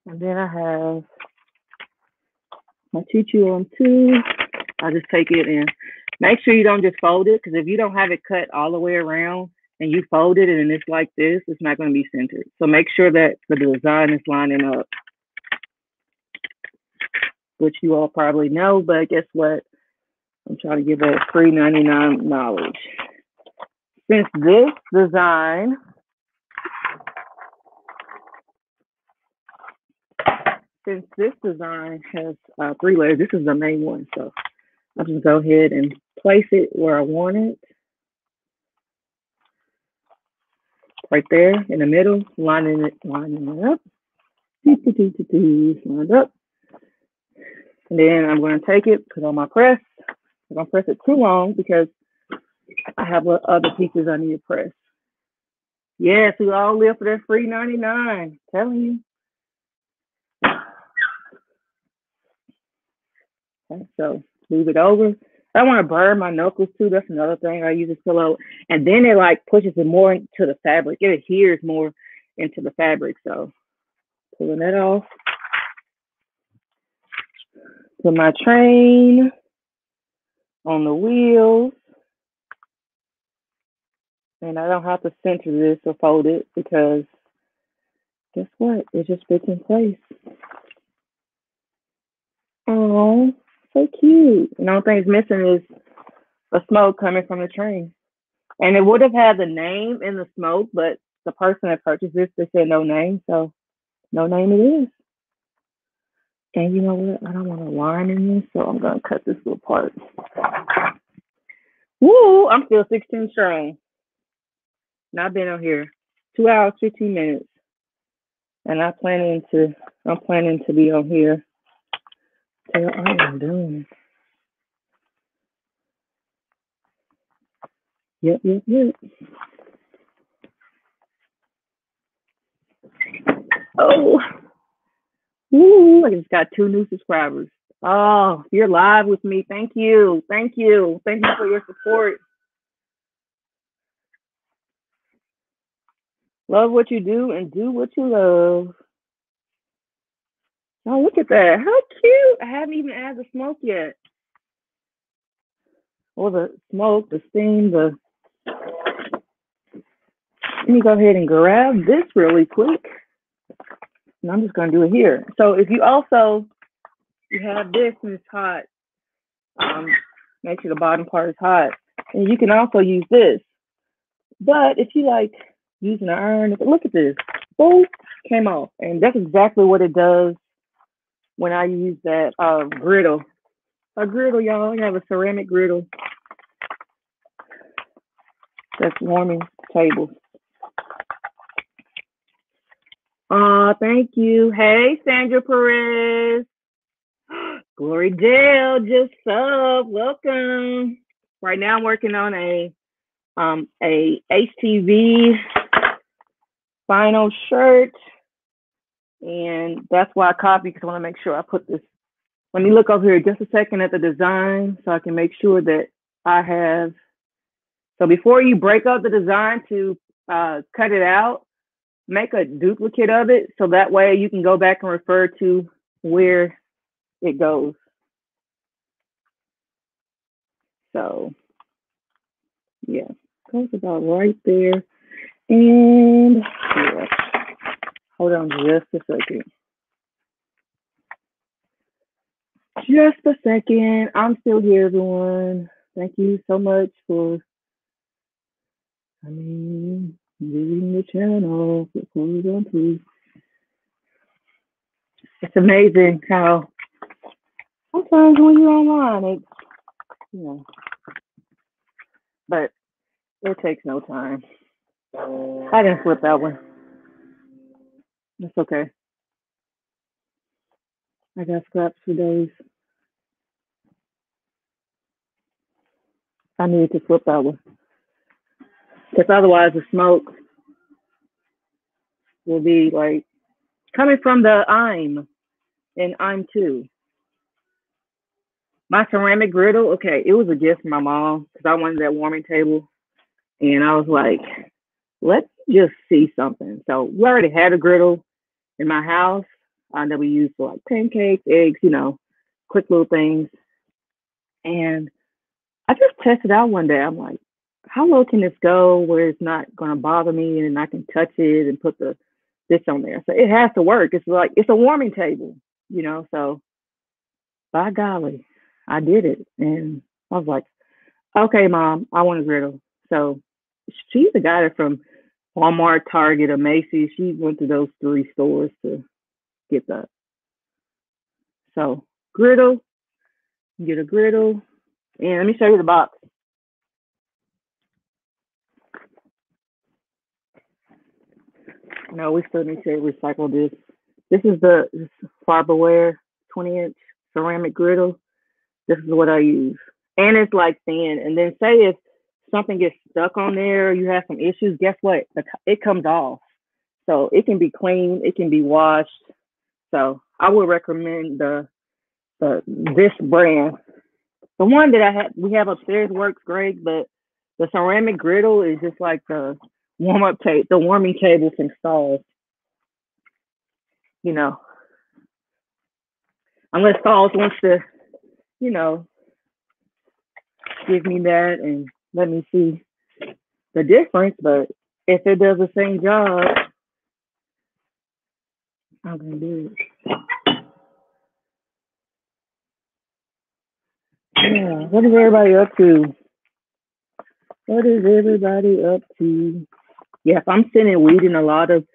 And then I have my choo on two. I just take it and make sure you don't just fold it because if you don't have it cut all the way around and you fold it and it's like this, it's not going to be centered. So make sure that the design is lining up, which you all probably know, but guess what? I'm trying to give that free 99 knowledge. Since this design since this design has uh, three layers, this is the main one. So I'll just go ahead and place it where I want it. Right there in the middle, lining it, lining it up. Lined up. And then I'm going to take it, put on my press, I don't press it too long because I have other pieces I need to press. Yes, we all live for that free 99. Telling you. Okay, so move it over. I want to burn my knuckles too. That's another thing I use a pillow. And then it like pushes it more into the fabric. It adheres more into the fabric. So pulling that off. Put my train on the wheels. And I don't have to center this or fold it because guess what? It just fits in place. Oh, so cute. And the only thing's missing is a smoke coming from the train. And it would have had the name in the smoke, but the person that purchased this, they said no name. So no name it is. And you know what? I don't want a line in this, so I'm gonna cut this little part. Woo! I'm still 16 strong. Not been on here. Two hours, 15 minutes. and I planning to I'm planning to be on here till I am done. Yep, yep, yep. Oh, woo! I just got two new subscribers. Oh, you're live with me. Thank you. Thank you. Thank you for your support. Love what you do and do what you love. Oh, look at that. How cute. I haven't even added the smoke yet. Or the smoke, the steam, the. Let me go ahead and grab this really quick. And I'm just going to do it here. So if you also you have this and it's hot, um, make sure the bottom part is hot. And you can also use this. But if you like using an iron, look at this. Both came off. And that's exactly what it does when I use that uh, griddle. A griddle, y'all. I have a ceramic griddle that's warming tables. Uh, thank you. Hey, Sandra Perez. Glory Dale, just up. Welcome. Right now, I'm working on a um a HTV vinyl shirt, and that's why I copy because I want to make sure I put this. Let me look over here just a second at the design so I can make sure that I have. So before you break up the design to uh, cut it out, make a duplicate of it so that way you can go back and refer to where it goes. So yeah, goes about right there. And yeah. hold on just a second. Just a second. I'm still here, everyone. Thank you so much for I mean Visiting the channel, please. It's amazing how sometimes when you're online, it, you know, but it takes no time. I didn't flip that one. That's okay. I got scraps for days. I need to flip that one. Because otherwise, the smoke will be like coming from the I'm and I'm too. My ceramic griddle, okay, it was a gift from my mom because I wanted that warming table. And I was like, let's just see something. So we already had a griddle in my house uh, that we used for like pancakes, eggs, you know, quick little things. And I just tested out one day. I'm like, how low can this go where it's not going to bother me and I can touch it and put the this on there. So it has to work. It's like it's a warming table, you know. So by golly, I did it, and I was like, okay, mom, I want a griddle. So she's the guy from Walmart, Target, or Macy's. She went to those three stores to get that. So griddle, get a griddle, and let me show you the box. No, we still need to recycle this. This is the Farberware 20 inch ceramic griddle. This is what I use. And it's like thin. And then say if something gets stuck on there, you have some issues, guess what? It comes off. So it can be cleaned, it can be washed. So I would recommend the the this brand. The one that I have we have upstairs works great, but the ceramic griddle is just like the warm up tape, the warming table Stahls. You know, unless Stahls wants to, you know, give me that and let me see the difference. But if it does the same job, I'm gonna do it. Yeah, what is everybody up to? What is everybody up to? Yeah, if I'm sitting weeding a lot of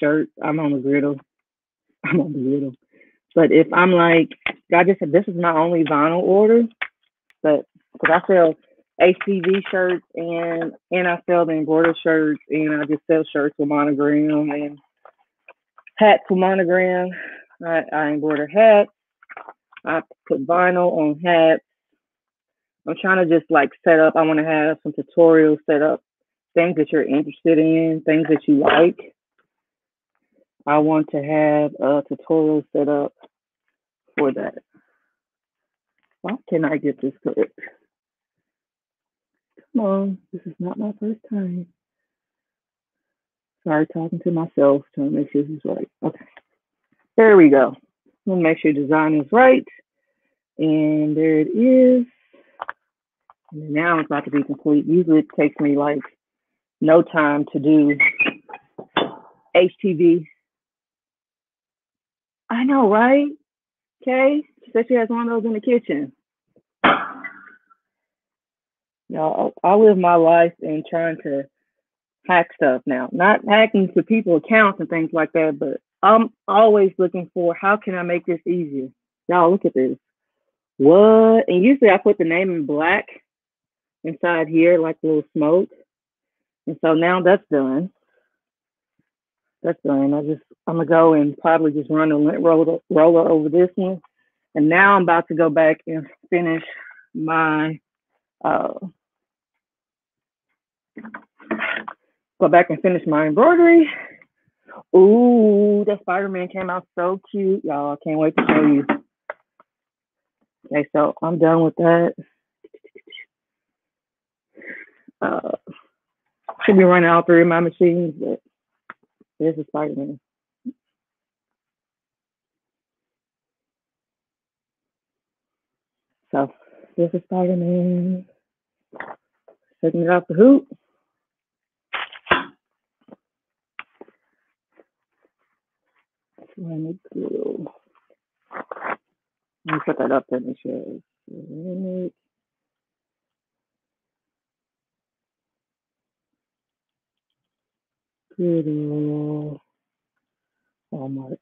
shirts, I'm on the griddle. I'm on the griddle. But if I'm like, I just said this is my only vinyl order, but because I sell HTV shirts and and I sell the embroidered shirts and I just sell shirts with monogram and hats for monogram. I, I embroider hats. I put vinyl on hats. I'm trying to just like set up. I want to have some tutorials set up, things that you're interested in, things that you like. I want to have a tutorial set up for that. Why can I get this correct? Come on, this is not my first time. Sorry, talking to myself, trying to make sure this is right. Okay, there we go. We'll make sure design is right. And there it is. And now it's about to be complete. Usually it takes me like no time to do HTV. I know, right? Okay. She said she has one of those in the kitchen. Y'all, I live my life in trying to hack stuff now. Not hacking to people accounts and things like that, but I'm always looking for how can I make this easier. Y'all look at this. What? And usually I put the name in black inside here, like a little smoke. And so now that's done. That's done. I just I'm gonna go and probably just run a roller roller over this one. And now I'm about to go back and finish my uh go back and finish my embroidery. Ooh, that Spider-Man came out so cute, y'all. I can't wait to show you. Okay, so I'm done with that. Uh, should be running all three of my machines, but there's a Spider-Man. So there's a Spider-Man. Taking it off the hoop. Let me put that up there and show. Good old Walmart,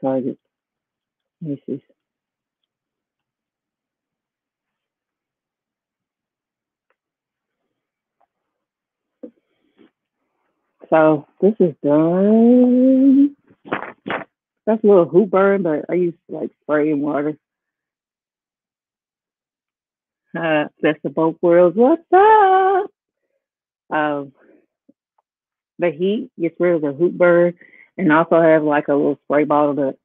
Target, Macy's. So this is done. That's a little hoop burn, but I use like spraying water. Uh, that's the both worlds. What's up? Um, the heat gets rid of the hoop burn, and also have like a little spray bottle that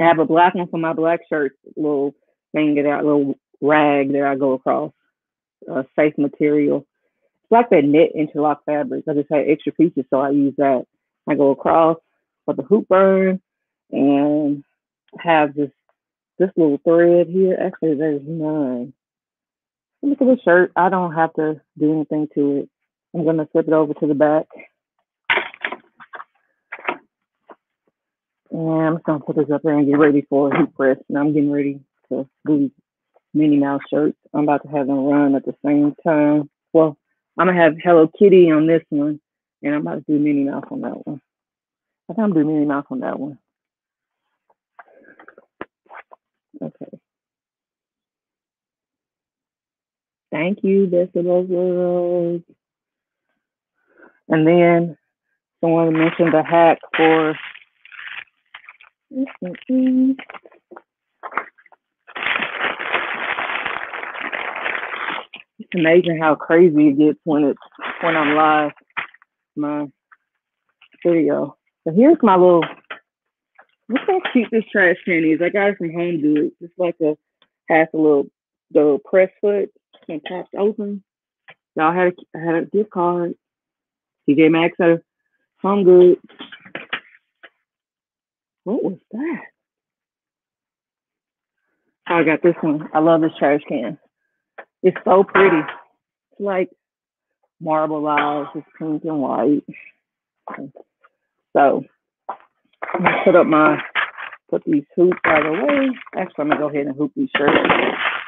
I have a black one for my black shirt, little thing that little rag that I go across, uh, safe material. It's like that knit interlock fabric. I just had extra pieces, so I use that. I go across for the hoop burn and have this this little thread here. Actually, there's none. Look at the shirt. I don't have to do anything to it. I'm gonna flip it over to the back. And I'm just gonna put this up there and get ready for heat press. And I'm getting ready to do Minnie Mouse shirts. I'm about to have them run at the same time. Well, I'm gonna have Hello Kitty on this one, and I'm about to do Minnie Mouse on that one. I think I'm doing Minnie Mouse on that one. Okay. Thank you, Best of both worlds. And then someone mentioned the hack for it's amazing how crazy it gets when it's when I'm live. My video. So here's my little. Look how cute this trash can is. I got it from Home Goods. It's like a has a little the press foot and pops open. Y'all had a had a gift card. TJ Maxx a Home Goods. What was that? Oh, I got this one. I love this trash can. It's so pretty. It's like marble it's pink and white. So I'm gonna put up my put these hoops out of the way. Actually, I'm gonna go ahead and hoop these shirts,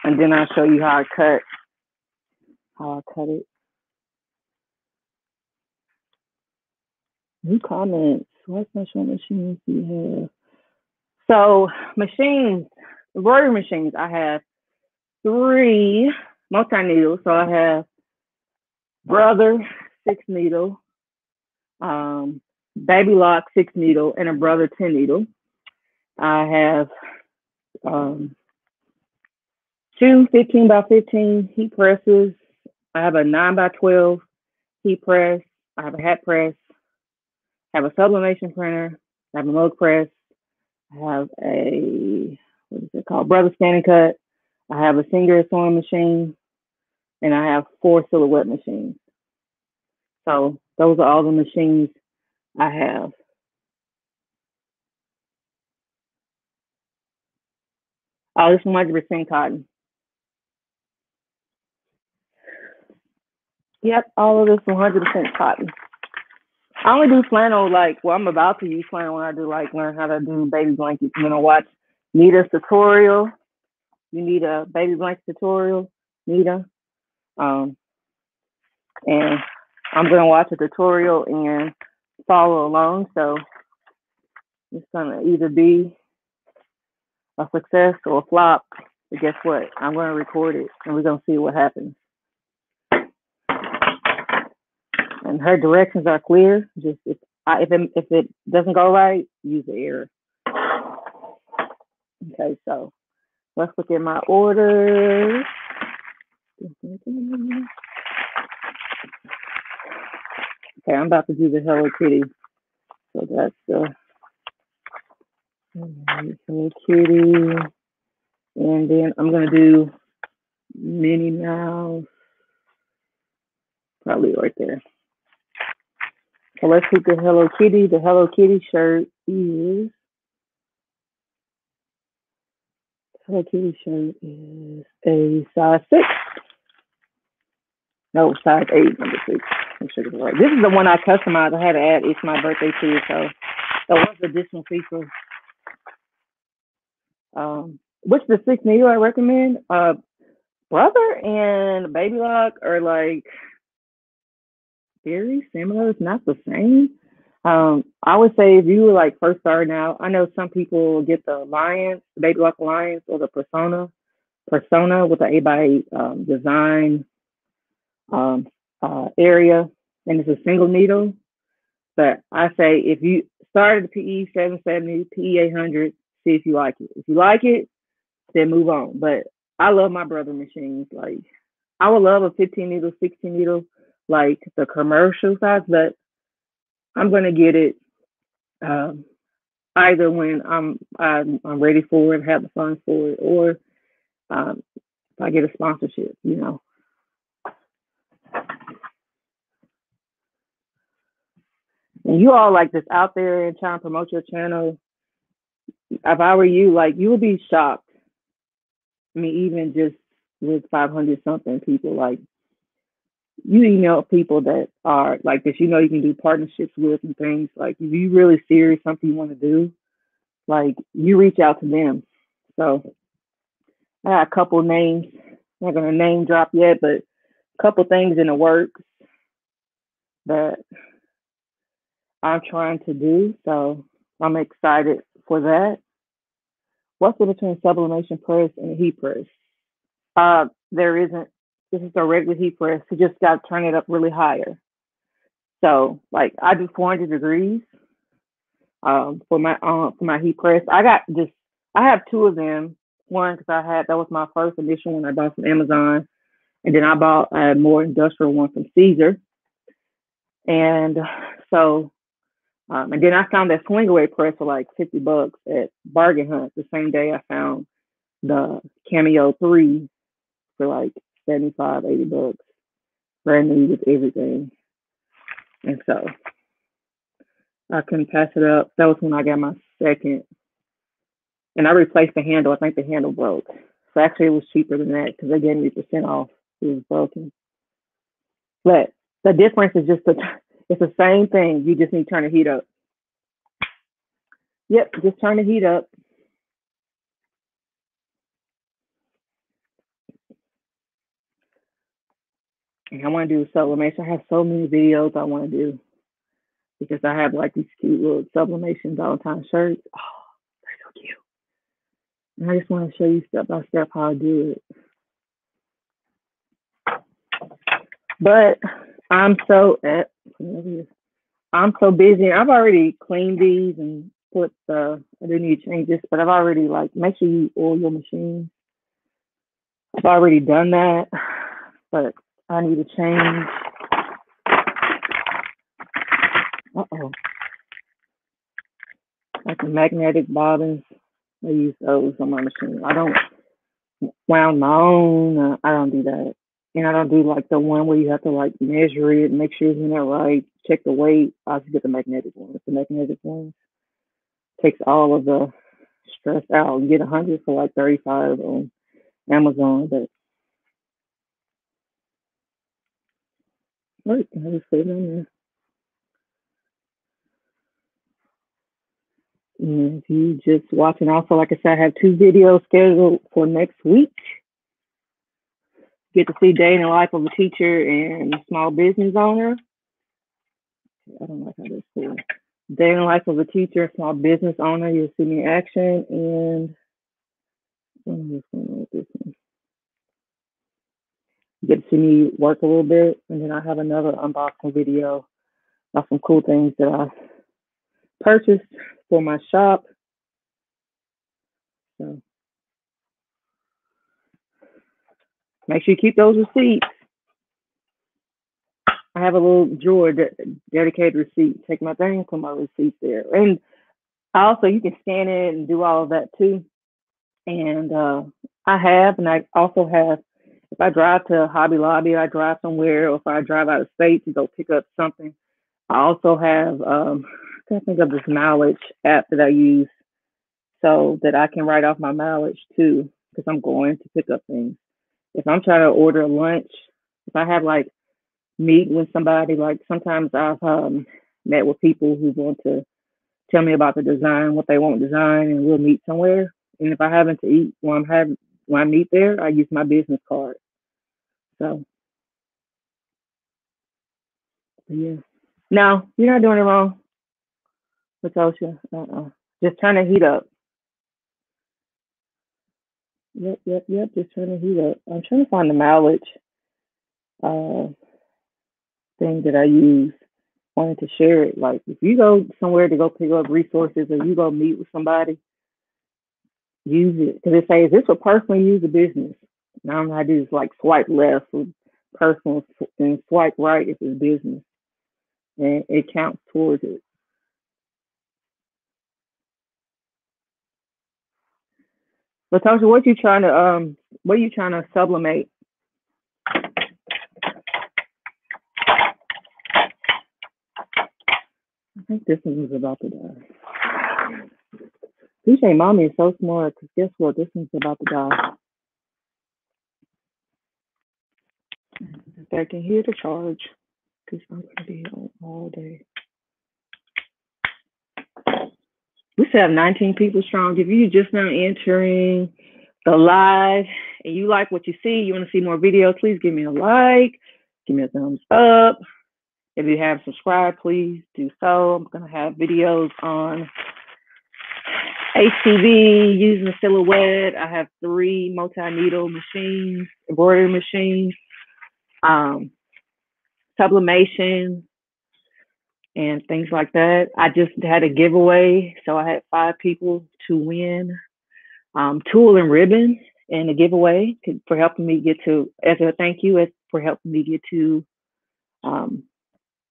and then I'll show you how I cut how I cut it. New comments. What special machines do you have? So machines, embroidery machines. I have three multi needles. So I have Brother six needle, um, Baby Lock six needle and a Brother 10 needle. I have um, two 15 by 15 heat presses. I have a 9 by 12 heat press. I have a hat press. Have a sublimation printer. I have a mug press. I have a, what is it called? Brother ScanNCut. I have a Singer sewing machine. And I have four silhouette machines. So those are all the machines I have. Oh, this 100% cotton. Yep, all of this 100% cotton. I only do flannel like, well, I'm about to use flannel when I do like learn how to do baby blankets. I'm gonna watch Nita's tutorial. You need a baby blanket tutorial, Nita. Um, and I'm gonna watch a tutorial and follow along. So it's gonna either be a success or a flop. But guess what? I'm gonna record it and we're gonna see what happens. And her directions are clear. Just if I, if it, if it doesn't go right, use the error. Okay, so let's look at my orders. Okay, I'm about to do the Hello Kitty. So that's the Hello Kitty. And then I'm gonna do Minnie Mouse. Probably right there. So let's look the Hello Kitty. The Hello Kitty shirt is Hello Kitty shirt is a size six. No, size eight, number six. Make sure it's right. This is the one I customized. I had to add it's my birthday too, so that was additional feature. Um, which the six needle I recommend? Uh, brother and baby lock are like very similar. It's not the same. Um, I would say if you were like first starting out, I know some people get the Alliance, Baby Lock Alliance, or the Persona, Persona with the eight by eight um, design um, uh, area, and it's a single needle. But I say if you started the PE 770, PE 800, see if you like it. If you like it, then move on. But I love my brother machines. Like I would love a 15 needle, 16 needle, like the commercial size, but I'm gonna get it um, either when I'm, I'm I'm ready for it, have the funds for it, or um, if I get a sponsorship, you know. And you all like this out there and trying to promote your channel. If I were you, like you would be shocked. I mean, even just with 500 something people, like you email people that are like this, you know, you can do partnerships with and things. Like, if you really serious something you want to do, like you reach out to them. So I got a couple names. I'm not gonna name drop yet, but a couple things in the works that I'm trying to do. So I'm excited for that. What's the difference between sublimation press and heat press? Uh, there isn't this is a regular heat press. You just got to turn it up really higher. So like I do 400 degrees um, for my um, for my heat press. I got just I have two of them. One because I had that was my first initial one I bought from Amazon, and then I bought a more industrial one from Caesar. And so, um, and then I found that swing away press for like 50 bucks at Bargain Hunt the same day I found the Cameo 3 for like 75, 80 bucks, brand new with everything. And so I couldn't pass it up. That was when I got my second. And I replaced the handle. I think the handle broke. So actually it was cheaper than that because they gave me percent off. It was broken. But the difference is just the it's the same thing. You just need to turn the heat up. Yep, just turn the heat up. And I want to do sublimation. I have so many videos I want to do because I have like these cute little sublimation Valentine shirts. Oh, they're so cute. And I just want to show you step by step how I do it. But I'm so eh, at I'm so busy. I've already cleaned these and put the. I do need to change this, but I've already like make sure you oil your machine. I've already done that, but I need to change. Uh oh. Like the magnetic bobbins. I use those on my machine. I don't wound my own. Uh, I don't do that. And I don't do like the one where you have to like measure it, make sure it's in there right, check the weight. I just get the magnetic one. It's The magnetic one takes all of the stress out. You get a hundred for like thirty five on Amazon, but wait, I just put it on there. And if you just watching, also like I said, I have two videos scheduled for next week. Get to see day in the life of a teacher and small business owner. I don't like how this is. Day in the life of a teacher, small business owner. You'll see me in action and going with this one? Get to see me work a little bit, and then I have another unboxing video about some cool things that I purchased for my shop. So make sure you keep those receipts. I have a little drawer de- dedicated receipt. Take my thing, put my receipts there. And also you can scan it and do all of that too. And uh, I have, and I also have, if I drive to Hobby Lobby, I drive somewhere, or if I drive out of state to go pick up something, I also have, um, I think of this mileage app that I use so that I can write off my mileage too, because I'm going to pick up things. If I'm trying to order lunch, if I have like meet with somebody, like sometimes I've um, met with people who want to tell me about the design, what they want design, and we'll meet somewhere. And if I happen to eat when I'm having when I meet there, I use my business card. So yeah. No, you're not doing it wrong, Latosha. Uh-uh. Just turn the heat up. Yep, yep, yep. Just turn the heat up. I'm trying to find the mileage uh, thing that I use. Wanted to share it. Like, if you go somewhere to go pick up resources or you go meet with somebody, use it because it says this will personally use a business. Now I do is like swipe left for personal and swipe right if it's business and it counts towards it. But Tasha, what you trying to um what are you trying to sublimate? I think this one is about to die. DJ Mommy is so smart because guess what? This one's about to die. I can hear the charge because I'm gonna be on all day. We still have 19 people strong. If you just now entering the live and you like what you see, you want to see more videos, please give me a like, give me a thumbs up. If you have subscribed, please do so. I'm gonna have videos on HTV using silhouette. I have three multi-needle machines, embroidery machines. Um, sublimation and things like that. I just had a giveaway, so I had five people to win um, and ribbon and a giveaway to, for helping me get to as a thank you as for helping me get to um,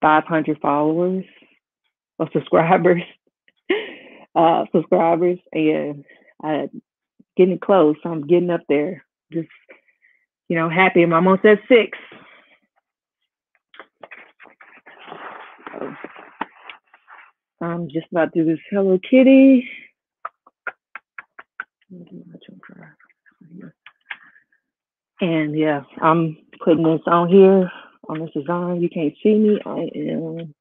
500 followers or subscribers, uh, subscribers, and uh, getting close. So I'm getting up there. Just you know, happy. I'm almost at six. So I'm just about to do this Hello Kitty. And yeah, I'm putting this on here on this design. You can't see me. I am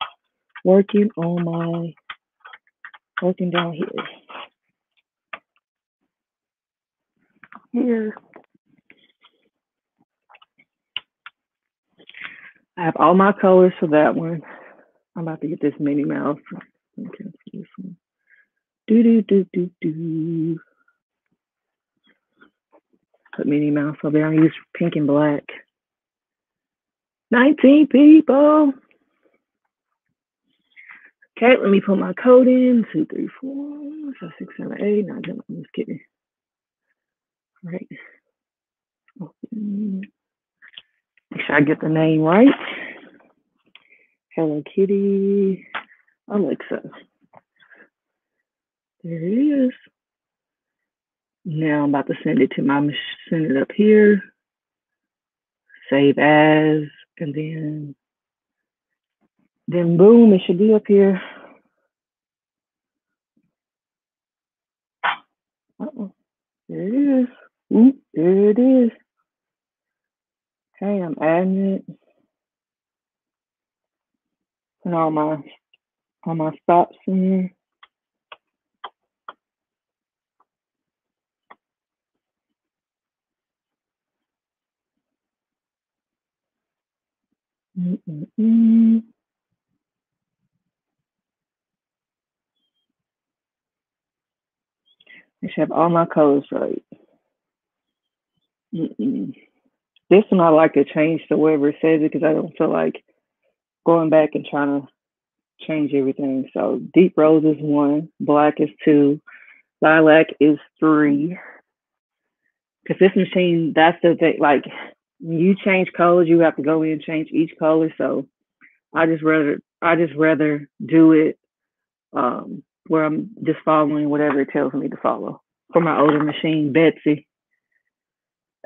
working on my working down here. Here. I have all my colors for that one. I'm about to get this Minnie Mouse. Okay, this one. Do do do do do. Put Minnie Mouse over there. I'm gonna use pink and black. 19 people. Okay, let me put my code in. Two, three, four, five, six, seven, eight, nine, ten. I'm just kidding. All right. Make sure I get the name right. Hello Kitty. Alexa. There it is. Now I'm about to send it to my send it up here. Save as, and then then boom, it should be up here. There it is. Oop, there it is. Okay, I'm adding it. And all my all my stops in here. Mm-mm-mm. I should have all my codes right. Mm-mm. This one I like to change to wherever it says it because I don't feel like going back and trying to change everything. So deep rose is one, black is two, lilac is three. Because this machine, that's the thing. Like you change colors, you have to go in and change each color. So I just rather I just rather do it um, where I'm just following whatever it tells me to follow. For my older machine, Betsy.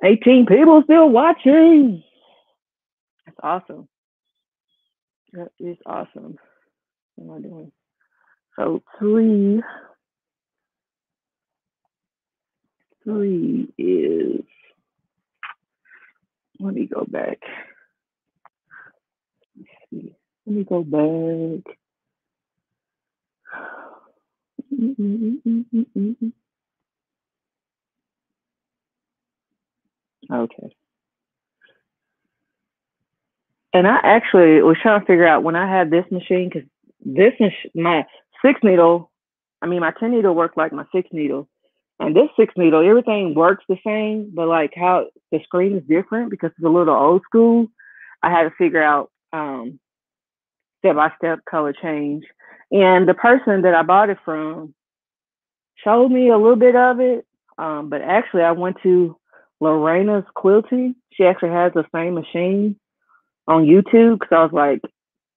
18 people still watching. That's awesome. That is awesome. What am I doing? So three, three is. Let me go back. Let me go back. Okay. And I actually was trying to figure out when I had this machine because this mach- my six needle, I mean my ten needle worked like my six needle, and this six needle everything works the same, but like how the screen is different because it's a little old school. I had to figure out um, step by step color change, and the person that I bought it from showed me a little bit of it, um, but actually I went to Lorena's Quilting. She actually has the same machine on YouTube because I was like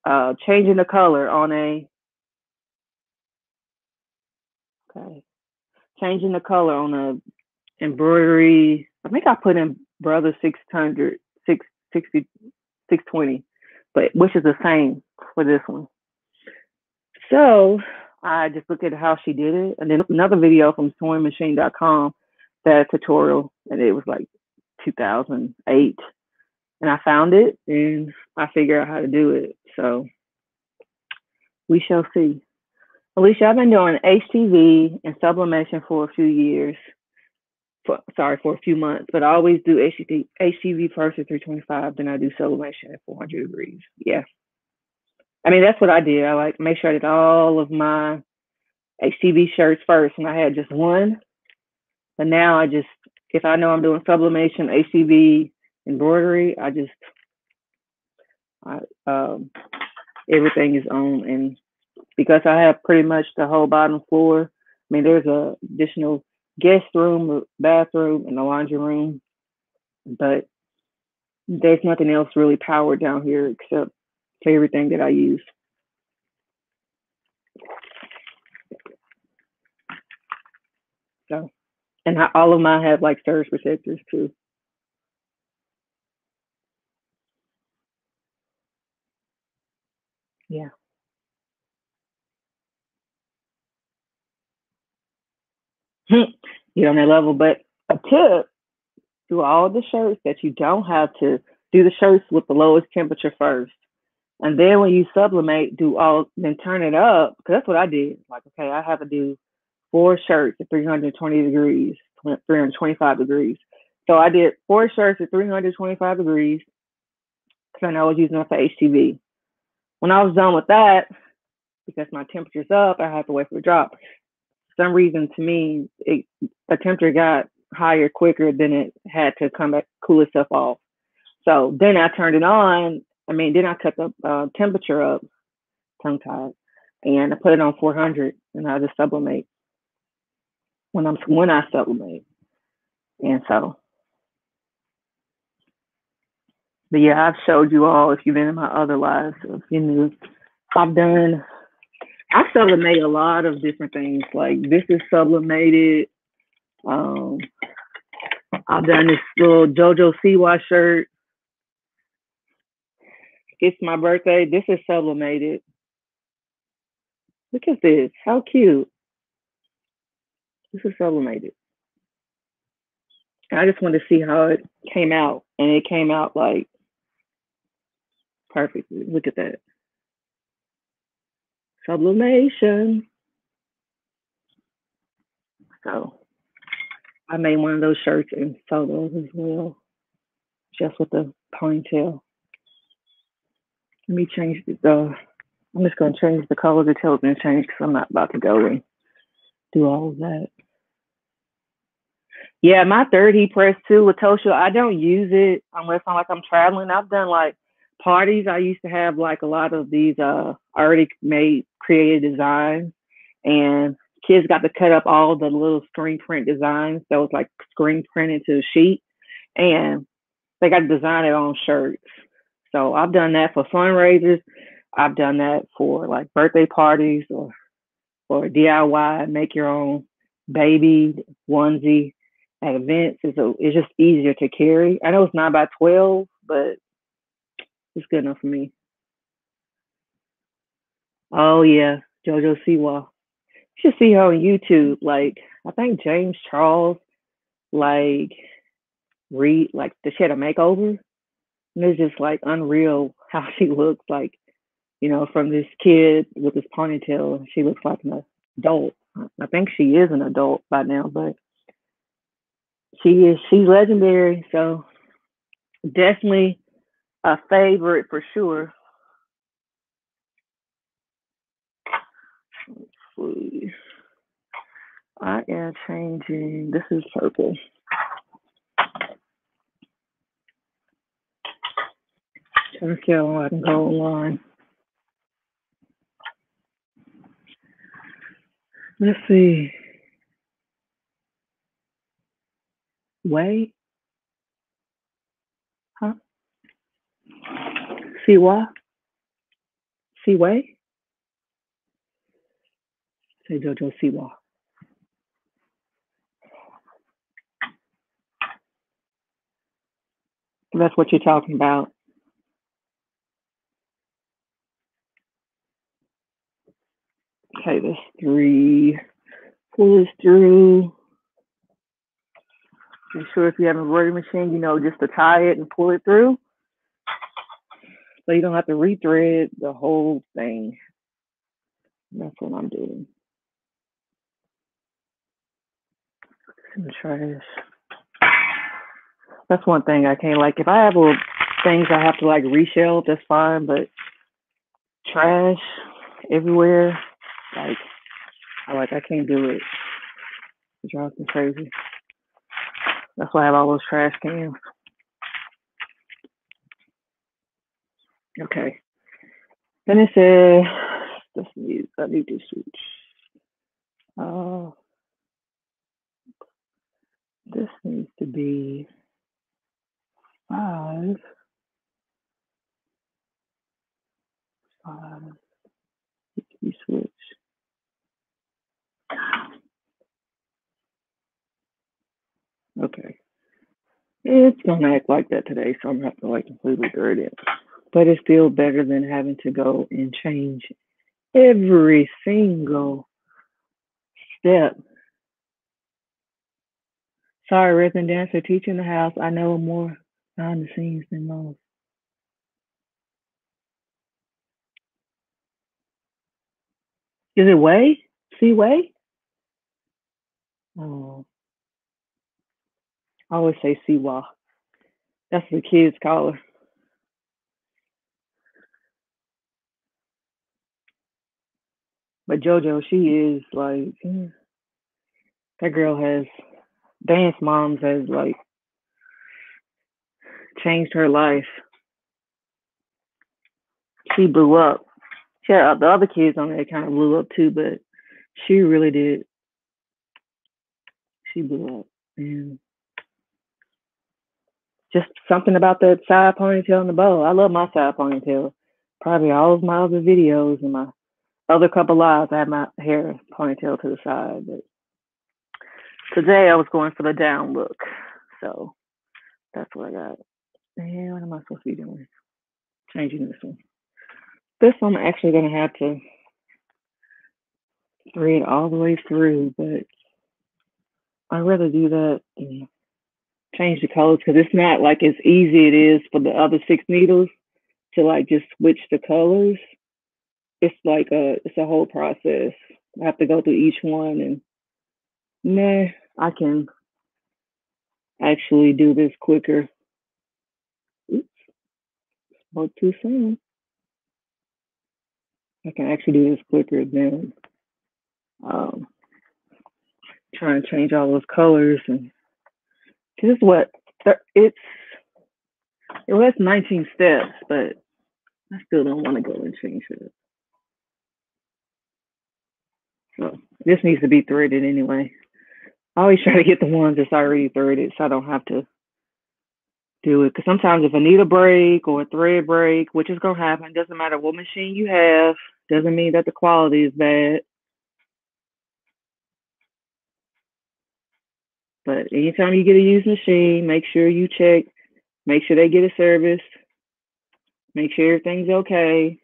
uh, changing the color on a okay, changing the color on a embroidery. I think I put in Brother 600, 660, 620, but which is the same for this one. So I just looked at how she did it, and then another video from sewingmachine.com, that tutorial, and it was like 2008 and I found it and I figured out how to do it. So we shall see. Alicia, I've been doing HTV and sublimation for a few years. For, sorry, for a few months, but I always do HTV, HTV first at 325, then I do sublimation at 400 degrees. Yeah. I mean, that's what I did. I like make sure I did all of my HTV shirts first, and I had just one. But now I just, if I know I'm doing sublimation, HTV, embroidery, I just, I, um, everything is on. And because I have pretty much the whole bottom floor, I mean, there's a additional guest room, bathroom, and a laundry room, but there's nothing else really powered down here except everything that I use. So, and I, all of mine have like surge protectors too. Yeah. Get on that level. But a tip do all the shirts that you don't have to do the shirts with the lowest temperature first. And then when you sublimate, do all, then turn it up. Cause that's what I did. Like, okay, I have to do four shirts at 320 degrees, 325 degrees. So I did four shirts at 325 degrees because I know I was using it for HTV. When I was done with that, because my temperature's up, I have to wait for the drop. For some reason, to me, it, the temperature got higher quicker than it had to come back, cool itself off. So then I turned it on. I mean, then I cut the uh, temperature up, tongue tied, and I put it on 400, and I just sublimate when I'm when I sublimate, and so. But yeah, I've showed you all if you've been in my other lives, if you knew, I've done. I sublimate a lot of different things. Like this is sublimated. Um, I've done this little JoJo Siwa shirt. It's my birthday. This is sublimated. Look at this. How cute. This is sublimated. I just wanted to see how it came out. And it came out like perfectly. Look at that. Sublimation. So I made one of those shirts and sold those as well, just with the ponytail. Let me change the, I'm just going to change the color of the and change because I'm not about to go and do all of that. Yeah, my third heat press too, Latosha, I don't use it unless I'm like I'm traveling. I've done like parties. I used to have like a lot of these uh already made created designs and kids got to cut up all the little screen print designs that was like screen printed to the sheet and they got to design it on shirts. So I've done that for fundraisers. I've done that for like birthday parties or or DIY, make your own baby onesie at events. It's, a, it's just easier to carry. I know it's nine by 12, but it's good enough for me. Oh yeah, JoJo Siwa you should see her on YouTube. Like, I think James Charles, like, read, like, she had a makeover. And it's just like unreal how she looks like, you know, from this kid with this ponytail. She looks like an adult. I think she is an adult by now, but she is, she's legendary. So definitely a favorite for sure. see. I am changing. This is purple. See I can go online. Let's see. Way? Huh? See what? See way? Say Jojo Siwa. That's what you're talking about. Okay, this three. Pull this through. Make sure if you have a embroidery machine, you know just to tie it and pull it through. So you don't have to rethread the whole thing. That's what I'm doing. trash. That's one thing I can't like. If I have little things I have to like reshelve, that's fine. But trash everywhere, I can't do it. It drives me crazy. That's why I have all those trash cans. Okay. Then it says, this needs, I need to switch. Uh, this needs to be five, five, key switch. Okay. It's gonna act like that today, so I'm not gonna like completely throw it. But it's still better than having to go and change every single step Sorry, Reverend Dancer, teaching the house. I know more behind the scenes than most. Is it way? See way? Oh. I always say Siwa. That's the kids call her. But JoJo, she is like, mm. that girl has Dance Moms has like changed her life. She blew up Yeah, the other kids on there kind of blew up too, but she really did. She blew up. And just something about that side ponytail and the bow. I love my side ponytail. Probably all of my other videos and my other couple lives, I had my hair ponytail to the side. But today I was going for the down look. So that's what I got. And what am I supposed to be doing? Changing this one. This one I'm actually going to have to thread all the way through, but I'd rather do that than change the colors because it's not like as easy it is for the other six needles to like just switch the colors. It's like a it's a whole process. I have to go through each one and nah, I can actually do this quicker. Oops, spoke too soon. I can actually do this quicker than um, trying to change all those colors and this is what it's it was 19 steps, but I still don't want to go and change it. So this needs to be threaded anyway. I always try to get the ones that's already threaded so I don't have to do it. Because sometimes if I need a break or a thread break, which is going to happen, doesn't matter what machine you have, doesn't mean that the quality is bad. But anytime you get a used machine, make sure you check, make sure they get a service, make sure everything's okay.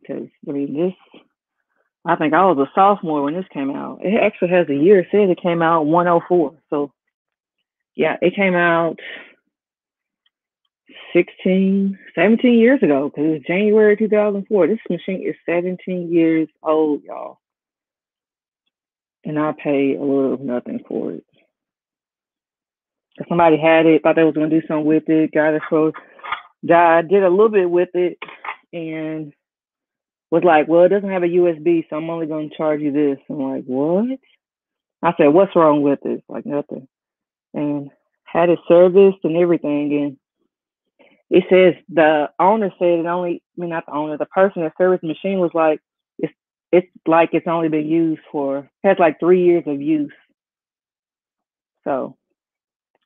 Because, I mean, this, I think I was a sophomore when this came out. It actually has a year. Says it came out 104. So, yeah, it came out 16, 17 years ago because it's January 2004. This machine is 17 years old, y'all and I pay a little of nothing for it. Somebody had it, thought they was gonna do something with it, got it for guy did a little bit with it and was like, Well, it doesn't have a USB, so I'm only gonna charge you this. I'm like, What? I said, What's wrong with it? Like nothing. And had it serviced and everything and it says the owner said it only I mean not the owner, the person that serviced the machine was like, it's like it's only been used for has like three years of use. So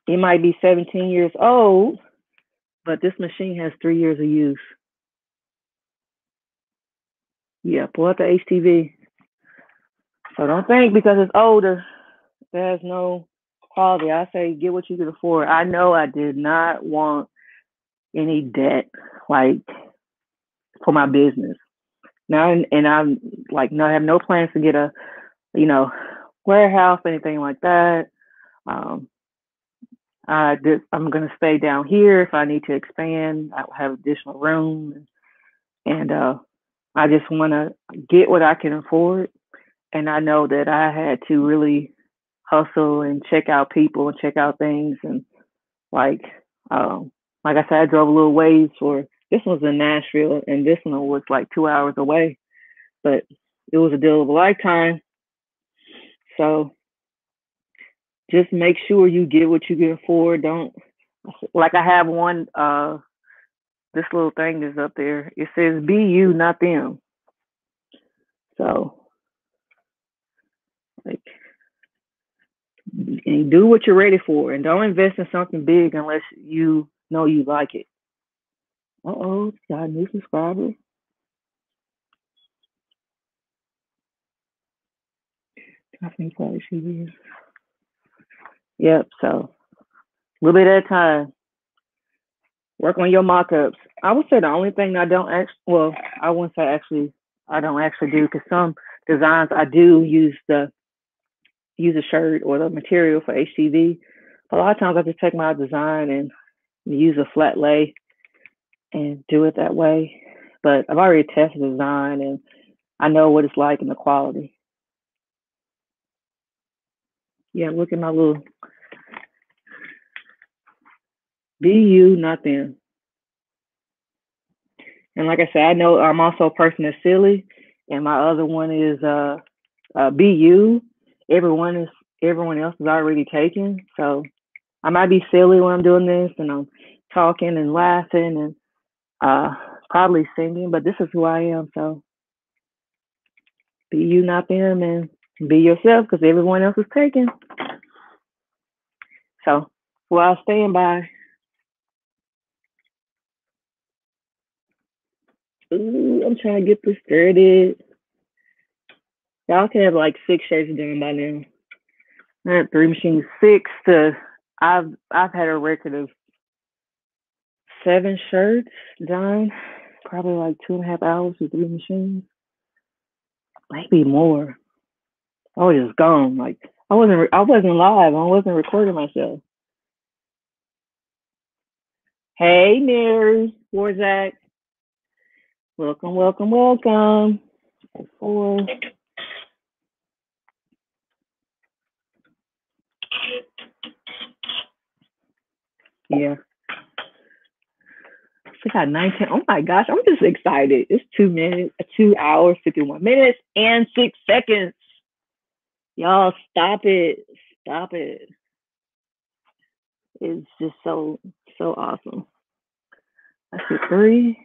it might be 17 years old, but this machine has three years of use. Yeah, pull up the HTV. So don't think because it's older, there's no quality. I say get what you can afford. I know I did not want any debt like for my business. Now, and I'm like, no, I have no plans to get a, you know, warehouse, anything like that. Um, I I'm going to stay down here if I need to expand. I will have additional room, and uh, I just want to get what I can afford. And I know that I had to really hustle and check out people and check out things, and like, um, like I said, I drove a little ways for this was in Nashville, and this one was like two hours away, but it was a deal of a lifetime. So just make sure you get what you can afford. Don't like I have one. Uh, this little thing is up there. It says "Be you, not them." So, like, and do what you're ready for, and don't invest in something big unless you know you like it. Uh oh, got a new subscriber. I think probably she is. Yep, so a little bit at a time. Work on your mock-ups. I would say the only thing I don't actually, well, I wouldn't say actually, I don't actually do because some designs I do use the use a shirt or the material for HTV. A lot of times I just take my design and use a flat lay and do it that way. But I've already tested design and I know what it's like and the quality. Yeah, look at my little be you, not them. And like I said, I know I'm also a person that's silly, and my other one is uh, uh be you. Everyone is everyone else is already taken, so I might be silly when I'm doing this, and I'm talking and laughing and uh, probably singing, but this is who I am. So be you, not them, and be yourself because everyone else is taken. So while staying by, ooh, I'm trying to get this started. Y'all can have like six shirts done by now. I had three machines, six to I've I've had a record of seven shirts done, probably like two and a half hours with three machines, maybe more. I was just gone. Like I wasn't I wasn't live. I wasn't recording myself. Hey, Mary Warzak. Welcome, welcome, welcome. Four. Yeah. We got 19. Oh my gosh, I'm just excited. It's two minutes, two hours, 51 minutes, and six seconds. Y'all, stop it. Stop it. It's just so, so awesome. I it, three.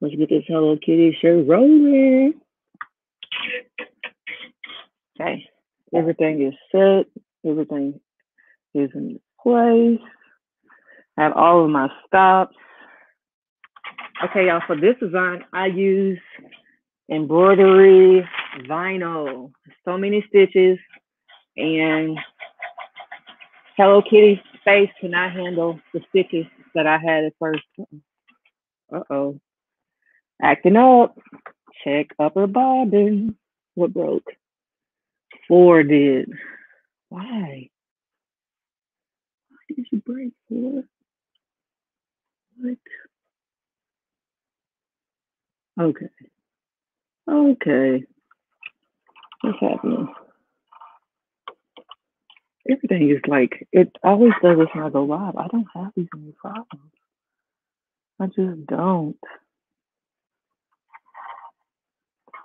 Let's get this Hello Kitty shirt rolling. Okay, everything is set. Everything is in place. I have all of my stops. Okay, y'all, for this design, I use embroidery vinyl. So many stitches and Hello Kitty space cannot handle the stitches that I had at first. Uh-oh. Acting up. Check upper bobbin. What broke? Four did. Why? Why did you break four? What? Okay. Okay. What's happening? Everything is like it always does this when I go live. I don't have these many problems. I just don't.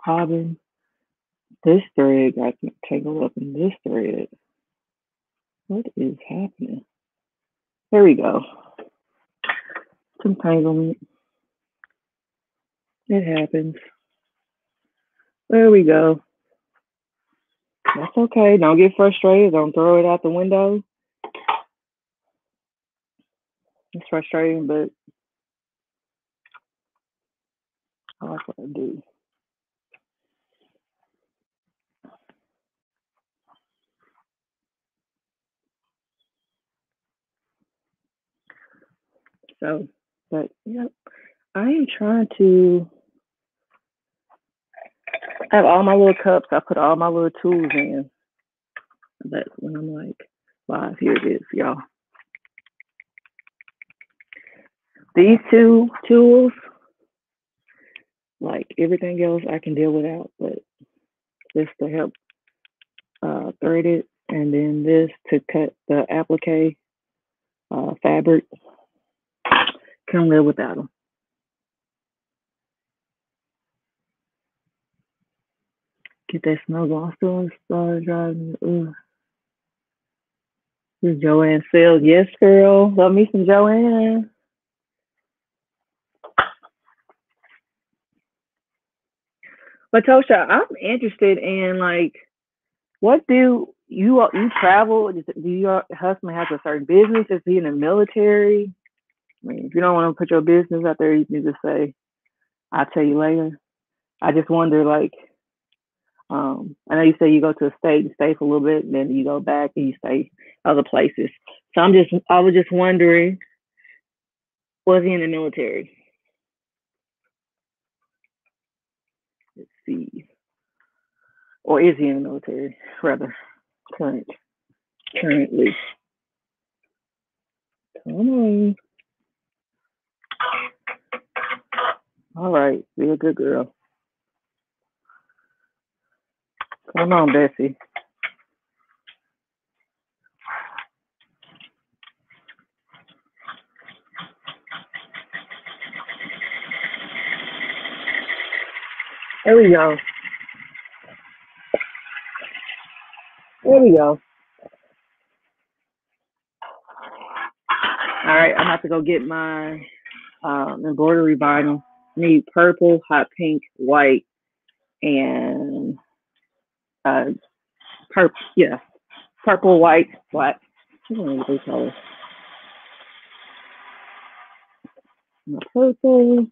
Bobbin. This thread got tangled up in this thread. What is happening? There we go. Some Entanglement. It happens. There we go. That's okay. Don't get frustrated. Don't throw it out the window. It's frustrating, but I like what I do. So, but yep, I am trying to I have all my little cups. I put all my little tools in. That's when I'm like, live, here it is, y'all. These two tools, like everything else, I can deal without, but this to help uh, thread it, and then this to cut the applique uh, fabric. Can live without them. Get that snuggle. I'm still started driving. Ugh. This is Joann Sales. Yes, girl. Love me some Joann. But Tosha, I'm interested in like, what do you you travel? Do your husband have a certain business? Is he in the military? I mean, if you don't want to put your business out there, you can just say, "I'll tell you later." I just wonder, like, um, I know you say you go to a state and stay for a little bit, and then you go back and you stay other places. So I'm just, I was just wondering, was he in the military? Let's see, or is he in the military? Rather, current, currently. Come on. All right, be a good girl. Come on, Bessie. There we go. There we go. All right, I'm about to go get my um, embroidery vinyl. Need purple, hot pink, white, and uh, purple. Yeah, purple, white, black. I don't know what they call. My purple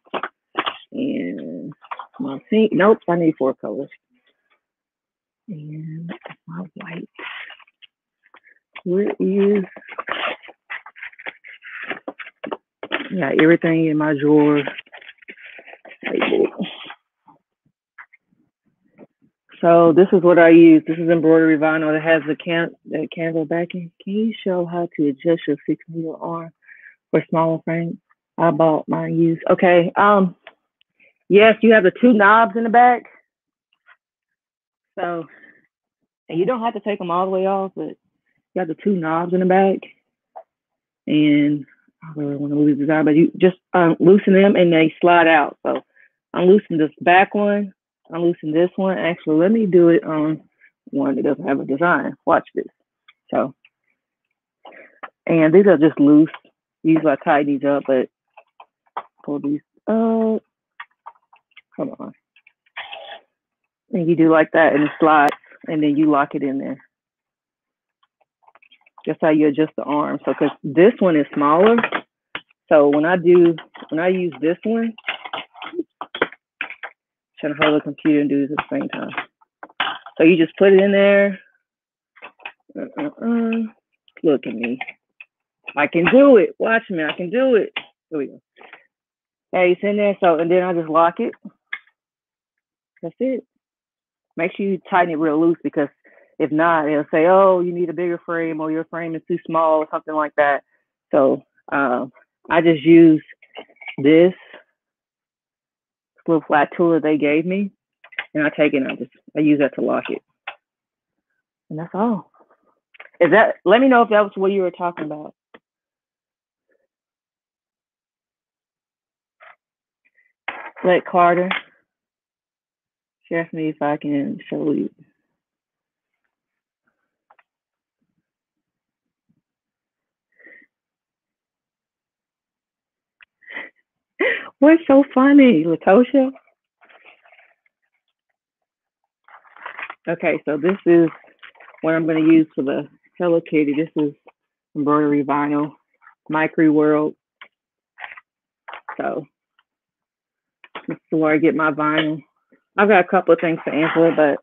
and my pink. Nope, I need four colors. And my white. Where is yeah, everything in my drawer labeled. So this is what I use. This is embroidery vinyl that has the can the candle backing. Can you show how to adjust your six needle arm for smaller frames? I bought mine used. Okay. Um. Yes, you have the two knobs in the back. So, and you don't have to take them all the way off, but you have the two knobs in the back. And I really want to lose design, but you just um, loosen them and they slide out. So I'm loosening this back one. I'm loosening this one. Actually, let me do it on one that doesn't have a design. Watch this. So, and these are just loose. Usually I tie these up, but pull these up. Come on. And you do like that and it slides and then you lock it in there. Just how you adjust the arm. So, because this one is smaller. So when I do, when I use this one, trying to hold the computer and do this at the same time. So you just put it in there. Uh, uh, uh. Look at me. I can do it. Watch me. I can do it. Here we go. Hey, it's in there. So, and then I just lock it. That's it. Make sure you tighten it real loose because if not, it'll say, oh, you need a bigger frame or your frame is too small or something like that. So uh, I just use this little flat tool that they gave me and I take it and I just, I use that to lock it. And that's all. Is that, let me know if that was what you were talking about. Let Carter. She asked me if I can show you. What's so funny, Latosha? Okay, so this is what I'm going to use for the Hello Kitty. This is embroidery vinyl, Micro World. So this is where I get my vinyl. I've got a couple of things to answer, but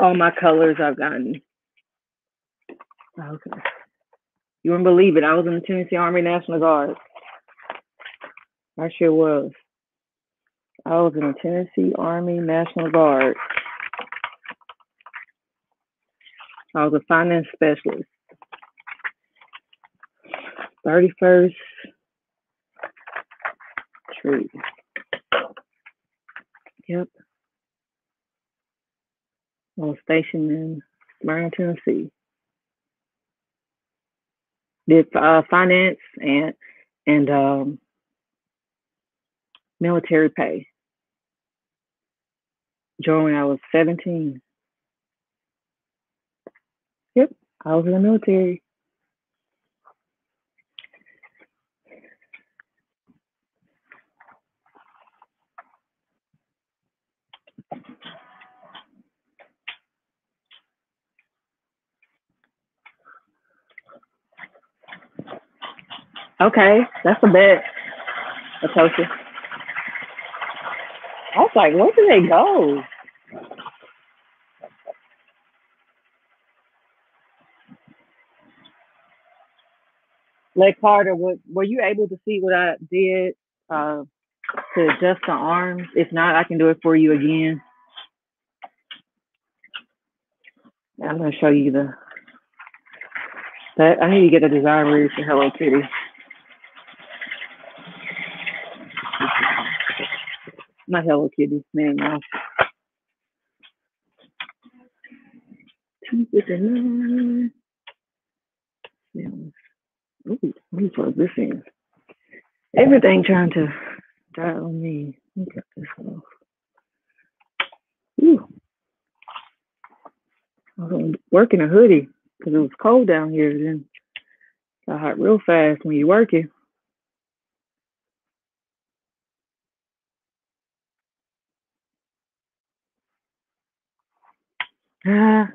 all my colors I've gotten. Okay. You wouldn't believe it. I was in the Tennessee Army National Guard. I sure was. I was in the Tennessee Army National Guard. I was a finance specialist. 31st Street. Yep. I was stationed in Smyrna, Tennessee. Did uh, finance and and um, military pay. Joined when I was 17. Yep, I was in the military. Okay, that's a told you. I was like, where did they go? Like Carter, were, were you able to see what I did uh, to adjust the arms? If not, I can do it for you again. I'm gonna show you the. That I need to get a design read for Hello Kitty. Not Hello Kitty, man, no. Two fifty nine. Ooh, let me plug this in. Everything trying to die on me. Let me cut this off. Ooh. I was gonna work in a hoodie because it was cold down here. Then got hot real fast when you're working. y'all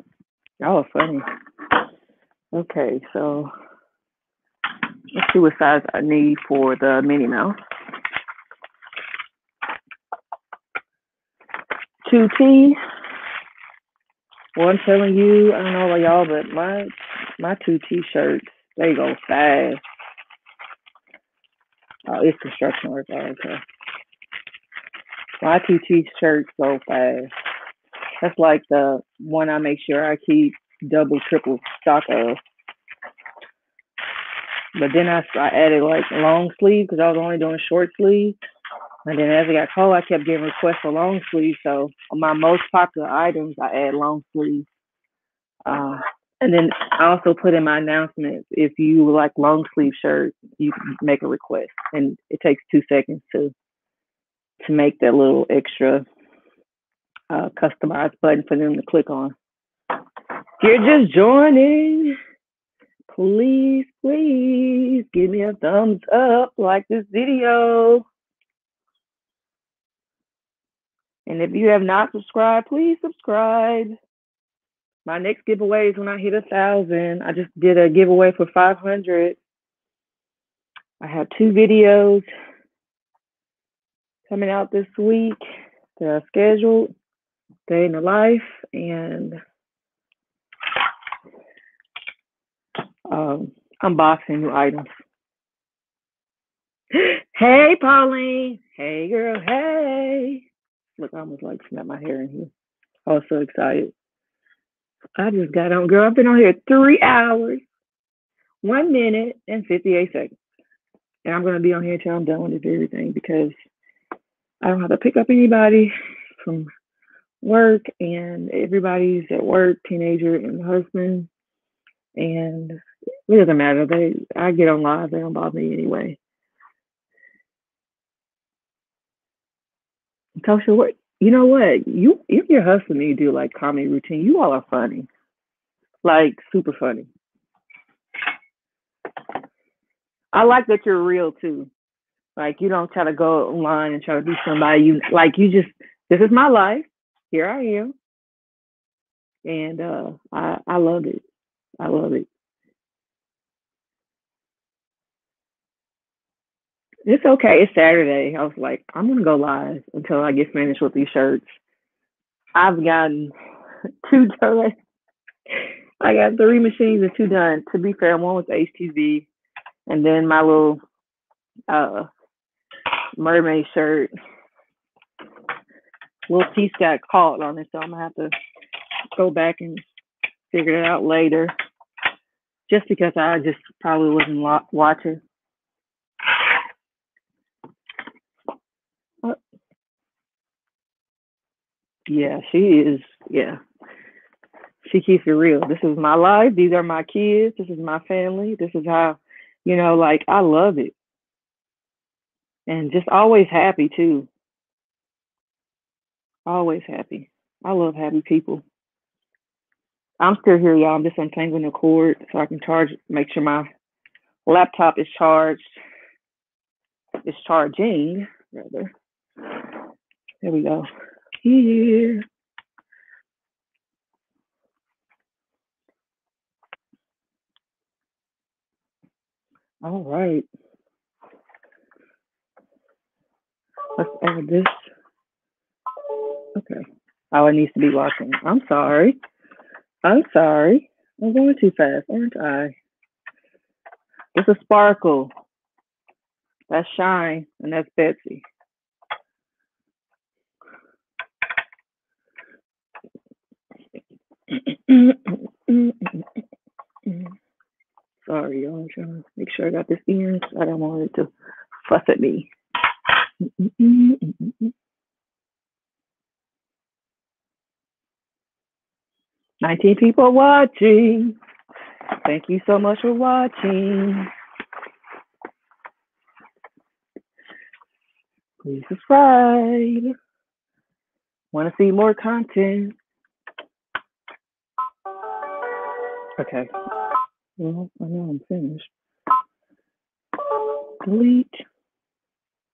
are funny. Okay, so let's see what size I need for the Minnie Mouse. Two T. Well, I'm telling you, I don't know about y'all, but my my two T-shirts they go fast. Oh, it's construction work. Oh, okay. My two T-shirts go fast. That's like the one I make sure I keep double, triple stock of. But then I, I added like long sleeve because I was only doing short sleeve. And then as it got cold, I kept getting requests for long sleeve. So on my most popular items, I add long sleeve. Uh, and then I also put in my announcements if you like long sleeve shirts, you can make a request, and it takes two seconds to to make that little extra uh, customized button for them to click on. If you're just joining, please, please give me a thumbs up, like this video. And if you have not subscribed, please subscribe. My next giveaway is when I hit a thousand. I just did a giveaway for 500. I have two videos coming out this week that are scheduled day in the life and um, unboxing new items. Hey, Pauline. Hey, girl. Hey. Look, I almost like snap my hair in here. I was so excited. I just got on, girl. I've been on here three hours, one minute, and 58 seconds. And I'm going to be on here until I'm done with everything because I don't have to pick up anybody from work, and everybody's at work, teenager and husband. And it doesn't matter. They, I get on live. They don't bother me anyway. Tosha, what you know what? You if your husband and you do like comedy routine, you all are funny. Like super funny. I like that you're real too. Like you don't try to go online and try to be somebody you like you just this is my life. Here I am. And uh I I love it. I love it. It's okay. It's Saturday. I was like, I'm gonna go live until I get finished with these shirts. I've gotten two done. I got three machines and two done. To be fair, one was HTV, and then my little uh mermaid shirt. Little piece got caught on it, so I'm gonna have to go back and figure it out later. Just because I just probably wasn't lo- watching. Uh, yeah, she is. Yeah, she keeps it real. This is my life. These are my kids. This is my family. This is how, you know, like I love it, and just always happy too. Always happy. I love happy people. I'm still here, y'all. I'm just untangling the cord so I can charge. Make sure my laptop is charged. It's charging rather. There we go here. All right. Let's add this. Okay. Oh, it needs to be watching. I'm sorry. I'm sorry. I'm going too fast, aren't I? It's a sparkle. That's Shine, and that's Betsy. Sorry, y'all. I'm trying to make sure I got this in. I don't want it to fuss at me. 19 people watching. Thank you so much for watching. Please subscribe. Want to see more content? Okay. Well, I know I'm finished. Delete.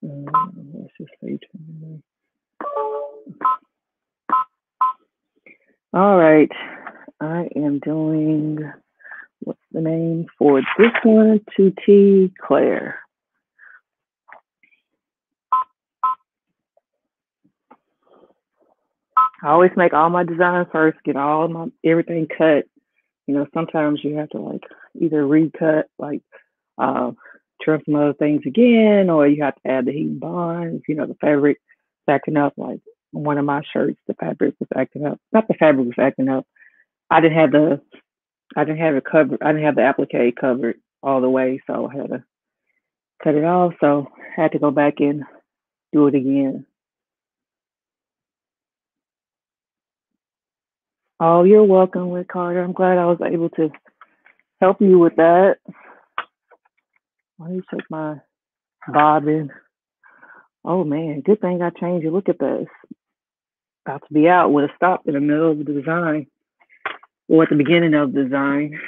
Uh, let's just say All right. I am doing, what's the name for this one? To T Claire. I always make all my designs first, get all my everything cut. You know, sometimes you have to like either recut, like uh, trim some other things again, or you have to add the HeatnBonds. You know, the fabric acting up. Like one of my shirts, the fabric was acting up. Not the fabric was acting up. I didn't have the, I didn't have it covered. I didn't have the applique covered all the way, so I had to cut it off. So I had to go back and do it again. Oh, you're welcome, Rick Carter. I'm glad I was able to help you with that. Let me check my bobbin. Oh man, good thing I changed it. Look at this. About to be out. Would have stopped in the middle of the design. Or at the beginning of the design.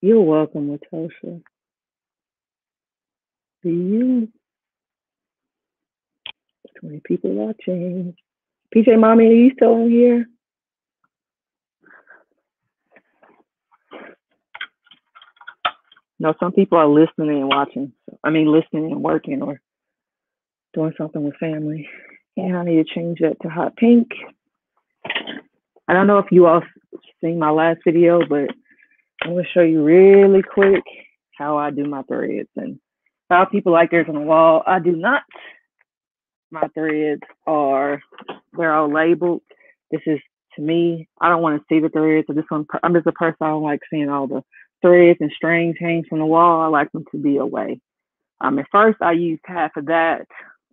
You're welcome, Latosha. Do you 20 people watching. PJ Mommy, are you still on here? No, some people are listening and watching. I mean, listening and working or doing something with family. And I need to change that to hot pink. I don't know if you all seen my last video, but I'm to show you really quick how I do my threads. And of people like theirs on the wall. I do not my threads are they're all labeled. This is to me. I don't want to see the threads. So just one, I'm just a person. I don't like seeing all the threads and strings hang from the wall. I like them to be away. Um, at first I used half of that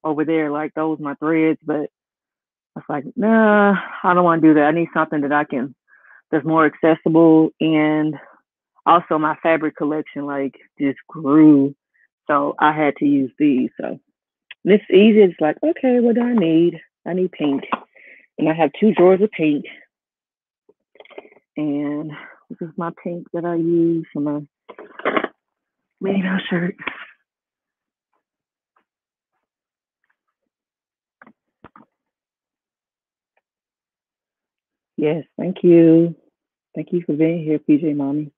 over there, like those my threads, but I was like, nah, I don't want to do that. I need something that I can that's more accessible and also my fabric collection like just grew. So I had to use these. So this easy. It's like, okay, what do I need? I need pink. And I have two drawers of pink. And this is my pink that I use for my Mouse shirt. Yes, thank you. Thank you for being here, PJ Mommy.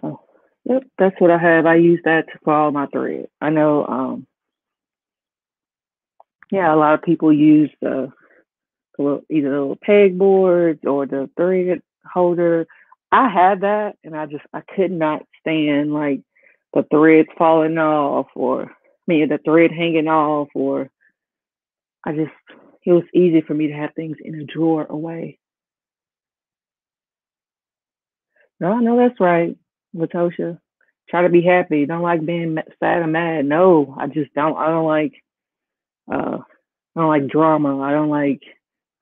So, Yep, that's what I have. I use that for all my thread. I know, um, yeah, a lot of people use the, the either the little pegboards or the thread holder. I had that, and I just I could not stand like the threads falling off, or I mean the thread hanging off, or I just it was easy for me to have things in a drawer away. No, no, that's right. Latosha. Try to be happy. Don't like being sad and mad. No, I just don't. I don't like. Uh, I don't like drama. I don't like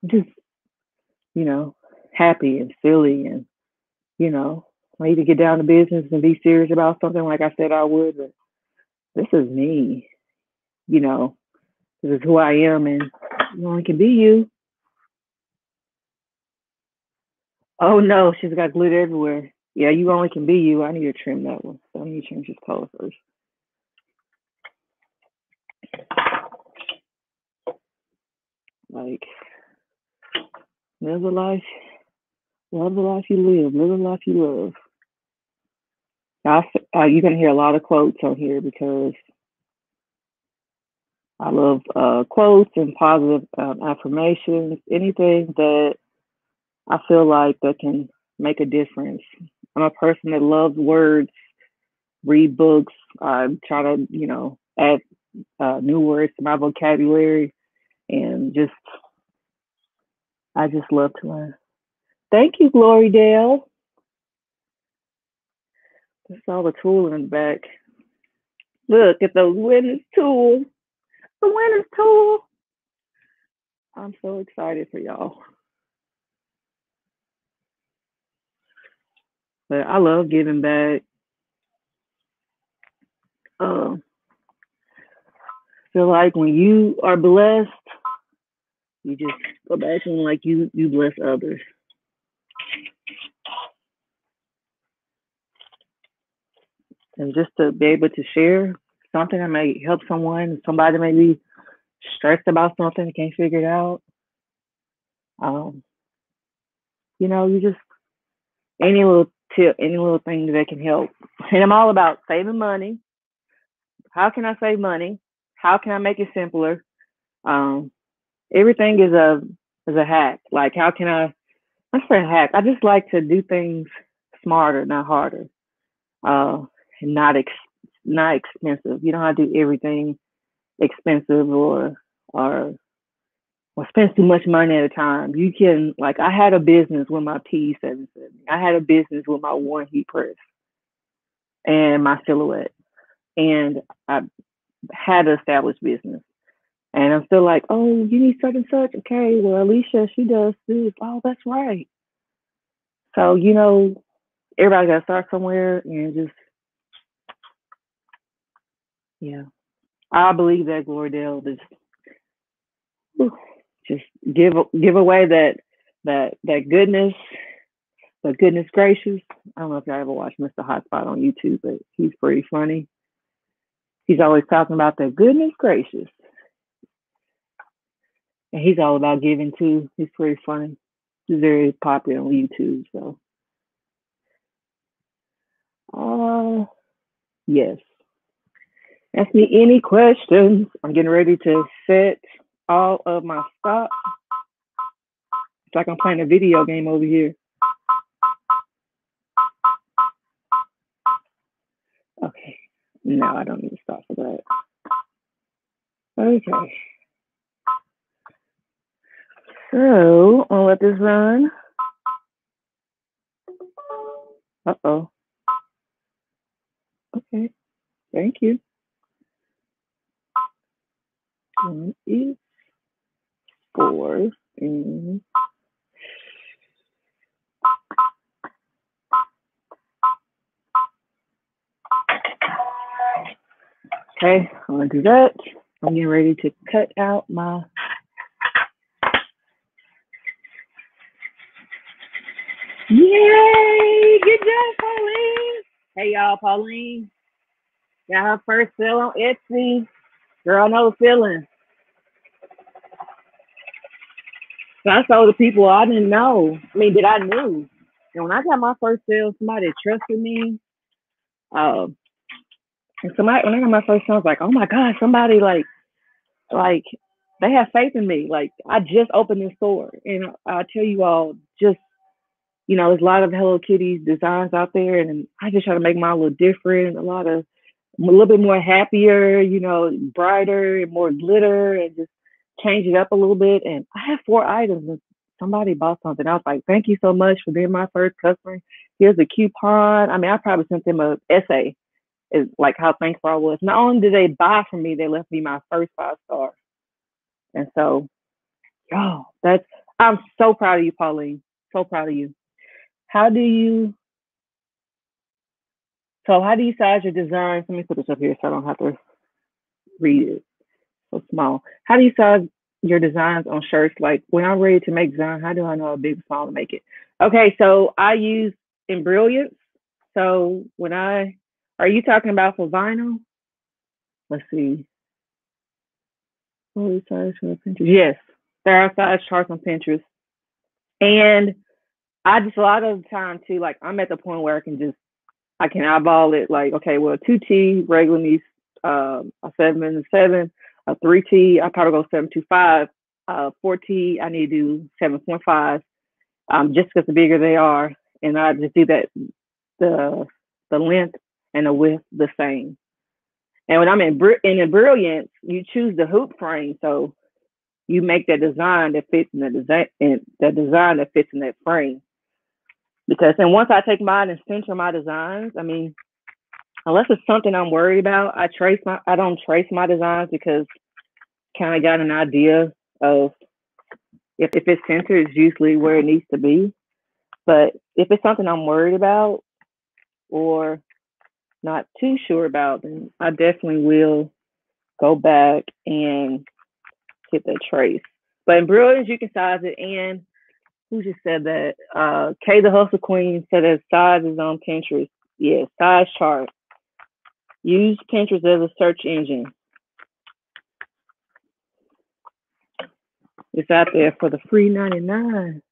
just, you know, happy and silly and, you know, I need to get down to business and be serious about something like I said I would. But this is me. You know, this is who I am, and you only can be you. Oh no, she's got glitter everywhere. Yeah, you only can be you. I need to trim that one. So I need to change this color first. Like, live the life, love the life you live, live the life you love. I, uh, you're going to hear a lot of quotes on here because I love uh, quotes and positive um, affirmations, anything that I feel like that can make a difference I'm a person that loves words, read books, uh, try to, you know, add uh, new words to my vocabulary, and just, I just love to learn. Thank you, Glory Dale. That's all the tulle in the back. Look at the winner's tulle. The winner's tulle. I'm so excited for y'all. But I love giving back. Uh, feel like when you are blessed, you just go back and like you you bless others. And just to be able to share something that may help someone. Somebody may be stressed about something they can't figure it out. Um, you know, you just any little tip, any little thing that can help. And I'm all about saving money. How can I save money? How can I make it simpler? Um, everything is a is a hack. Like how can I? I'm not a hack. I just like to do things smarter, not harder, uh, not ex- not expensive. You don't have to do everything expensive or or or spend too much money at a time. You can like I had a business with my PE770. I had a business with my one heat press and my silhouette. And I had an established business. And I'm still like, oh, you need such and such. Okay, well, Alisha, she does this. Oh, that's right. So, you know, everybody got to start somewhere and just, yeah. I believe that Glory is just give give away that that that goodness, the goodness gracious. I don't know if y'all ever watched Mr. Hotspot on YouTube, but he's pretty funny. He's always talking about the goodness gracious. And he's all about giving too. He's pretty funny. He's very popular on YouTube, so uh yes. Ask me any questions. I'm getting ready to set all of my stock. It's like I'm playing a video game over here. Okay, no, I don't need to stop for that. Okay. So I'll let this run. Uh-oh. Okay, thank you. One is four. Mm. Okay, I'm gonna do that. I'm getting ready to cut out my Yay! Good job, Pauline. Hey y'all, Pauline. Got her first sale on Etsy. Girl, no feeling. So I told the people I didn't know. I mean, that I knew. And when I got my first sale, somebody trusted me. Uh, and somebody when I got my first sale, I was like, oh my God, somebody like like they have faith in me. Like I just opened this store. And I tell you all, just you know, there's a lot of Hello Kitty designs out there and I just try to make mine a little different, a lot of a little bit more happier, you know, brighter and more glitter and just change it up a little bit. And I have four items and somebody bought something. I was like, thank you so much for being my first customer. Here's a coupon. I mean, I probably sent them a essay is like how thankful I was. Not only did they buy from me, they left me my first five star. And so, oh, that's I'm so proud of you, Pauline. So proud of you. How do you so how do you size your designs? Let me put this up here so I don't have to read it so small. How do you size your designs on shirts? Like when I'm ready to make design, how do I know how big small to make it? Okay, so I use Embrilliance. So when I, are you talking about for vinyl? Let's see. Oh, size for Pinterest. Yes, there are size charts on Pinterest. And I just a lot of the time too, like I'm at the point where I can just I can eyeball it like, okay, well, two T regular needs um, a seven and seven, a three T, I probably go seven two five, uh, four T, I need to do seven point five, um, just because the bigger they are, and I just do that the the length and the width the same. And when I'm in in Embrilliance, you choose the hoop frame, so you make that design that fits in the design and the design that fits in that frame because and once I take mine and center my designs, I mean, unless it's something I'm worried about, I trace my I don't trace my designs because kind of got an idea of if if it's centered, it's usually where it needs to be. But if it's something I'm worried about or not too sure about, then I definitely will go back and hit that trace. But Embrilliance, you can size it and who just said that? Uh, Kay the Hustle Queen said that size is on Pinterest. Yeah, size chart. Use Pinterest as a search engine. It's out there for the free 99.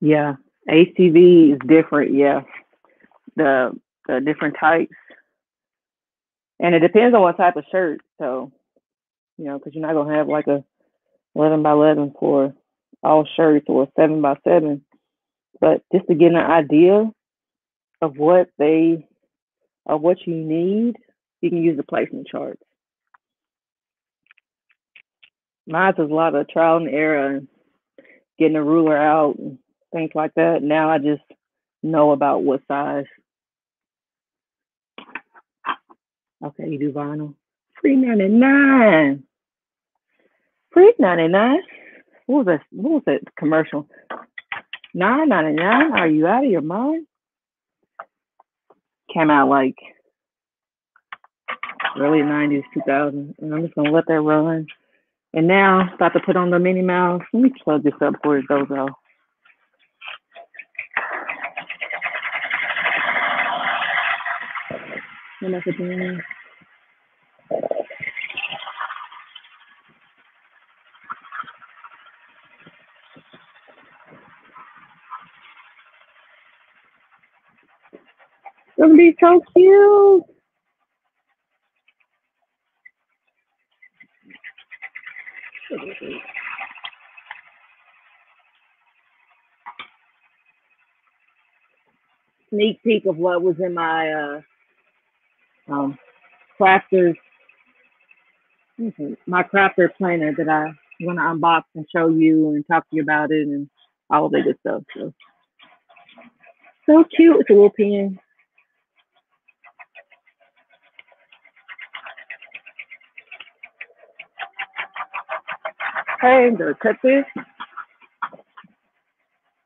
Yeah, HTV is different. Yeah, the the different types, and it depends on what type of shirt. So, you know, because you're not gonna have like a 11 by 11 for all shirts or 7 by 7 but just to get an idea of what they of what you need you can use the placement charts. Mine's is a lot of trial and error and getting a ruler out and things like that. Now i just know about what size. Okay you do vinyl. 399 Free ninety nine. What was that? What was that commercial? Nine ninety nine. Are you out of your mind? Came out like early nineties, two thousand. And I'm just gonna let that run. And now about to put on the Minnie Mouse. Let me plug this up for it goes off. What am Gonna be so cute. Sneak peek of what was in my uh, um, crafters, my crafter planner that I'm gonna unbox and show you and talk to you about it and all of that good stuff. So, so cute. It's a little pen. Hey, I'm gonna cut this.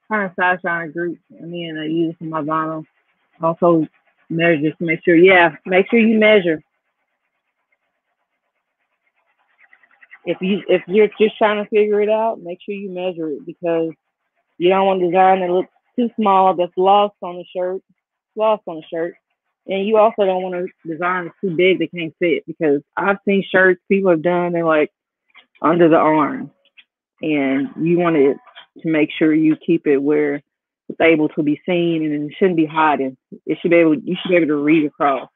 Kind of size trying group, and then I use my vinyl. Also measure to make sure. Yeah, make sure you measure. If you if you're just trying to figure it out, make sure you measure it because you don't want to design that looks too small that's lost on the shirt, lost on the shirt. And you also don't want to design that's too big that can't fit because I've seen shirts people have done, they're like under the arm. And you want it to make sure you keep it where it's able to be seen and it shouldn't be hiding. It should be able you should be able to read across.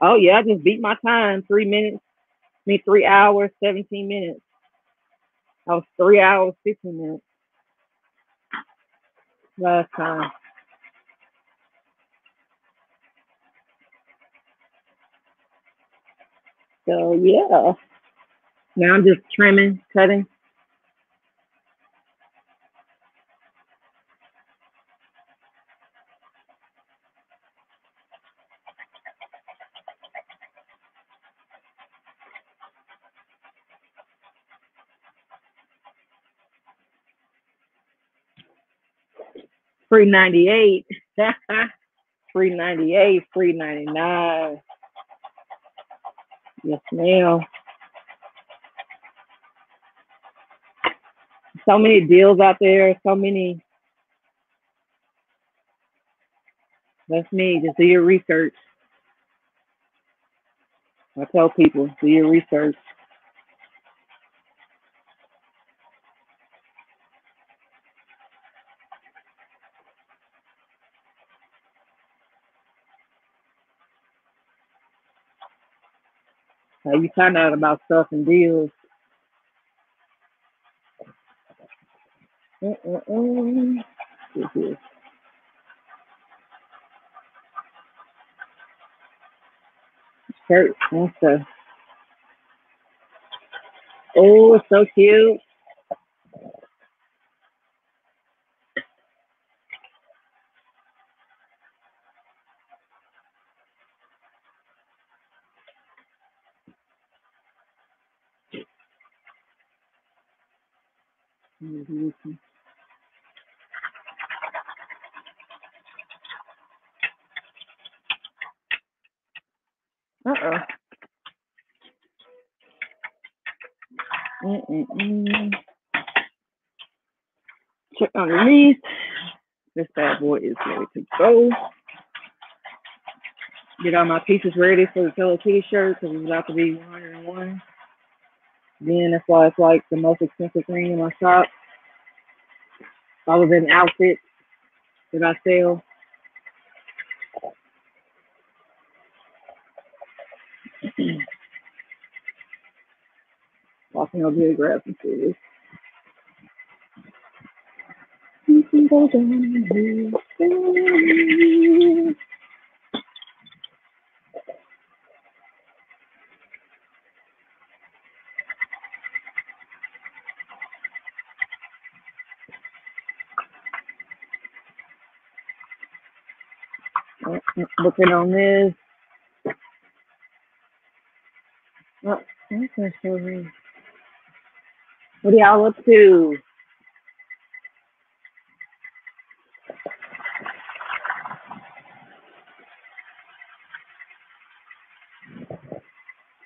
Oh yeah, I just beat my time. Three minutes. I mean three hours, seventeen minutes. I was three hours, fifteen minutes last time. So yeah. Now I'm just trimming, cutting. Three ninety eight. Three ninety eight, three ninety nine. Yes, ma'am. So many deals out there, so many. That's me. Just do your research. I tell people, do your research. How you find out about stuff and deals. Mm-mm-mm. Oh, so cute. Uh-oh. Check underneath. This bad boy is ready to go. Get all my pieces ready for the Hello Kitty shirt because it's about to be 101. Then that's why it's like the most expensive thing in my shop. Other than outfits that I sell. Walking over here food. You can go down here. On this. Oh, what are y'all up to?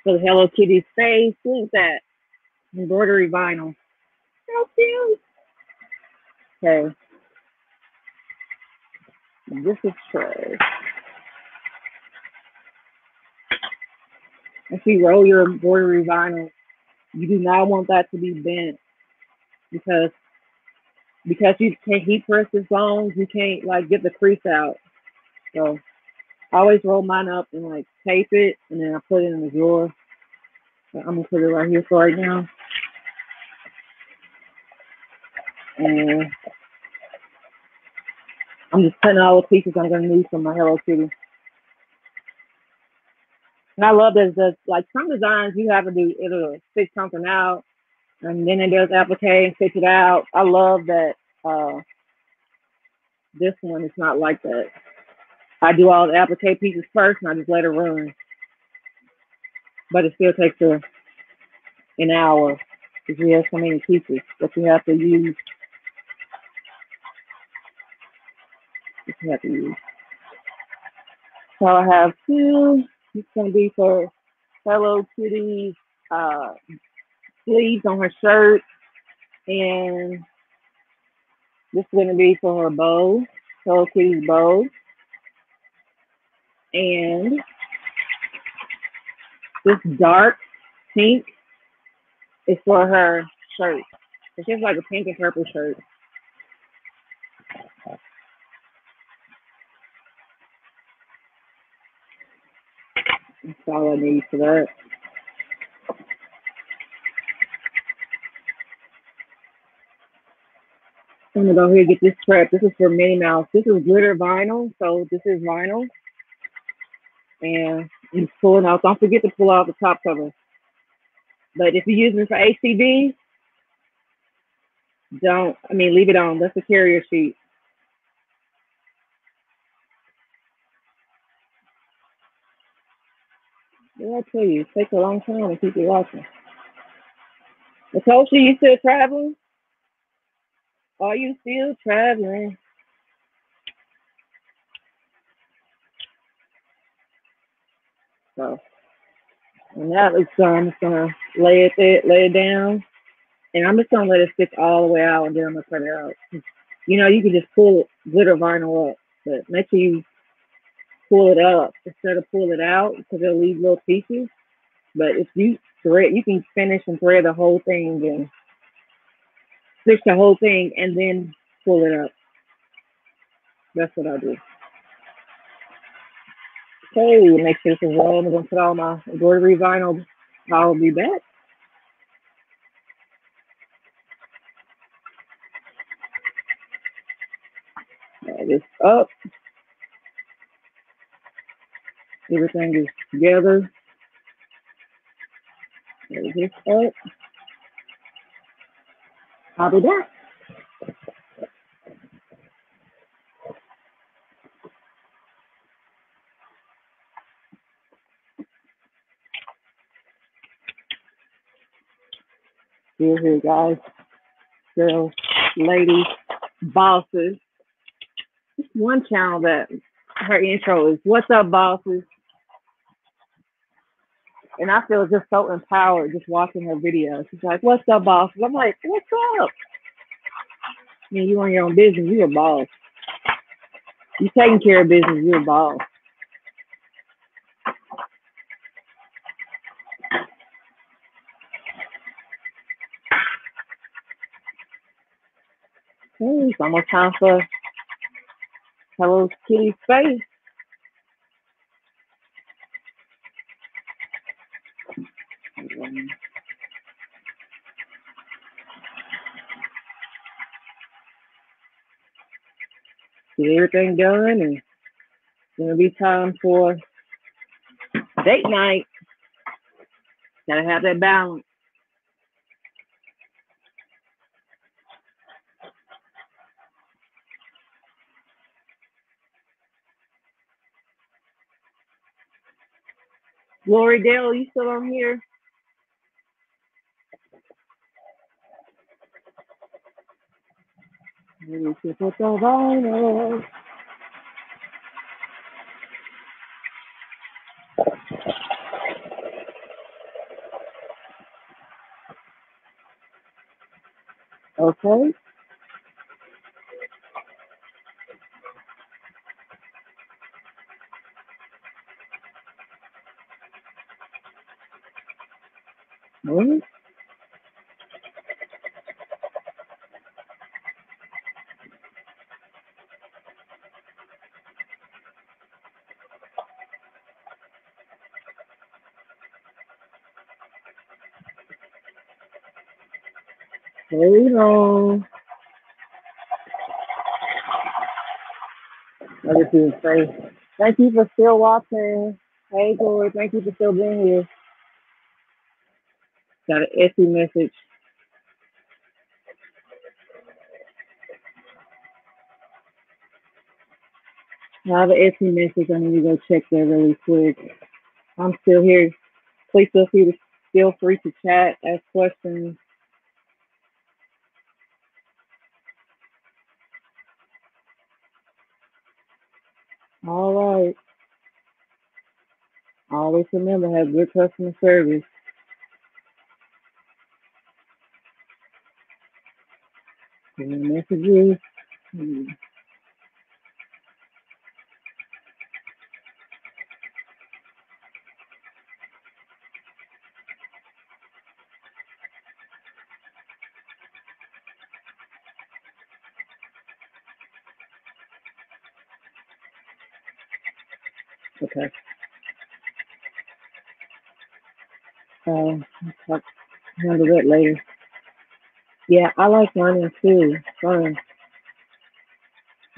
The Hello Kitty face, look at that embroidery vinyl. How cute. Okay. This is Trey. If you roll your embroidery vinyl, you do not want that to be bent because because you can't heat press this long, you can't like get the crease out. So I always roll mine up and like tape it and then I put it in the drawer. So I'm gonna put it right here for right now. And I'm just putting all the pieces I'm gonna need from my Hello Kitty. And I love this. Just like some designs, you have to do it'll stick something out, and then it does applique and stitch it out. I love that. Uh, this one is not like that. I do all the applique pieces first, and I just let it run. But it still takes a, an hour because we have so many pieces that you have to use. That have to use. So I have two. It's gonna be for Hello Kitty uh, sleeves on her shirt, and this is gonna be for her bow, Hello Kitty's bow, and this dark pink is for her shirt. She has like a pink and purple shirt. That's all I need for that. I'm gonna go here and get this prep. This is for Minnie Mouse. This is glitter vinyl, so this is vinyl. And I'm pulling out. Don't forget to pull out the top cover. But if you're using it for HTV, don't, I mean, leave it on. That's the carrier sheet. What I tell you, it takes a long time to keep it watching. Told you still traveling? Are you still traveling? So, and that looks done. I'm just gonna lay it there, lay it down, and I'm just gonna let it stick all the way out, and then I'm gonna cut it out. You know, you can just pull glitter vinyl up, but make sure you pull it up instead of pull it out because it'll leave little pieces. But if you thread, you can finish and thread the whole thing and stitch the whole thing and then pull it up. That's what I do. Okay, make sure this is roll. I'm gonna put all my embroidery vinyl. I'll be back. Drag this up. Everything is together. Drag this up. I'll be back. Here, here, guys, girls, ladies, bosses. One channel that her intro is "What's up, bosses?" And I feel just so empowered just watching her videos. She's like, "What's up, bosses?" I'm like, "What's up?" I mean, you run your own business, you're a boss. You're taking care of business, you're a boss. Hey, it's almost time for Hello Kitty Space. Get everything done and it's gonna be time for date night. Gotta have that balance. Lori Dale, you still on here? Vinyl. Okay. Well, Hold on. To say thank you for still watching. Hey, Glory, thank you for still being here. Got an Etsy message. I have an Etsy message. I need to go check that really quick. I'm still here. Please feel free to feel free to chat, ask questions. All right. Always remember have good customer service. Send me messages. Hmm, Okay. Um, I'll handle that later. Yeah, I like learning too. Fun.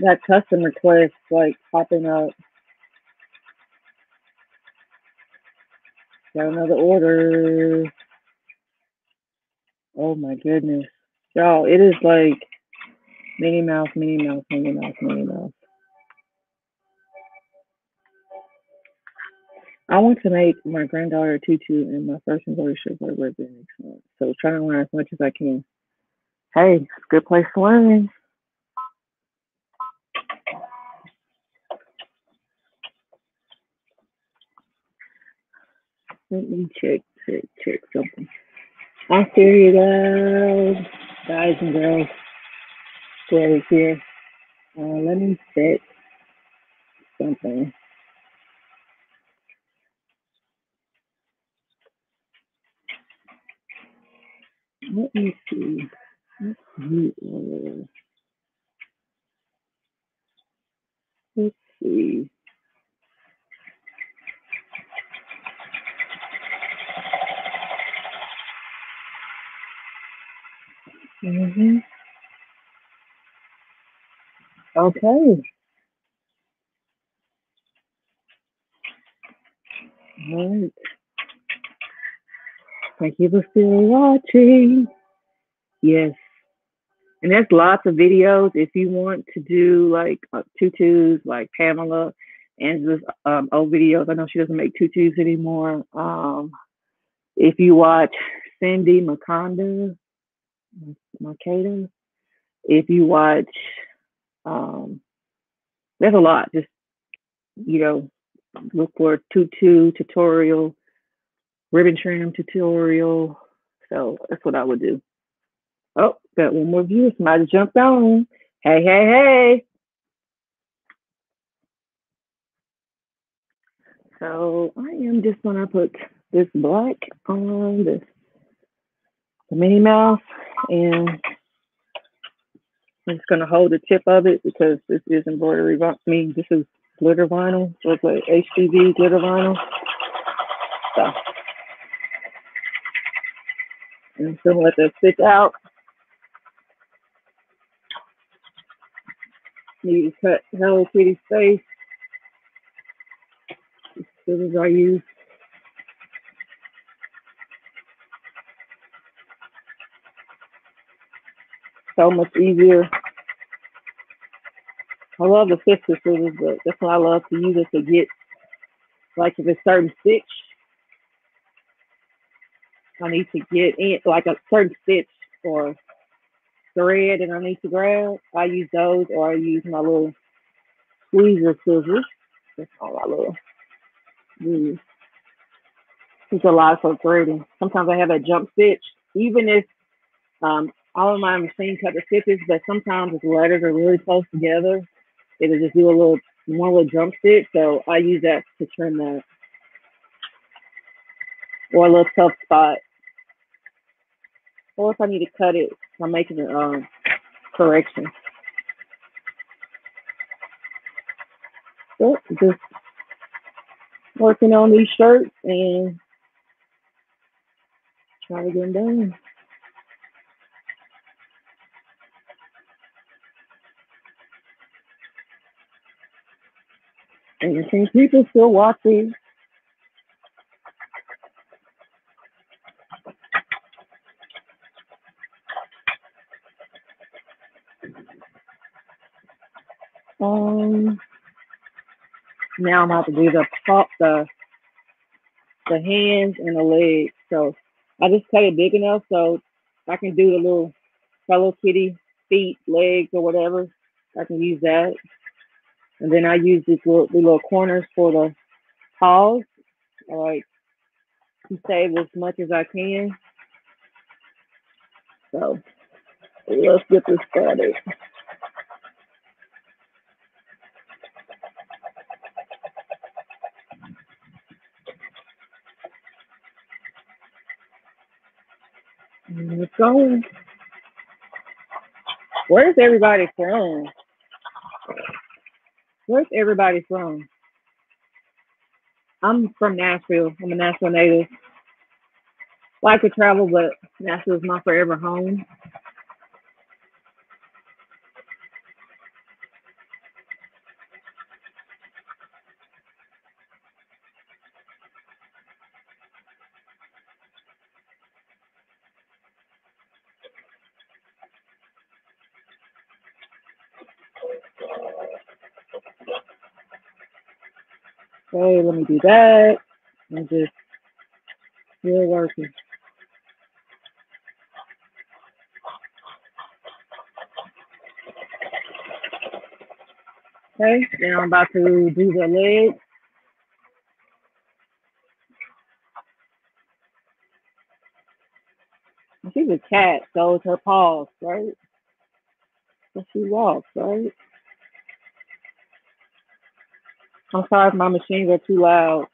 That custom requests like popping up. Got another order. Oh my goodness. Y'all, it is like Minnie Mouse, Minnie Mouse, Minnie Mouse, Minnie Mouse. I want to make my granddaughter a tutu and my first embroidery for birthday next month. So trying to learn as much as I can. Hey, it's a good place to learn. Let me check, check, check something. I hear you guys, guys and girls. Glad here. Uh, let me set something. Let me see. Let's see. Let's see. hmm Okay. All right. Thank you for still watching. Yes. And there's lots of videos if you want to do like uh, tutus, like Pamela Angela's um, old videos. I know she doesn't make tutus anymore. Um, if you watch Cindy Makonda, Makeda, if you watch, um, there's a lot. Just you know, look for tutu tutorial, ribbon trim tutorial. So that's what I would do. Oh, got one more view. Somebody jumped on. Hey, hey, hey. So I am just gonna put this black on this the Minnie Mouse and I'm just gonna hold the tip of it because this is embroidery. I mean, this is glitter vinyl. So it's like HTV glitter vinyl. So Just gonna let that stick out. Need to cut Hello Kitty's face. Is I use. So much easier. I love the sister scissors, but that's why I love to use it to get, like if it's certain stitch, I need to get in, like a certain stitch or thread and I need to grab, I use those or I use my little squeezer scissors. That's all I love. Use. It's a lot for threading. Sometimes I have a jump stitch, even if um, all of my machine cut the stitches, but sometimes if letters are really close together, it'll just do a little one little jump stitch. So I use that to trim that. Or a little tough spot. Or if I need to cut it, I'm making a um, correction. So just working on these shirts and try to get them done. And think people still watching. Um, now I'm about to do the top, the the hands and the legs. So I just cut it big enough so I can do the little Hello Kitty feet, legs, or whatever. I can use that. And then I use these little, the little corners for the paws. I like to save as much as I can. So let's get this started. Let's go. Where's everybody from? Where's everybody from? I'm from Nashville. I'm a Nashville native. Like to travel, but Nashville is my forever home. Do that. And just still working. Okay, now I'm about to do the legs. She's a cat, so it's her paws, right? But she walks, right? I'm sorry if my machines are too loud.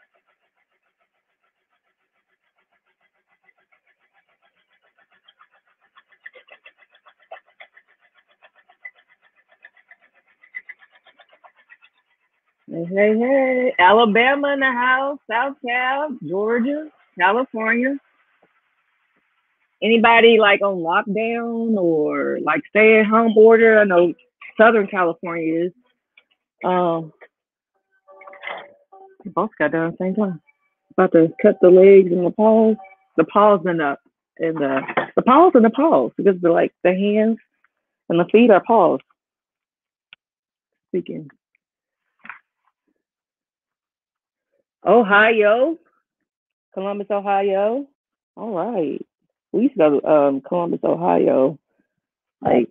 Hey, hey, hey. Alabama in the house, South Cal, Georgia, California. Anybody like on lockdown or like stay at home order? I know Southern California is. Um, we both got done at the same time. About to cut the legs and the paws, the paws and the and the the paws and the paws because the like the hands and the feet are paws. Speaking. Ohio, Columbus, Ohio. All right. We used to go to um, Columbus, Ohio, like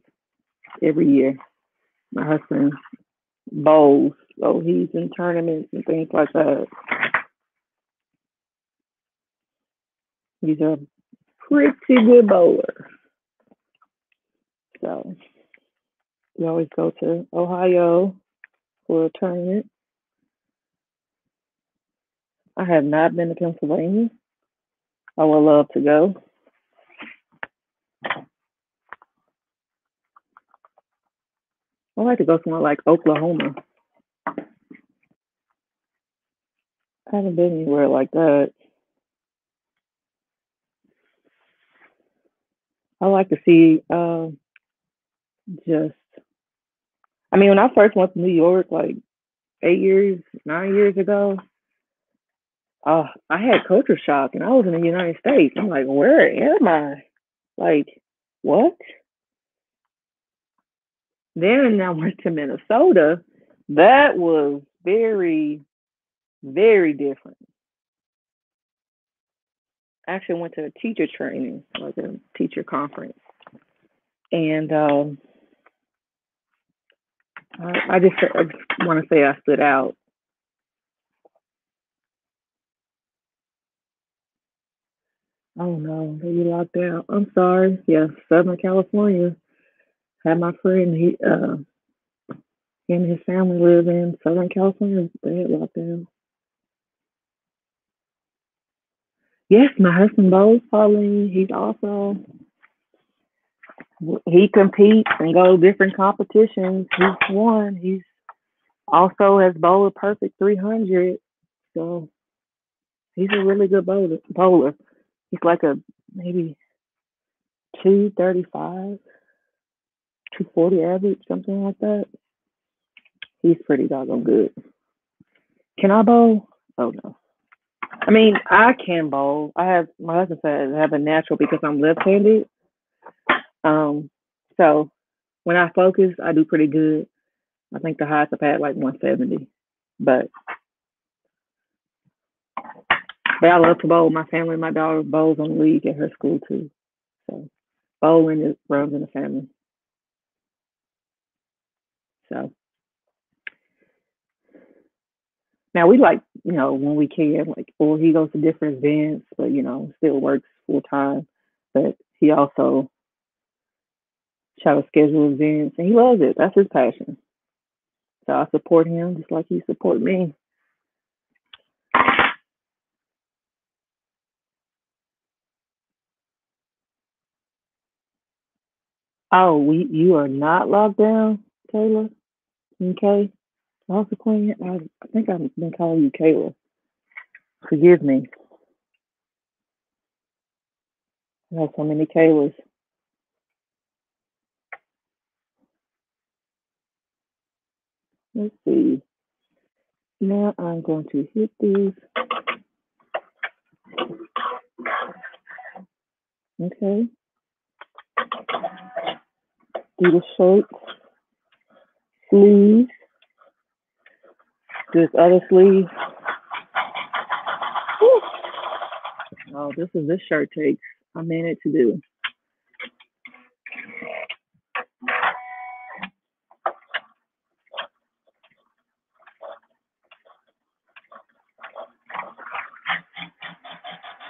every year. My husband bowls, so he's in tournaments and things like that. He's a pretty good bowler. So we always go to Ohio for a tournament. I have not been to Pennsylvania. I would love to go. I'd like to go somewhere like Oklahoma. I haven't been anywhere like that. I like to see uh, just. I mean, when I first went to New York, like eight years, nine years ago, uh, I had culture shock, and I was in the United States. I'm like, where am I? Like, what? Then I went to Minnesota. That was very, very different. I actually went to a teacher training, like a teacher conference. And um, I, just, want to say I stood out. Oh no, they locked down. I'm sorry. Yes, Southern California. Had my friend, he uh and his family live in Southern California. They had locked down. Yes, my husband bowls Pauline. He's also he competes and go different competitions. He's won. He's also has bowled a perfect 300. So he's a really good bowler. Bowler. He's like a maybe 235, 240 average, something like that. He's pretty doggone good. Can I bowl? Oh no. I mean, I can bowl. I have my husband said I have a natural because I'm left-handed. Um, so when I focus, I do pretty good. I think the highest I've had like 170, but but I love to bowl. My family, my daughter bowls on the league at her school too. So bowling is runs in the family. So now we like, you know, when we can, like, or he goes to different events, but you know, still works full time. But he also try to schedule events, and he loves it. That's his passion. So I support him just like he support me. Oh, we you are not locked down, Taylor. Okay. Also, Queen, I, I think I've been calling you Kayla. Forgive me. I have so many Kaylas. Let's see. Now I'm going to hit this. Okay. Do the shirt, sleeves, this other sleeve. Whew. Oh, this is this shirt takes a minute to do.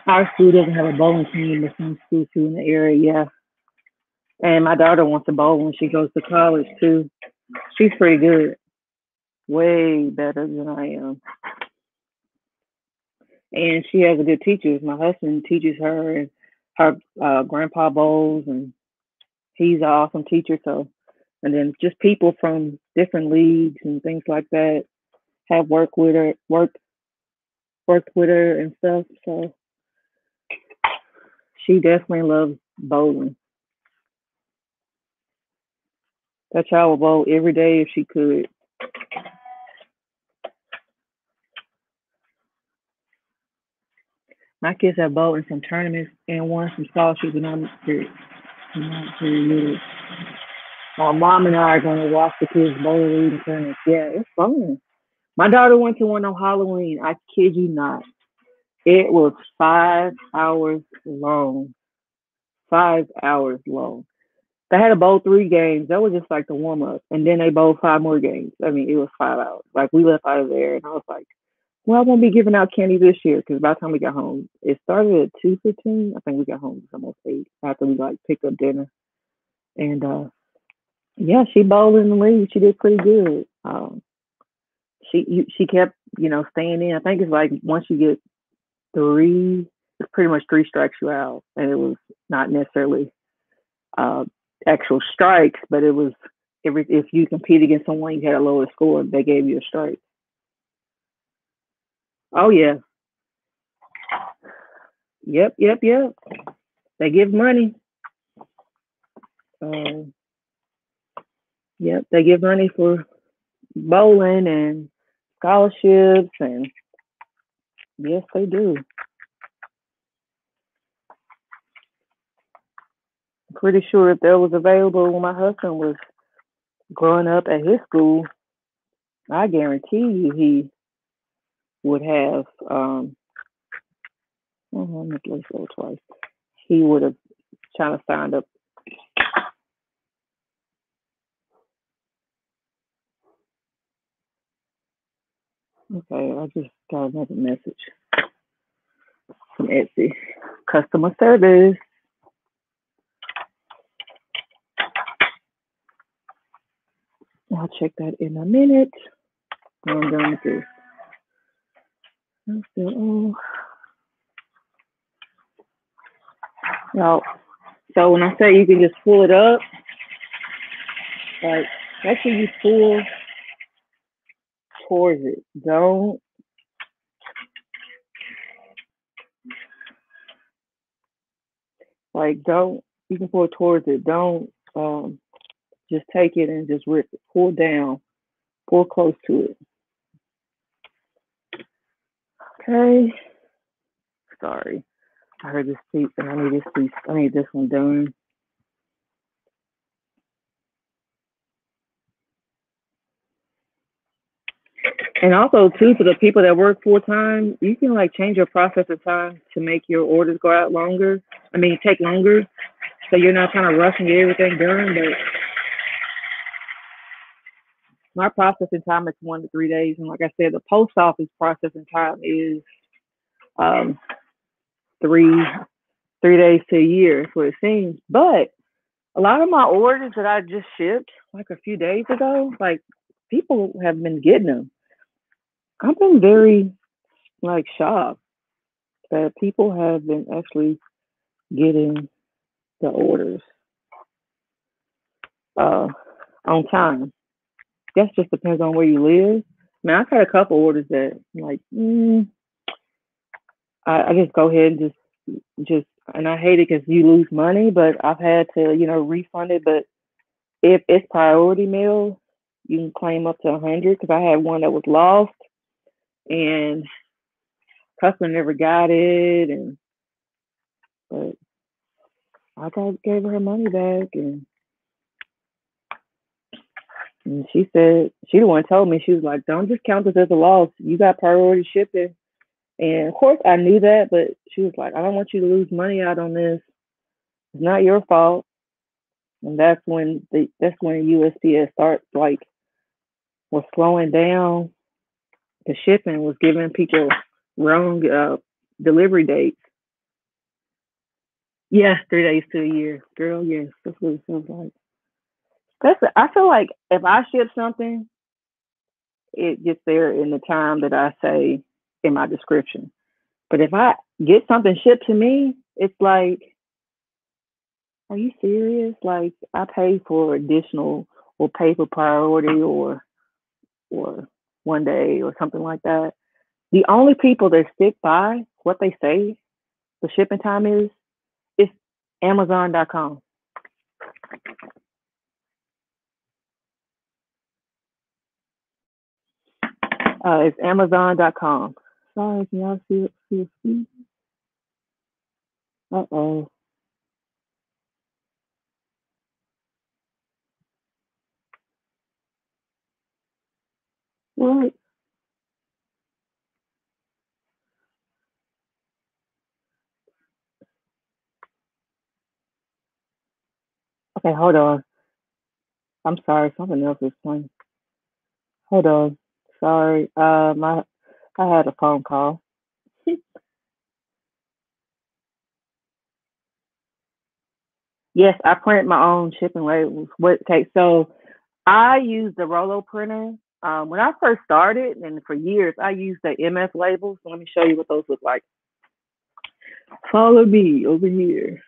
Our school doesn't have a bowling team, but some schools too in the area, yeah. And my daughter wants to bowl when she goes to college too. She's pretty good, way better than I am. And she has a good teacher. My husband teaches her, and her uh, grandpa bowls, and he's an awesome teacher. So, and then just people from different leagues and things like that have worked with her, worked worked with her and stuff. So she definitely loves bowling. That child would bowl every day if she could. My kids have bowled in some tournaments and won some scholarships, and I'm little. My mom and I are going to watch the kids bowl league tournaments. Yeah, it's fun. My daughter went to one on Halloween. I kid you not. It was five hours long. Five hours long. They had to bowl three games. That was just like the warm up. And then they bowled five more games. I mean, it was five hours. Like we left out of there and I was like, well, I won't be giving out candy this year because by the time we got home, it started at two fifteen. I think we got home almost eight after we like picked up dinner. And uh Yeah, she bowled in the league. She did pretty good. Um, she you, she kept you know staying in. I think it's like once you get three, it's pretty much three strikes you out, and it was not necessarily uh, actual strikes, but it was every if you compete against someone you had a lower score, they gave you a strike. Oh yeah. Yep, yep, yep. They give money. Um, yep, they give money for bowling and scholarships and yes they do. I'm pretty sure if that was available when my husband was growing up at his school, I guarantee you he would have um oh, let me go twice. He would have trying to signed up. Okay, I just got another message from Etsy. Customer service. I'll check that in a minute. I'm done with this. On. Now, so when I say you can just pull it up, like make sure you pull towards it. Don't like don't you can pull towards it. Don't um just take it and just rip it. Pull down. Pull close to it. Okay. Sorry. I heard this piece and I need this piece. I need this one done. And also too, for the people that work full time, you can like change your processing time to make your orders go out longer. I mean, take longer, so you're not kind of rushing to get everything done. But my processing time is one to three days, and like I said, the post office processing time is um, three three days to a year. Is what it seems. But a lot of my orders that I just shipped like a few days ago, like people have been getting them. I've been very like shocked that people have been actually getting the orders uh, on time. That just depends on where you live. I mean, I've had a couple orders that like, mm, I, I just go ahead and just just and I hate it because you lose money, but I've had to you know refund it. But if it's priority mail, you can claim up to a hundred because I had one that was lost and customer never got it and but I got gave her money back and and she said she the one told me she was like don't just count this as a loss you got priority shipping and of course I knew that but she was like I don't want you to lose money out on this it's not your fault and that's when the that's when USPS starts like was slowing down the shipping was giving people wrong uh, delivery dates. Yes, three days to a year, girl. Yes, that's what it feels like. That's I feel like if I ship something, it gets there in the time that I say in my description. But if I get something shipped to me, it's like, are you serious? Like I pay for additional or pay for priority or or one day or something like that. The only people that stick by what they say the shipping time is is Amazon.com. Uh, it's Amazon.com. Sorry, can y'all see it? see see? Uh oh. What? Okay, hold on. I'm sorry, something else is playing. Hold on. Sorry. My I had a phone call. Yes, I print my own shipping labels. What okay, so I use the Rollo printer. Um, when I first started, and for years, I used the MS labels. Let me show you what those look like. Follow me over here.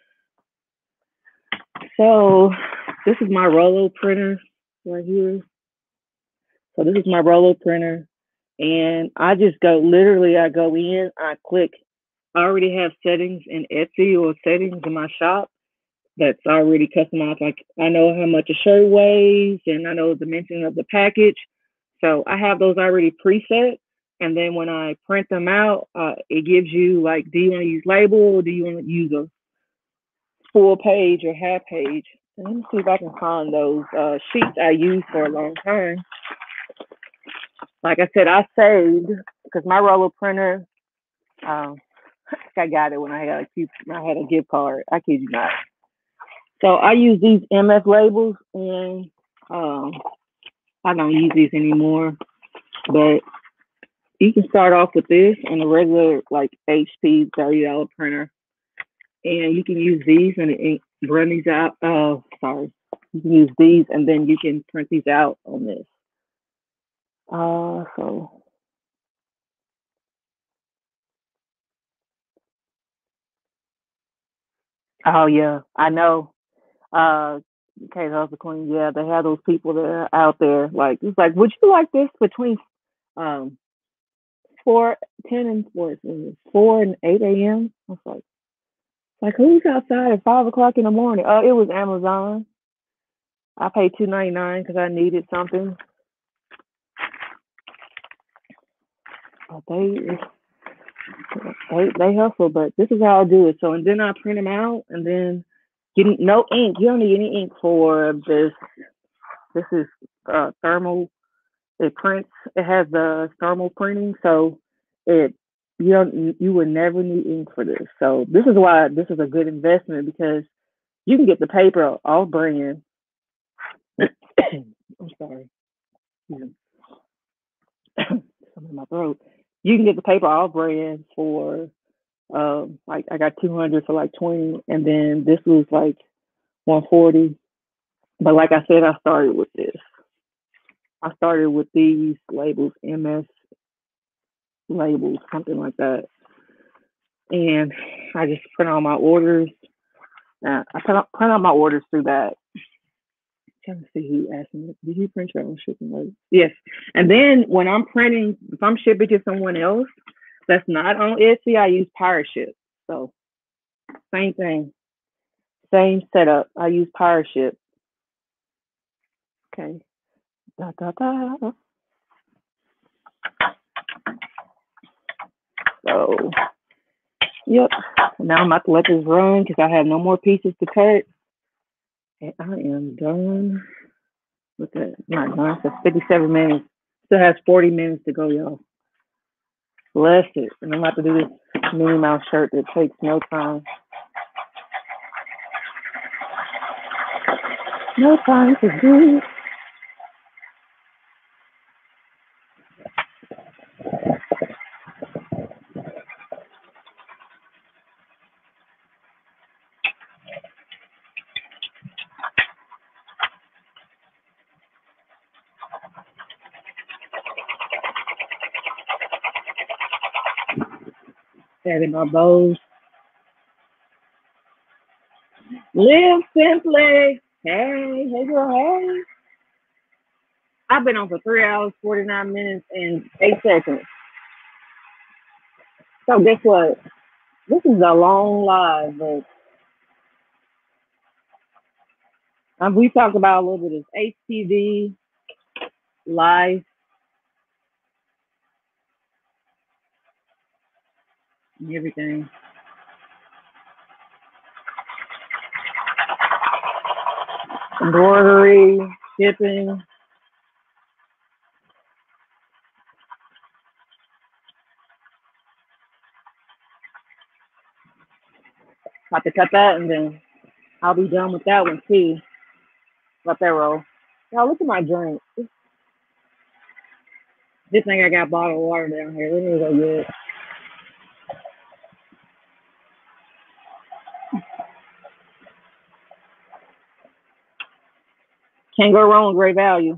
So this is my Rollo printer right here. So this is my Rollo printer. And I just go, literally, I go in, I click. I already have settings in Etsy or settings in my shop that's already customized. Like I know how much a shirt weighs and I know the dimension of the package. So I have those already preset. And then when I print them out, uh, it gives you like, do you want to use label or do you want to use a full page or half page? Let me see if I can find those uh, sheets I used for a long time. Like I said, I saved because my roller printer, um, I got it when I had a I had a gift card. I kid you not. So I use these MS labels and um, I don't use these anymore, but you can start off with this and a regular like HP $30 printer. And you can use these and run these out. Uh, sorry. You can use these and then you can print these out on this. Uh, so Oh yeah, I know. Uh, Kate Hustle Queen. Yeah, they have those people that are out there. Like it's like, would you like this between um four, ten, and four, four and eight a.m. I was like, like who's outside at five o'clock in the morning? Uh, it was Amazon. I paid two ninety nine because I needed something. But they they they hustle, but this is how I do it. So and then I print them out and then getting no ink. You don't need any ink for this. This is uh, thermal. It prints. It has the thermal printing, so it you don't you would never need ink for this. So this is why this is a good investment because you can get the paper all brand. I'm sorry. Something in my throat. You can get the paper all brand for um, like I got 200 for like 20, and then this was like 140. But like I said, I started with this. I started with these labels, MS labels, something like that. And I just print all my orders. Uh, I print out, print out my orders through that. Trying to see who asked me, did he print your own shipping label? Yes. And then when I'm printing, if I'm shipping to someone else, that's not on Etsy, I use Pirate So same thing, same setup. I use Pirate Okay. Da, da, da. So, yep. Now I'm about to let this run because I have no more pieces to cut. And I am done with that. Not done. It's 57 minutes. Still has 40 minutes to go, y'all. Bless it. And I'm about to do this Minnie Mouse shirt that takes no time. No time to do Having my bows. Live simply. Hey, hey girl, hey. I've been on for three hours, 49 minutes, and eight seconds. So guess what? This is a long live, but um, we talked about a little bit of HTV, life, and everything. Embroidery, shipping. Have to cut that and then I'll be done with that one too. Let that roll. Now look at my drink. This thing I got bottled water down here. Let me go get it. Can't go wrong great value.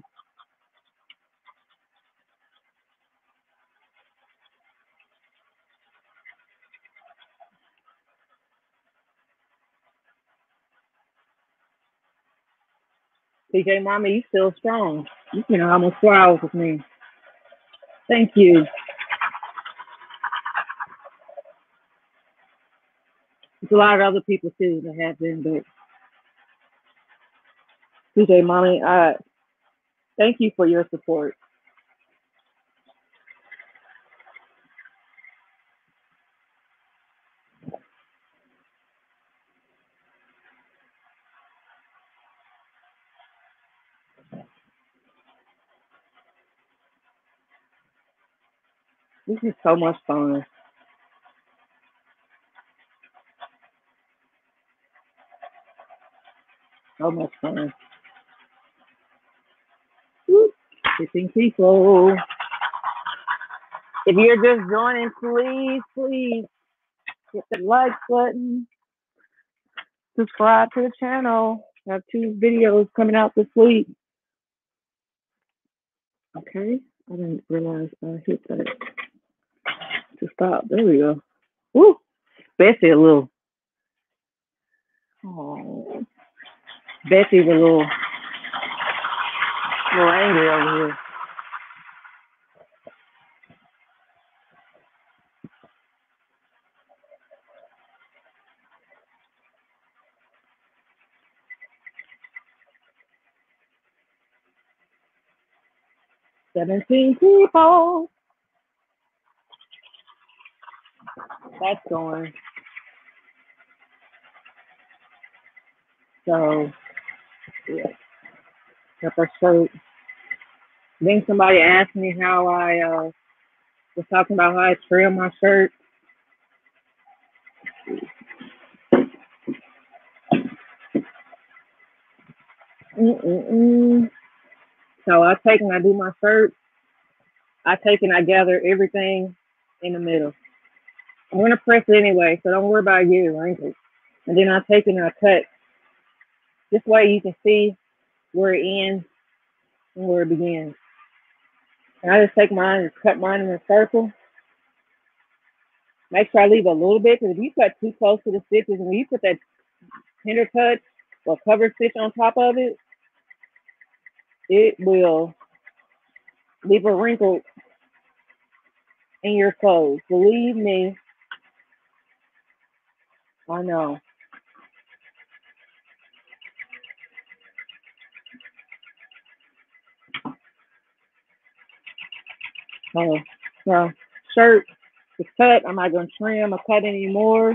CJ Mama, you still strong. You spent almost four hours with me. Thank you. There's a lot of other people too that have been, but CJ Mommy, uh, thank you for your support. This is so much fun. So much fun. 15 people. If you're just joining, please, please hit the like button. Subscribe to the channel. I have two videos coming out this week. Okay. I didn't realize I hit that to stop. There we go. Woo. Bessie a little. Oh. Bessie's a little, little angry over here. Seventeen people. That's going. So yeah, got our shirt. Then somebody asked me how I uh, was talking about how I trim my shirt. Mm-mm-mm. So I take and I do my shirt. I take and I gather everything in the middle. I'm gonna press it anyway, so don't worry about getting wrinkles. And then I take and I cut. This way you can see where it ends and where it begins. And I just take mine and cut mine in a circle. Make sure I leave a little bit because if you cut too close to the stitches and when you put that tender touch or cover stitch on top of it, it will leave a wrinkle in your clothes. Believe me, I know. So shirt is cut. I'm not gonna trim or cut anymore.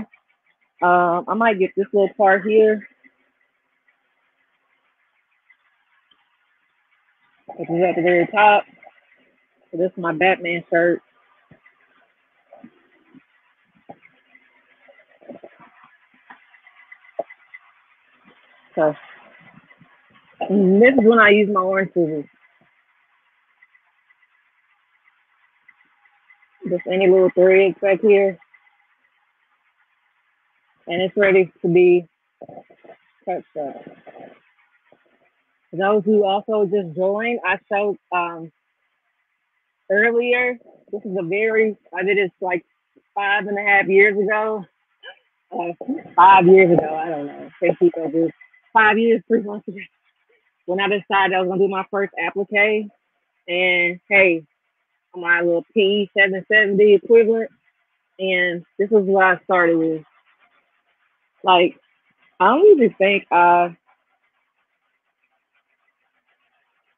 Um, I might get this little part here. Which is at the very top. So this is my Batman shirt. So this is when I use my orange scissors. Just any little threads back here. And it's ready to be cut up. Those who also just joined, I showed um, earlier. This is a very, I did this like five and a half years ago. Uh, five years ago, I don't know. People do five years, three months ago. When I decided I was gonna do my first applique, and hey, my little P seven seventy equivalent, and this is what I started with. Like, I don't even think I,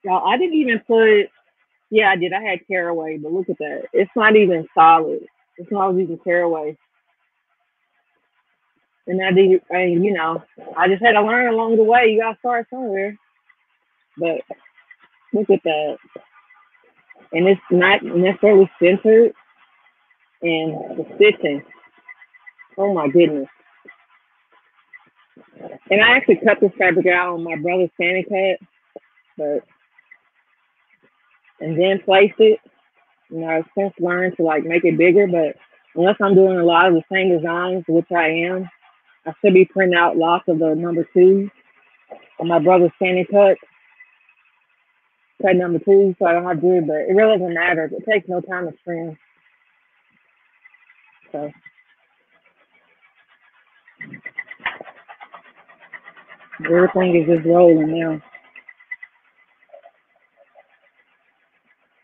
y'all, I didn't even put. Yeah, I did. I had cutaway, but look at that. It's not even solid. It's not even cutaway. And I did, and you know, I just had to learn along the way. You gotta start somewhere. But look at that. And it's not necessarily centered and the stitching. Oh my goodness. And I actually cut this fabric out on my Brother ScanNCut, but and then placed it. You know, I've since learned to like make it bigger, but unless I'm doing a lot of the same designs, which I am, I should be printing out lots of the number two on my brother's fanny cut. say number two, so I don't have to do it, but it really doesn't matter. It takes no time to screen. So everything is just rolling now.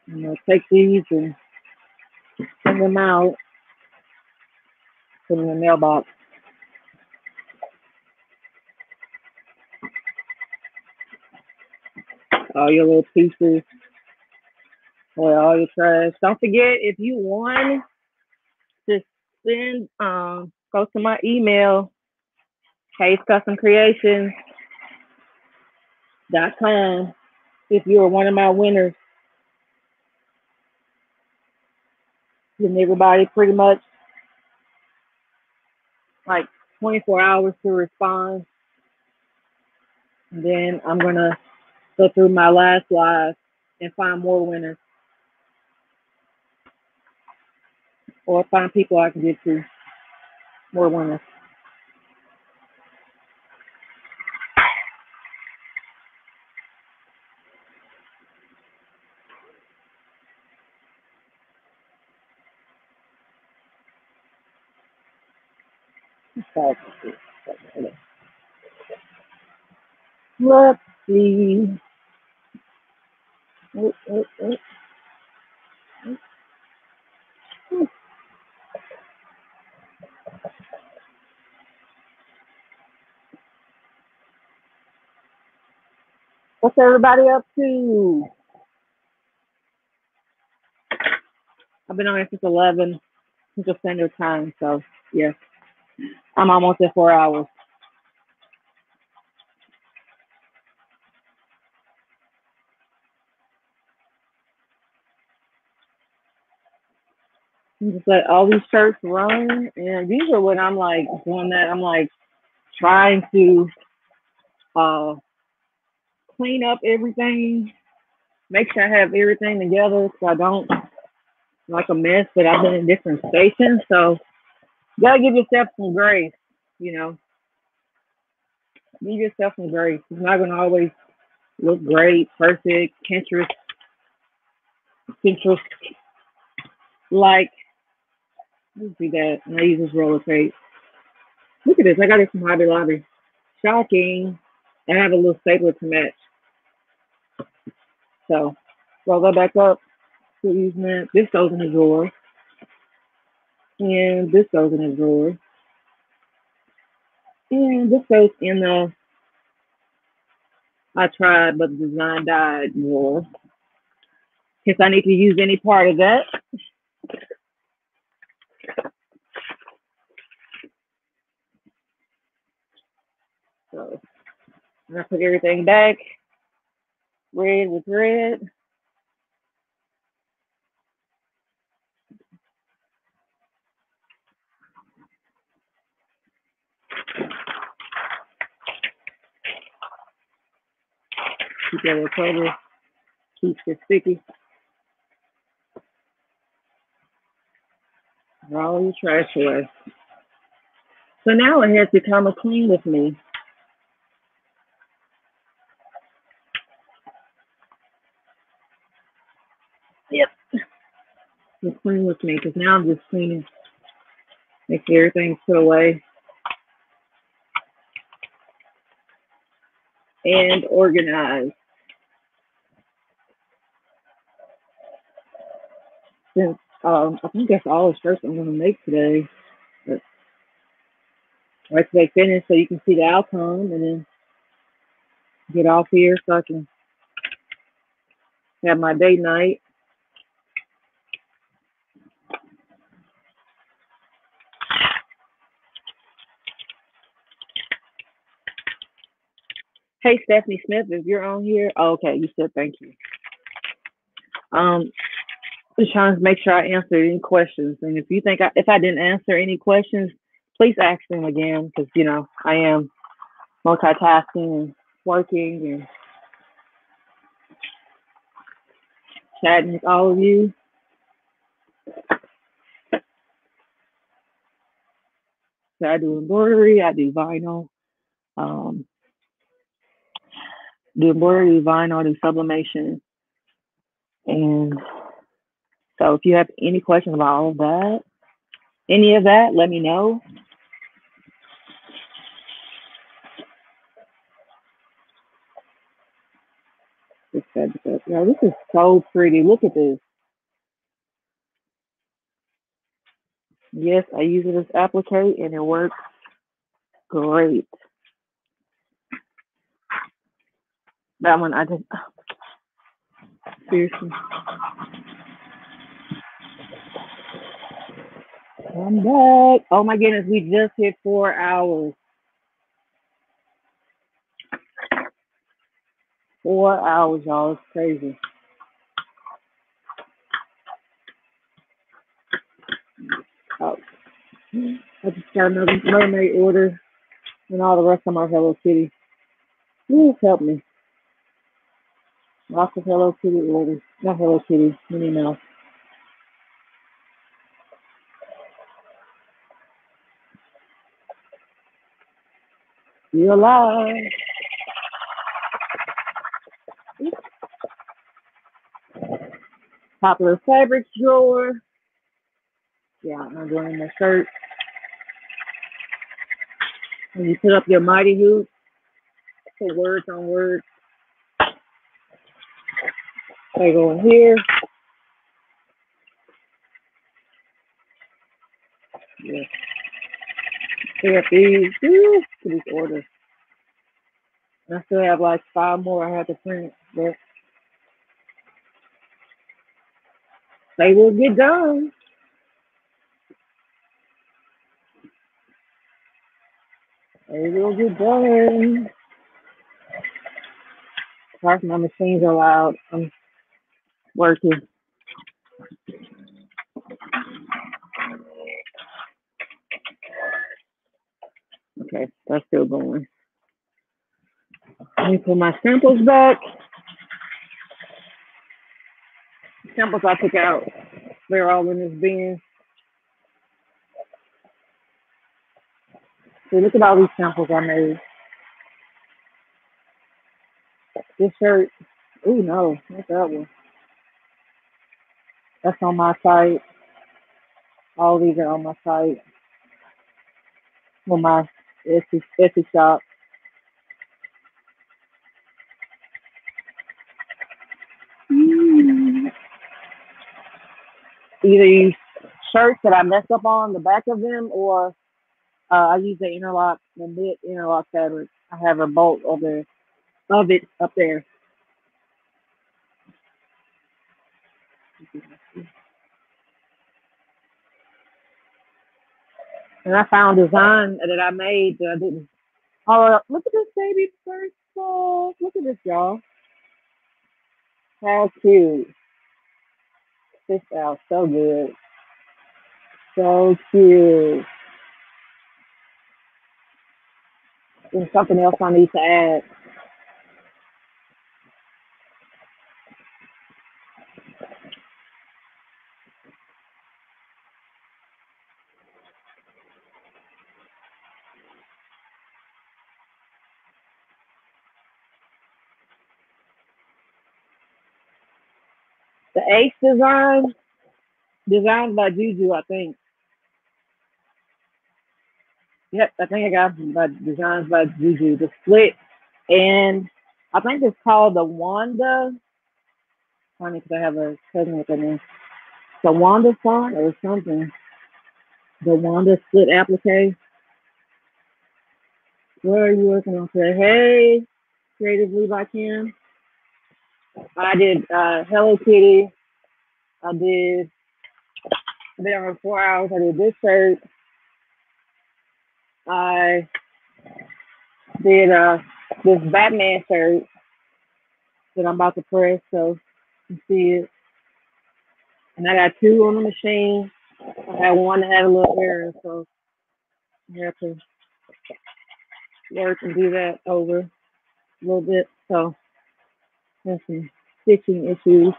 I'm gonna take these and send them out, put them in the mailbox. All your little pieces, or all your trash. Don't forget if you want to send um go to my email, Hayes Custom Creations dot com if you are one of my winners. Giving everybody pretty much like 24 hours to respond. And then I'm gonna go through my last live and find more winners or find people I can give to more winners. Let's see. What's everybody up to? I've been on here since 11, Central Standard Time, so yeah, I'm almost at four hours. Just let all these shirts run, and usually when I'm like doing that, I'm like trying to uh clean up everything, make sure I have everything together so I don't like a mess. But I've been in different stations, so you gotta give yourself some grace. You know, give yourself some grace. It's not gonna always look great, perfect, Pinterest, Pinterest like. Let's see that. And I use this roller tape. Look at this. I got it from Hobby Lobby. Shocking. And I have a little stapler to match. So roll that back up. Using. This goes in the drawer. And this goes in the drawer. And this goes in the I tried but the design died drawer. If I need to use any part of that. So I'm gonna put everything back. Red with red. Keep that little cover. Keeps it sticky. Roll your trash away. So now it has become a clean with me. Yep. It's clean with me because now I'm just cleaning, making everything put away and organized. Since um, I think that's all the shirts I'm gonna make today. But right till they finish so you can see the outcome and then get off here so I can have my day night. Hey Stephanie Smith, if you're on here, oh, okay, you said thank you. Um, just trying to make sure I answered any questions, and if you think I, if I didn't answer any questions, please ask them again because you know I am multitasking and working and chatting with all of you. So I do embroidery, I do vinyl, um, do embroidery, vinyl, do sublimation, And so if you have any questions about all of that, any of that, let me know. This, this is so pretty. Look at this. Yes, I use it as applique and it works great. That one I just seriously. Come back. Oh my goodness, we just hit four hours. Four hours, y'all. It's crazy. Oh. I just got another mermaid order and all the rest of my Hello Kitty. Please help me. Lots of Hello Kitty orders. Not Hello Kitty, Minnie Mouse. You're alive. Popular fabrics drawer. Yeah, I'm doing my shirt. And you put up your mighty hoop, put words on words. I go in here. Yeah. Up these. Woo, these orders. And I still have like five more I have to print, but they will get done. They will get done. Sorry, my machines are loud. I'm working. Okay, that's still going. Let me put my samples back. Samples I took out, they're all in this bin. See, look at all these samples I made. This shirt, oh no, not that one. That's on my site. All these are on my site. On my Etsy, Etsy shop. Mm. Either use shirts that I messed up on the back of them, or uh, I use the interlock, the knit interlock fabric. I have a bolt it, of it up there. And I found a design that I made that I didn't. Oh, look at this baby first ball. Look at this, y'all. How cute. This out so good. So cute. There's something else I need to add. The Ace design, designed by Juju, I think. Yep, I think I got by designs by Juju. The split, and I think it's called the Wanda. Funny because I have a cousin with that name. The Wanda font or something. The Wanda split applique. Where are you working on today? Hey, creatively by Kim. I did uh, Hello Kitty. I did. Did over four hours. I did this shirt. I did uh this Batman shirt that I'm about to press, so you see it. And I got two on the machine. I had one that had a little error, so I have to work and do that over a little bit. So there's some stitching issues.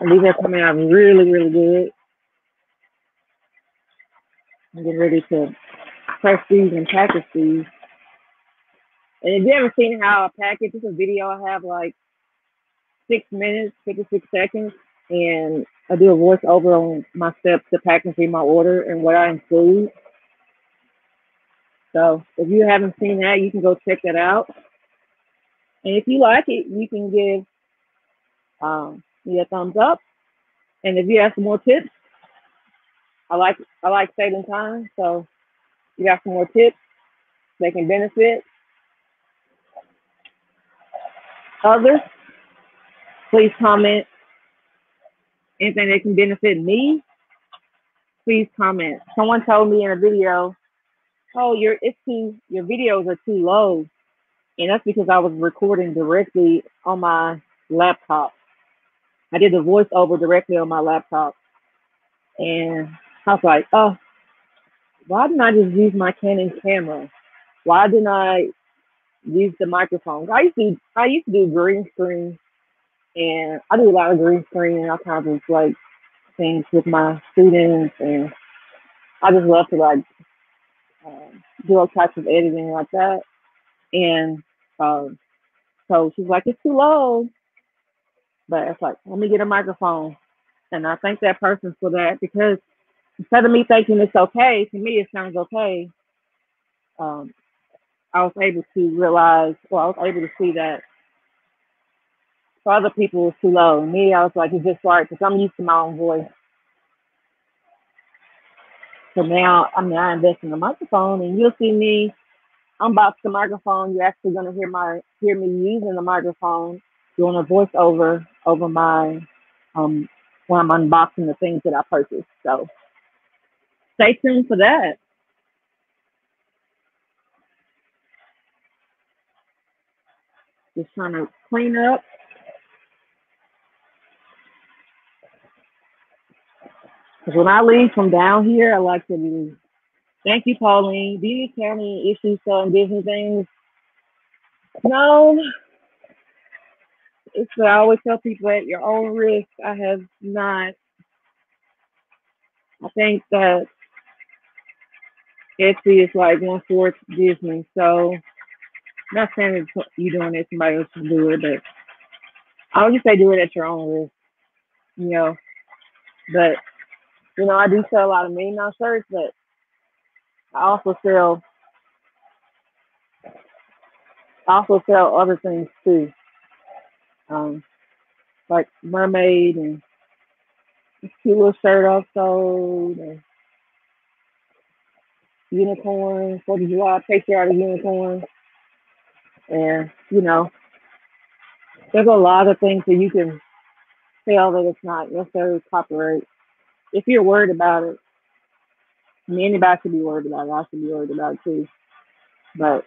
These are coming out really, really good. I'm getting ready to press these and package these. And if you haven't seen how I package, this is a video I have like six minutes, 56 seconds, and I do a voiceover on my steps to packaging my order and what I include. So if you haven't seen that, you can go check that out. And if you like it, you can give um, me a thumbs up. And if you have some more tips, I like I like saving time. So you got some more tips that can benefit others. Please comment anything that can benefit me. Please comment. Someone told me in a video, "Oh, your it's too your videos are too low," and that's because I was recording directly on my laptop. I did the voiceover directly on my laptop, and I was like, "Oh, why didn't I just use my Canon camera? Why didn't I use the microphone? I used to I used to do green screen, and I do a lot of green screen and all kinds of like things with my students, and I just love to like um, do all types of editing like that. And um, so she's like, it's too low, but it's like, let me get a microphone, and I thank that person for that because instead of me thinking it's okay, to me it sounds okay. Um, I was able to realize, well, I was able to see that for other people it's too low. Me, I was like, it's just right because I'm used to my own voice. So now, I mean, I invest in a microphone, and you'll see me unbox the microphone. You're actually gonna hear my hear me using the microphone, doing a voiceover over my um when I'm unboxing the things that I purchased. So stay tuned for that. Just trying to clean up. Because when I leave from down here, I like to be. Thank you, Pauline. Do you tell me issues selling Disney things? No. It's what I always tell people at your own risk. I have not. I think that Etsy is like one fourth Disney. So not saying that you doing it, somebody else can do it, but I would just say do it at your own risk, you know. But you know, I do sell a lot of Mouse shirts, but I also sell I also sell other things too. Um, like mermaid and cute little shirt I've sold and unicorn, Fourth of July patriotic unicorn. And, you know, there's a lot of things that you can sell that it's not necessarily copyright. If you're worried about it, I mean, anybody should be worried about it. I should be worried about it too. But,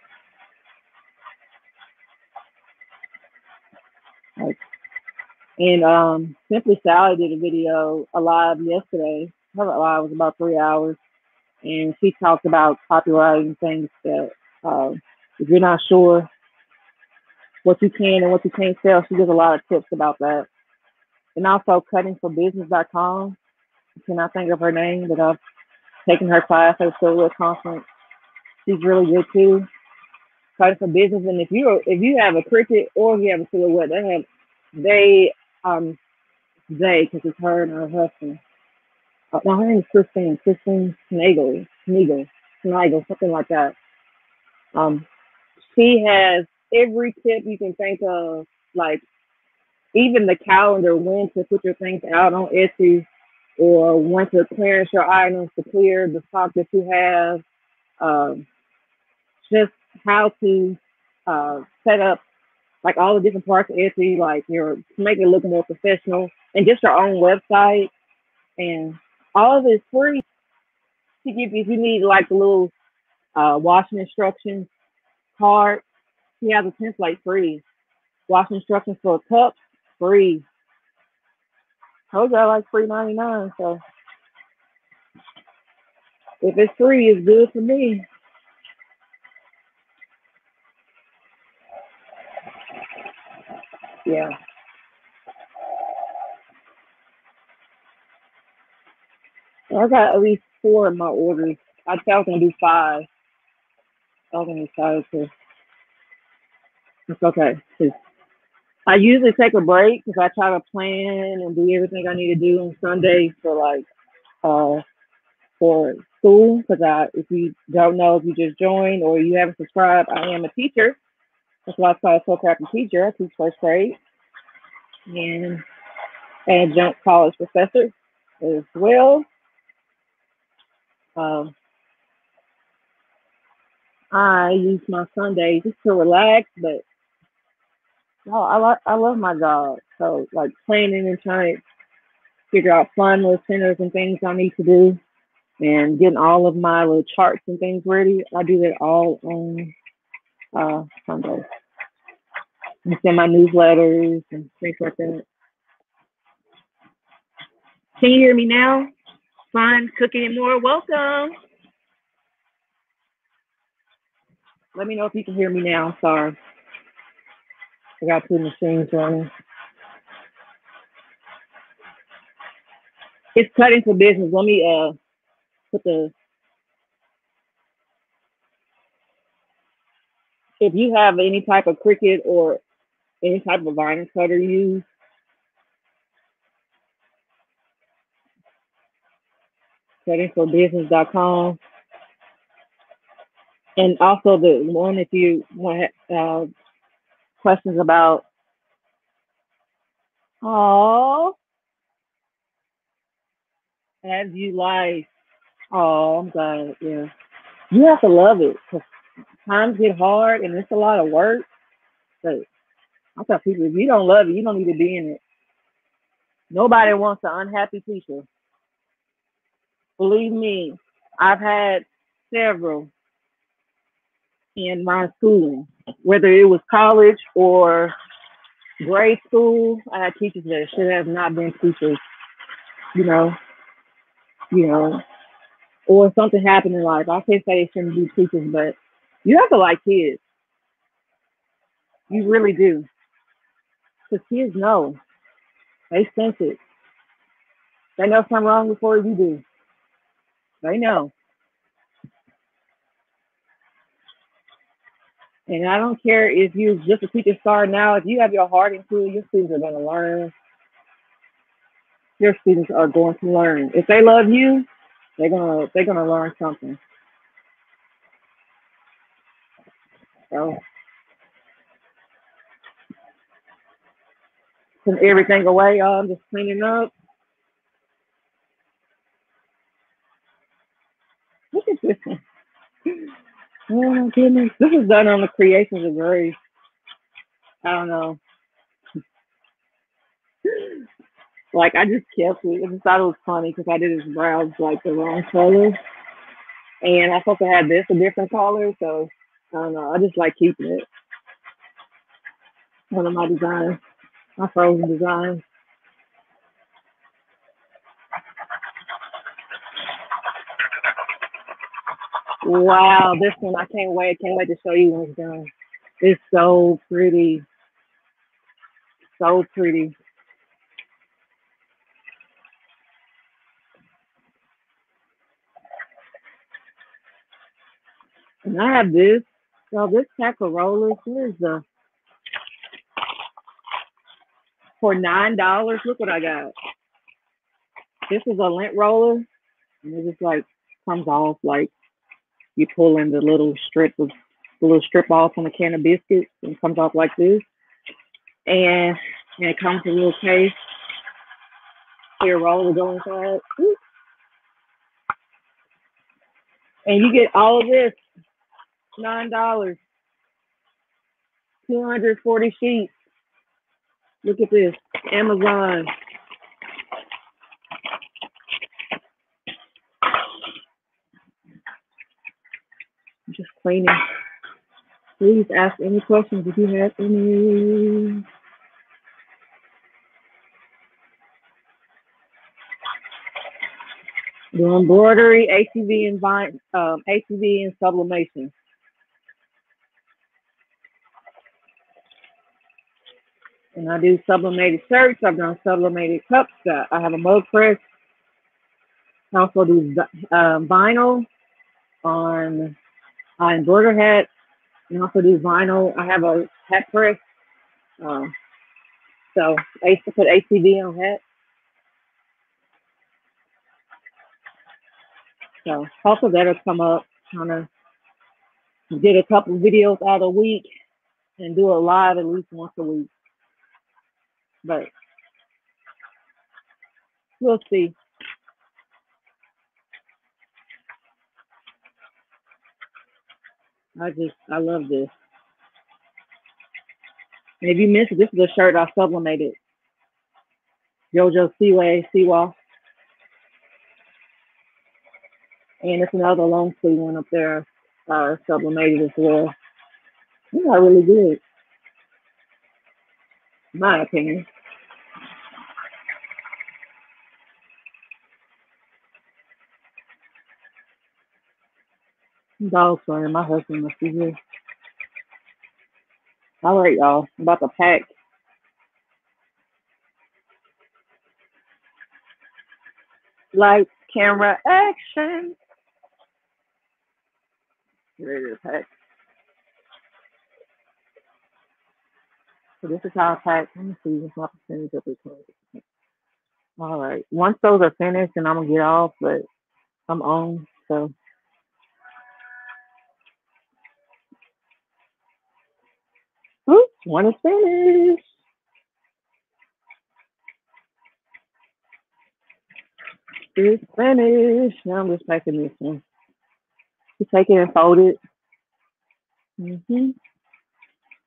like, and um, Simply Sally did a video, a live yesterday. Her live was about three hours. And she talked about copywriting things that, uh, if you're not sure what you can and what you can't sell. She gives a lot of tips about that. And also cuttingforbusiness.com. I cannot think of her name, but I've taken her class at a silhouette conference. She's really good too. Cutting for business. And if you if you have a Cricut or if you have a silhouette, they have they um they because it's her and her husband. Uh, her name is Christine. Christine Snagel, Snagel, Snagel, something like that. Um, she has every tip you can think of, like even the calendar when to put your things out on Etsy or when to clearance your items to clear the stock that you have. Um, just how to uh, set up like all the different parts of Etsy, like your to make it look more professional, and just your own website, and all of it's free to give you if you need like a little uh, washing instructions card he has a template free. Wash instructions for a cup free. You I like free ninety nine, so if it's free, it's good for me. Yeah. I got at least four of my orders. I thought I was gonna do five. I was gonna decide to it's okay. I usually take a break because I try to plan and do everything I need to do on Sunday for like uh for school. Because I, if you don't know, if you just joined or you haven't subscribed, I am a teacher. That's why I call a Soul teacher. I teach first grade and adjunct college professor as well. Um, I use my Sundays just to relax, but no, I like I love my job. So like planning and trying to figure out fun little centers and things I need to do, and getting all of my little charts and things ready. I do that all on uh, Sundays. And send my newsletters and things like that. Can you hear me now? Fun cooking and more. Welcome. Let me know if you can hear me now. Sorry. I got two machines running. It's cutting for business. Let me uh put the if you have any type of Cricut or any type of vinyl cutter used, cuttingforbusiness.com. And also the one if you want uh, questions about, oh, as you like, oh, I'm glad, yeah. You have to love it because times get hard and it's a lot of work. But I tell people, if you don't love it, you don't need to be in it. Nobody wants an unhappy teacher. Believe me, I've had several in my schooling, whether it was college or grade school. I had teachers that should have not been teachers, you know, you know, or something happened in life. I can't say they shouldn't be teachers, but you have to like kids. You really do. Because kids know. They sense it. They know something wrong before you do. They know. And I don't care if you're just a teacher star now, if you have your heart into it, your students are going to learn. Your students are going to learn. If they love you, they're gonna they're gonna learn something. So putting everything away, y'all. I'm just cleaning up. Look at this one. Oh my goodness. This is done on the creations of grace. I don't know. like I just kept it. I just thought it was funny because I did his brows like the wrong color. And I supposed to have this a different color, so I don't know. I just like keeping it. One of my designs, my frozen designs. Wow, this one I can't wait. Can't wait to show you when it's done. It's so pretty. So pretty. And I have this. So this rollers, here's the for nine dollars. Look what I got. This is a lint roller, and it just like comes off like you pull in the little strip of the little strip off on a can of biscuits and comes off like this. And, and it comes in a little case. Here, roll to go inside. And you get all of this, nine dollars, two hundred forty sheets. Look at this, Amazon. just cleaning. Please ask any questions if you have any. Do embroidery, HTV and vinyl, um, and sublimation. And I do sublimated shirts. I've done sublimated cups. I have a mug press. I also do um, vinyl on I embroider hats and also do vinyl. I have a hat press. Um, So I used to put HTV on hats. So hopefully that'll come up. Kind of get a couple videos out a week and do a live at least once a week. But we'll see. I just I love this. And if you missed it, this is a shirt I sublimated. Jojo Siwa Seawall. And it's another long sleeve one up there, uh, sublimated as well. These are really good, my opinion. Dog sorry, my husband must be here. All right, y'all. I'm about to pack. Lights, camera, action. Ready to pack. So this is how I pack. Let me see what's my percentage of this. All right. Once those are finished, and I'm gonna get off, but I'm on. So oops, one is finished. It's finished. Now I'm just packing this one. You take it and fold it. hmm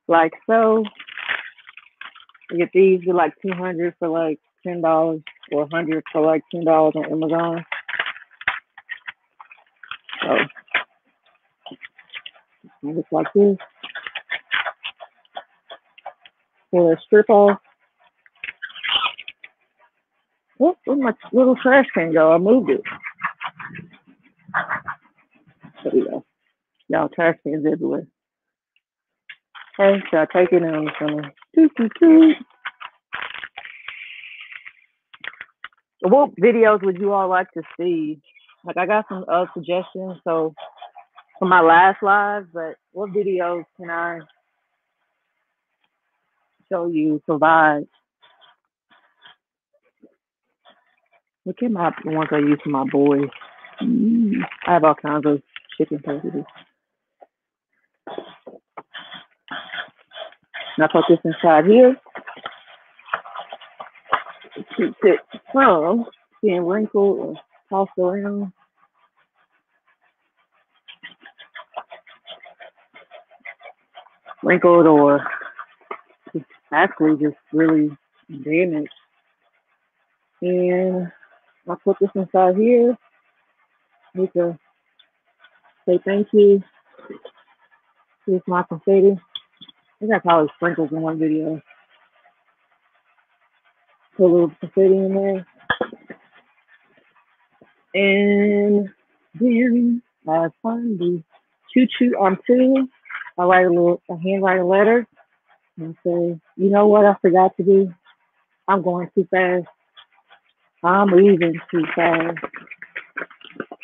Like so. Get these for like two hundred for like ten dollars or hundred for like ten dollars on Amazon. So looks like this. For a strip off. Oh, where my little trash can go? I moved it. There we go. Y'all trash cans everywhere. Okay, so I take it and I'm. What videos would you all like to see? Like I got some uh, suggestions, so for my last live, but what videos can I show you, provide? Look at my ones I use for my boys. Mm, I have all kinds of chicken packages. I put this inside here. It keeps it from being wrinkled or tossed around. Wrinkled or actually just really damaged. And I put this inside here. Need to say thank you. Here's my confetti. I think I probably sprinkles in one video. Put a little confetti in there. And then I find the choo choo on two. I write a little, a handwrite a letter and say, you know what I forgot to do? I'm going too fast. I'm moving too fast.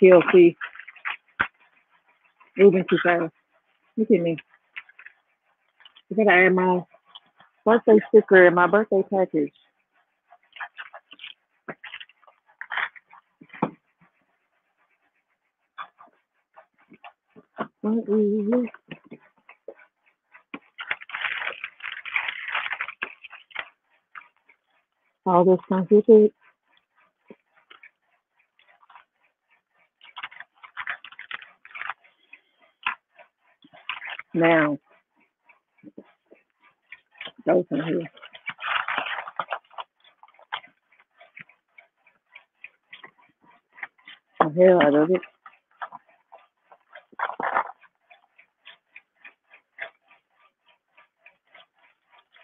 PLC, moving too fast. Look at me. I I add my birthday sticker in my birthday package. What is this? All this comes with it. Now, in here. It.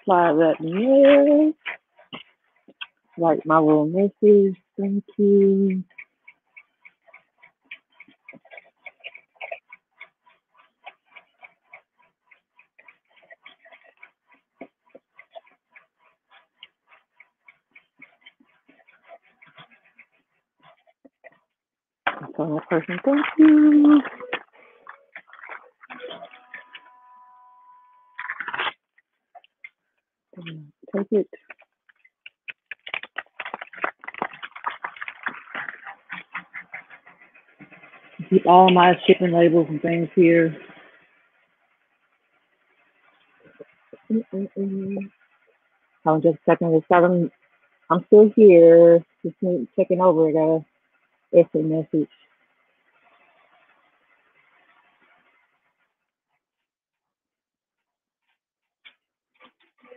Slide that in there. Like my little message. Thank you. final person. Thank you. Take it. Keep all my shipping labels and things here. Mm -mm -mm. I'm just checking this out. I'm, still here. Just checking over the instant message.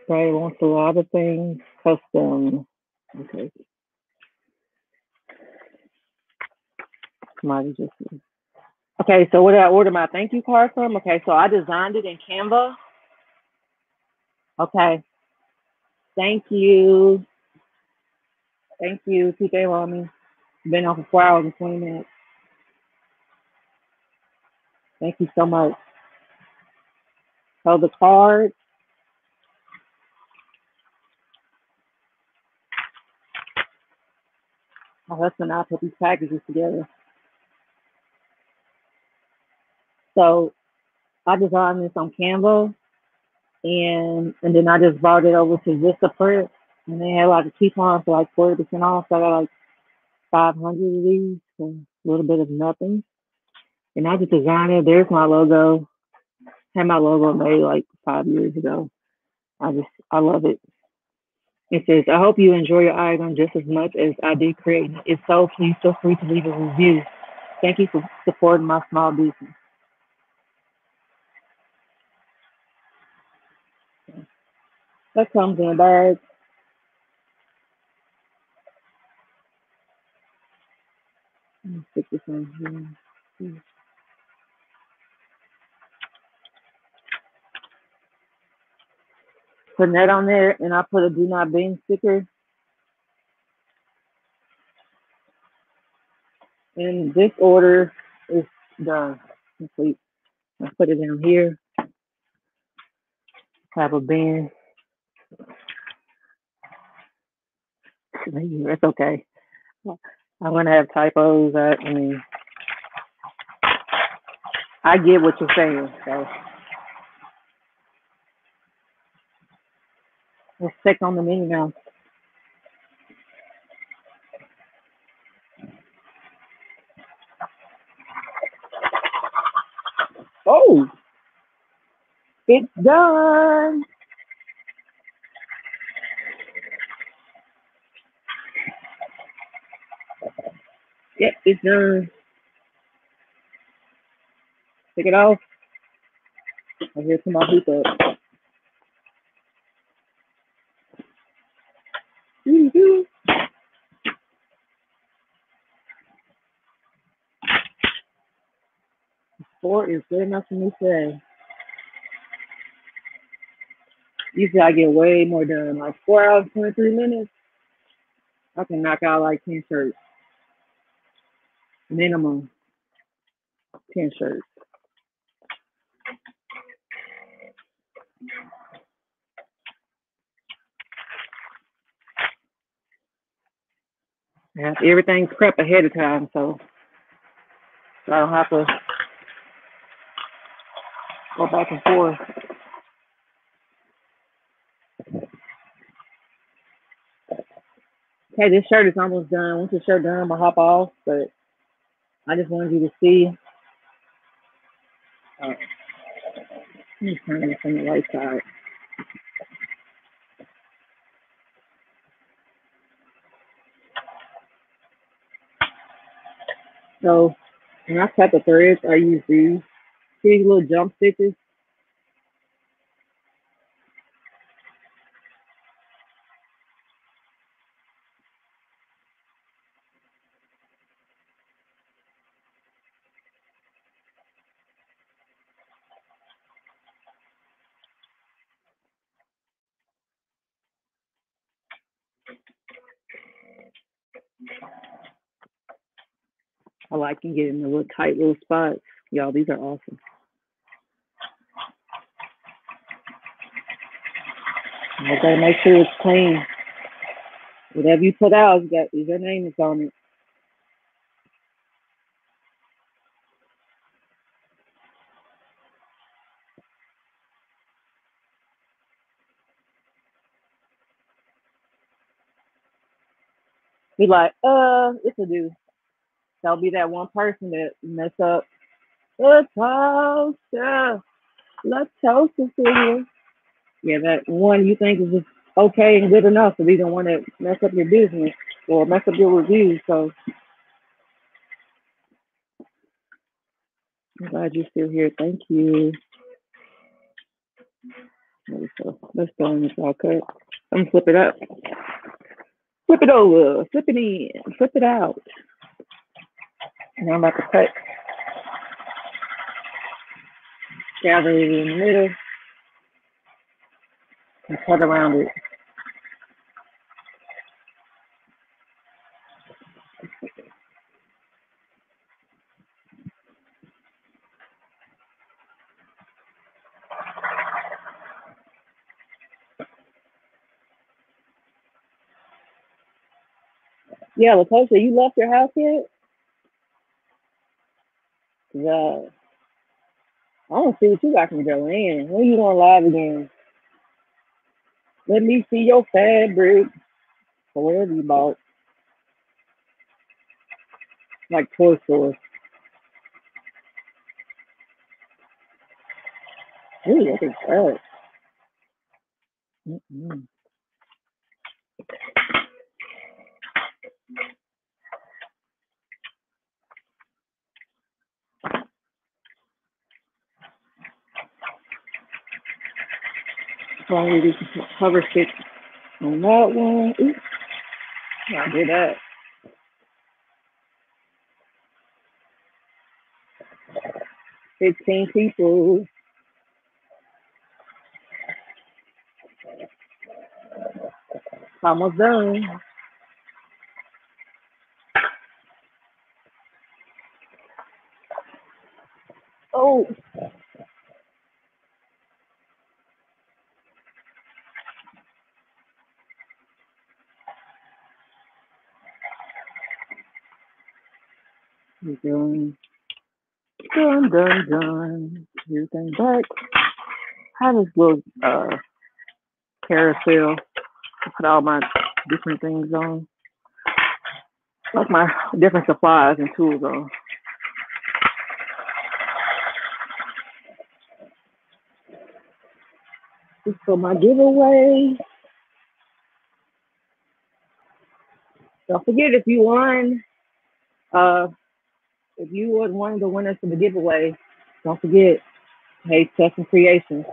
Right, wants a lot of things custom. Okay, somebody just. Okay, so uh, where did I order my thank you card from? Okay, so I designed it in Canva. Okay, thank you. Thank you, TK Rami. Been on for four hours and 20 minutes. Thank you so much. So the card, my husband and I put these packages together. So I designed this on Canva and and then I just brought it over to Vistaprint and they had like a coupon for like 40% off. So I got like 500 of these for a little bit of nothing. And I just designed it. There's my logo. Had my logo made like five years ago. I just, I love it. It says, I hope you enjoy your item just as much as I did creating it. If so, please feel free to leave a review. Thank you for supporting my small business. That comes in a bag. Let me stick this in here. That on there, and I put a do not bend sticker. And this order is done, complete. I put it in here. Have a bin. That's okay. I'm gonna have typos. I, I mean, I get what you're saying. So let's check on the menu now. Oh, it's done. Yep, it's done. Take it off. I hear some to my hoop up. Four is good enough for me today. Usually I get way more done. Like four hours, 23 minutes, I can knock out like 10 shirts. Minimum 10 shirts. I have everything prep ahead of time, so, so I don't have to go back and forth. Okay, this shirt is almost done. Once the shirt done, I'm gonna hop off, but I just wanted you to see. Uh, let me turn this on the right side. So when I cut the threads, I use these. These little jump stitches? And get in the little tight little spots. Y'all, these are awesome. I gotta make sure it's clean. Whatever you put out, you got your name is on it. Be like, uh, it's a do. There'll be that one person that mess up. Toast to you. Yeah, that one you think is just okay and good enough to be the one that mess up your business or mess up your reviews. So I'm glad you're still here. Thank you. So let's go in this all cut. I'm flip it up. Flip it over. Flip it in. Flip it out. And I'm about to. Gather it in the middle and cut around it. Yeah, Lakosa, you left your house yet? Yeah. I don't see what you got from Joann. When you going live again? Let me see your fabric or whatever you bought. Like toy stores. Ooh, look at that. Mm-mm. Probably do some cover stitch on that one. Ooh, I did that. Fifteen people. Almost done. Oh, we're done. Done, done. Everything back. Have this little uh carousel to put all my different things on. Like my different supplies and tools on. Just for my giveaway. Don't forget if you won, uh, if you were one of the winners for the giveaway, don't forget, Hayes Custom Creations.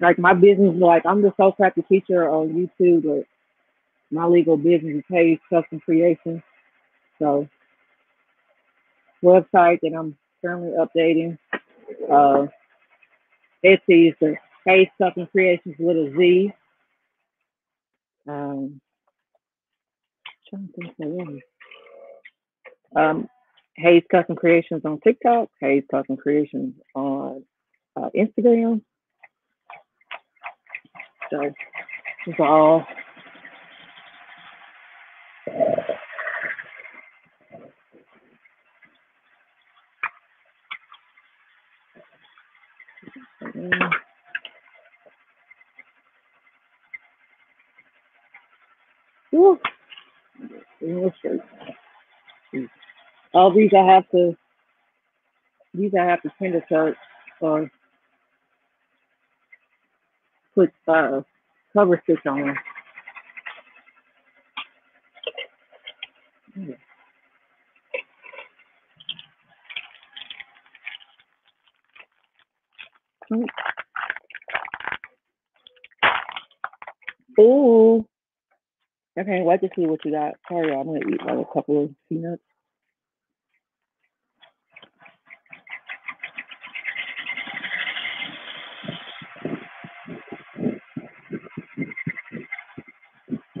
Like my business, like I'm the Sew Crafty Teacher on YouTube, but my legal business is Hayes Custom Creations. So website that I'm currently updating. Uh, Etsy is the Hayes Custom Creations with a Z. Um. Um, Hayes Custom Creations on TikTok, Hayes Custom Creations on uh, Instagram. So it's all whew, illustrate. All these I have to these I have to a search or put uh, cover stitch on. Ooh. I can't wait to see what you got. Sorry, I'm gonna eat like a couple of peanuts.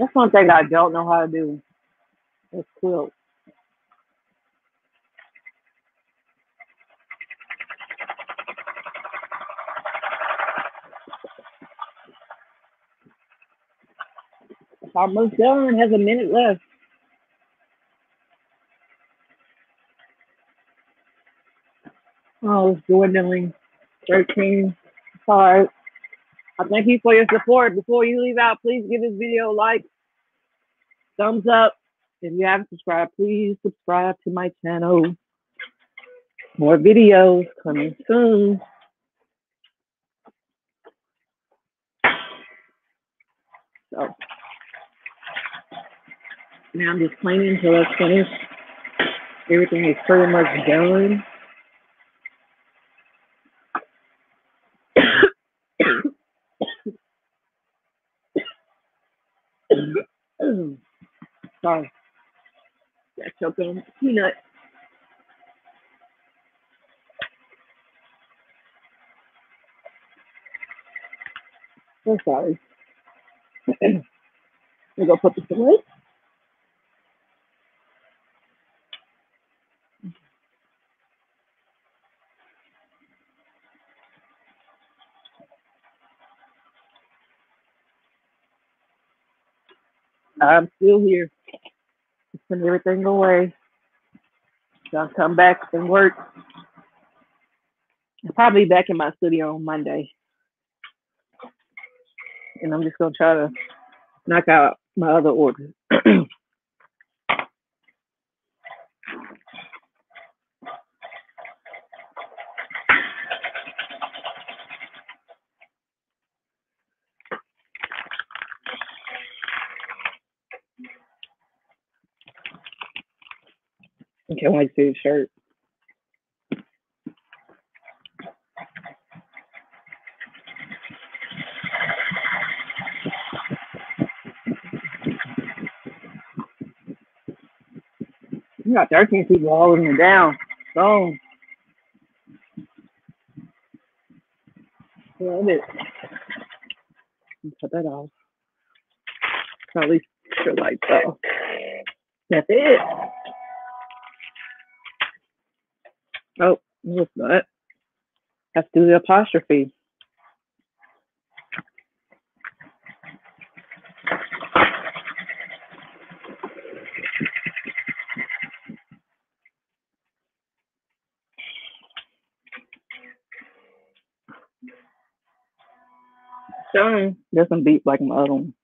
That's one thing I don't know how to do. Is quilt. Almost done. Has a minute left. Oh, it's dwindling. Thirteen. Five. I thank you for your support. Before you leave out, please give this video a like, thumbs up. If you haven't subscribed, please subscribe to my channel. More videos coming soon. So now I'm just cleaning until it's finished. Everything is pretty much done. Sorry. Got choked on peanut. So sorry. I'm gonna put this away. I'm still here. Just everything away. I'll come back and work. I'll probably back in my studio on Monday. And I'm just gonna try to knock out my other orders. Can't see the shirt. You got 13 people holding it down. So, love it. Cut that off. At least your lights off. That's it. Oh, no, it's not. Have to do the apostrophe. Done. Doesn't beat like my other one.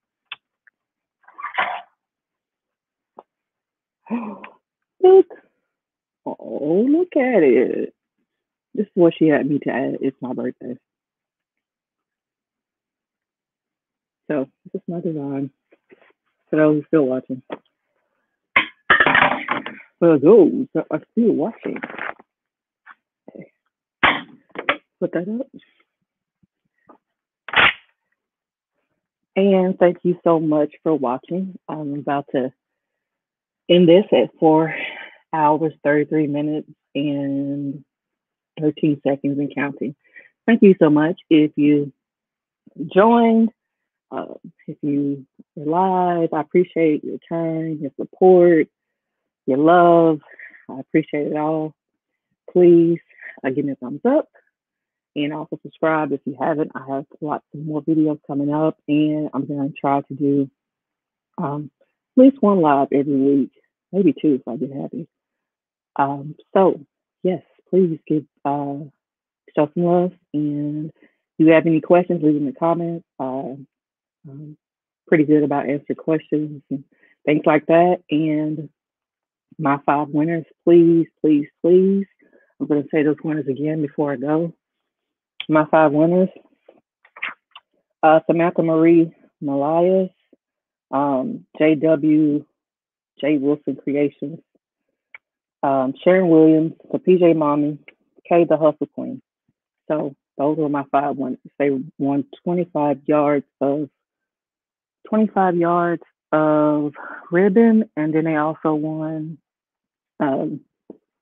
Look. Oh, look at it. This is what she had me to add. It's my birthday. So this is my design. For those still watching. For those that are still watching. Okay. Put that up. And thank you so much for watching. I'm about to end this at four hours, 33 minutes, and 13 seconds and counting. Thank you so much. If you joined, uh, if you are live, I appreciate your time, your support, your love. I appreciate it all. Please uh, give me a thumbs up and also subscribe if you haven't. I have lots of more videos coming up, and I'm going to try to do um, at least one live every week, maybe two if I get happy. Um, so, yes, please give uh, show some love, and if you have any questions, leave them in the comments. Uh, I'm pretty good about answering questions and things like that. And my five winners, please, please, please. I'm going to say those winners again before I go my five winners uh, Samantha Marie Malias, um, JW J. Wilson Creations, um, Sharon Williams, the PJ Mommy, Kay the Hustle Queen. So those were my five winners. They won 25 yards of 25 yards of ribbon, and then they also won um,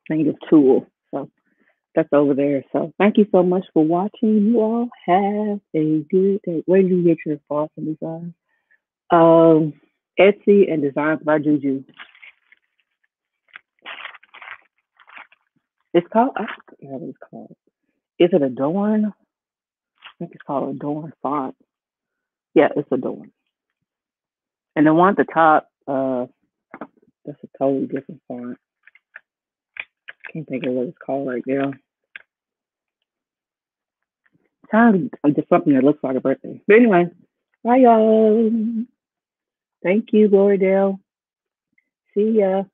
think it's tulle. So that's over there. So thank you so much for watching. You all have a good day. Where do you get your thoughts and designs? Um, Etsy and Designs by Juju. It's called, I forget what it's called. Is it a Adorn? I think it's called a Adorn font. Yeah, it's a Adorn. And the one at the top, uh, that's a totally different font. Can't think of what it's called right now. Kind of just something that looks like a birthday. But anyway, bye y'all. Thank you, Glory Dale. See ya.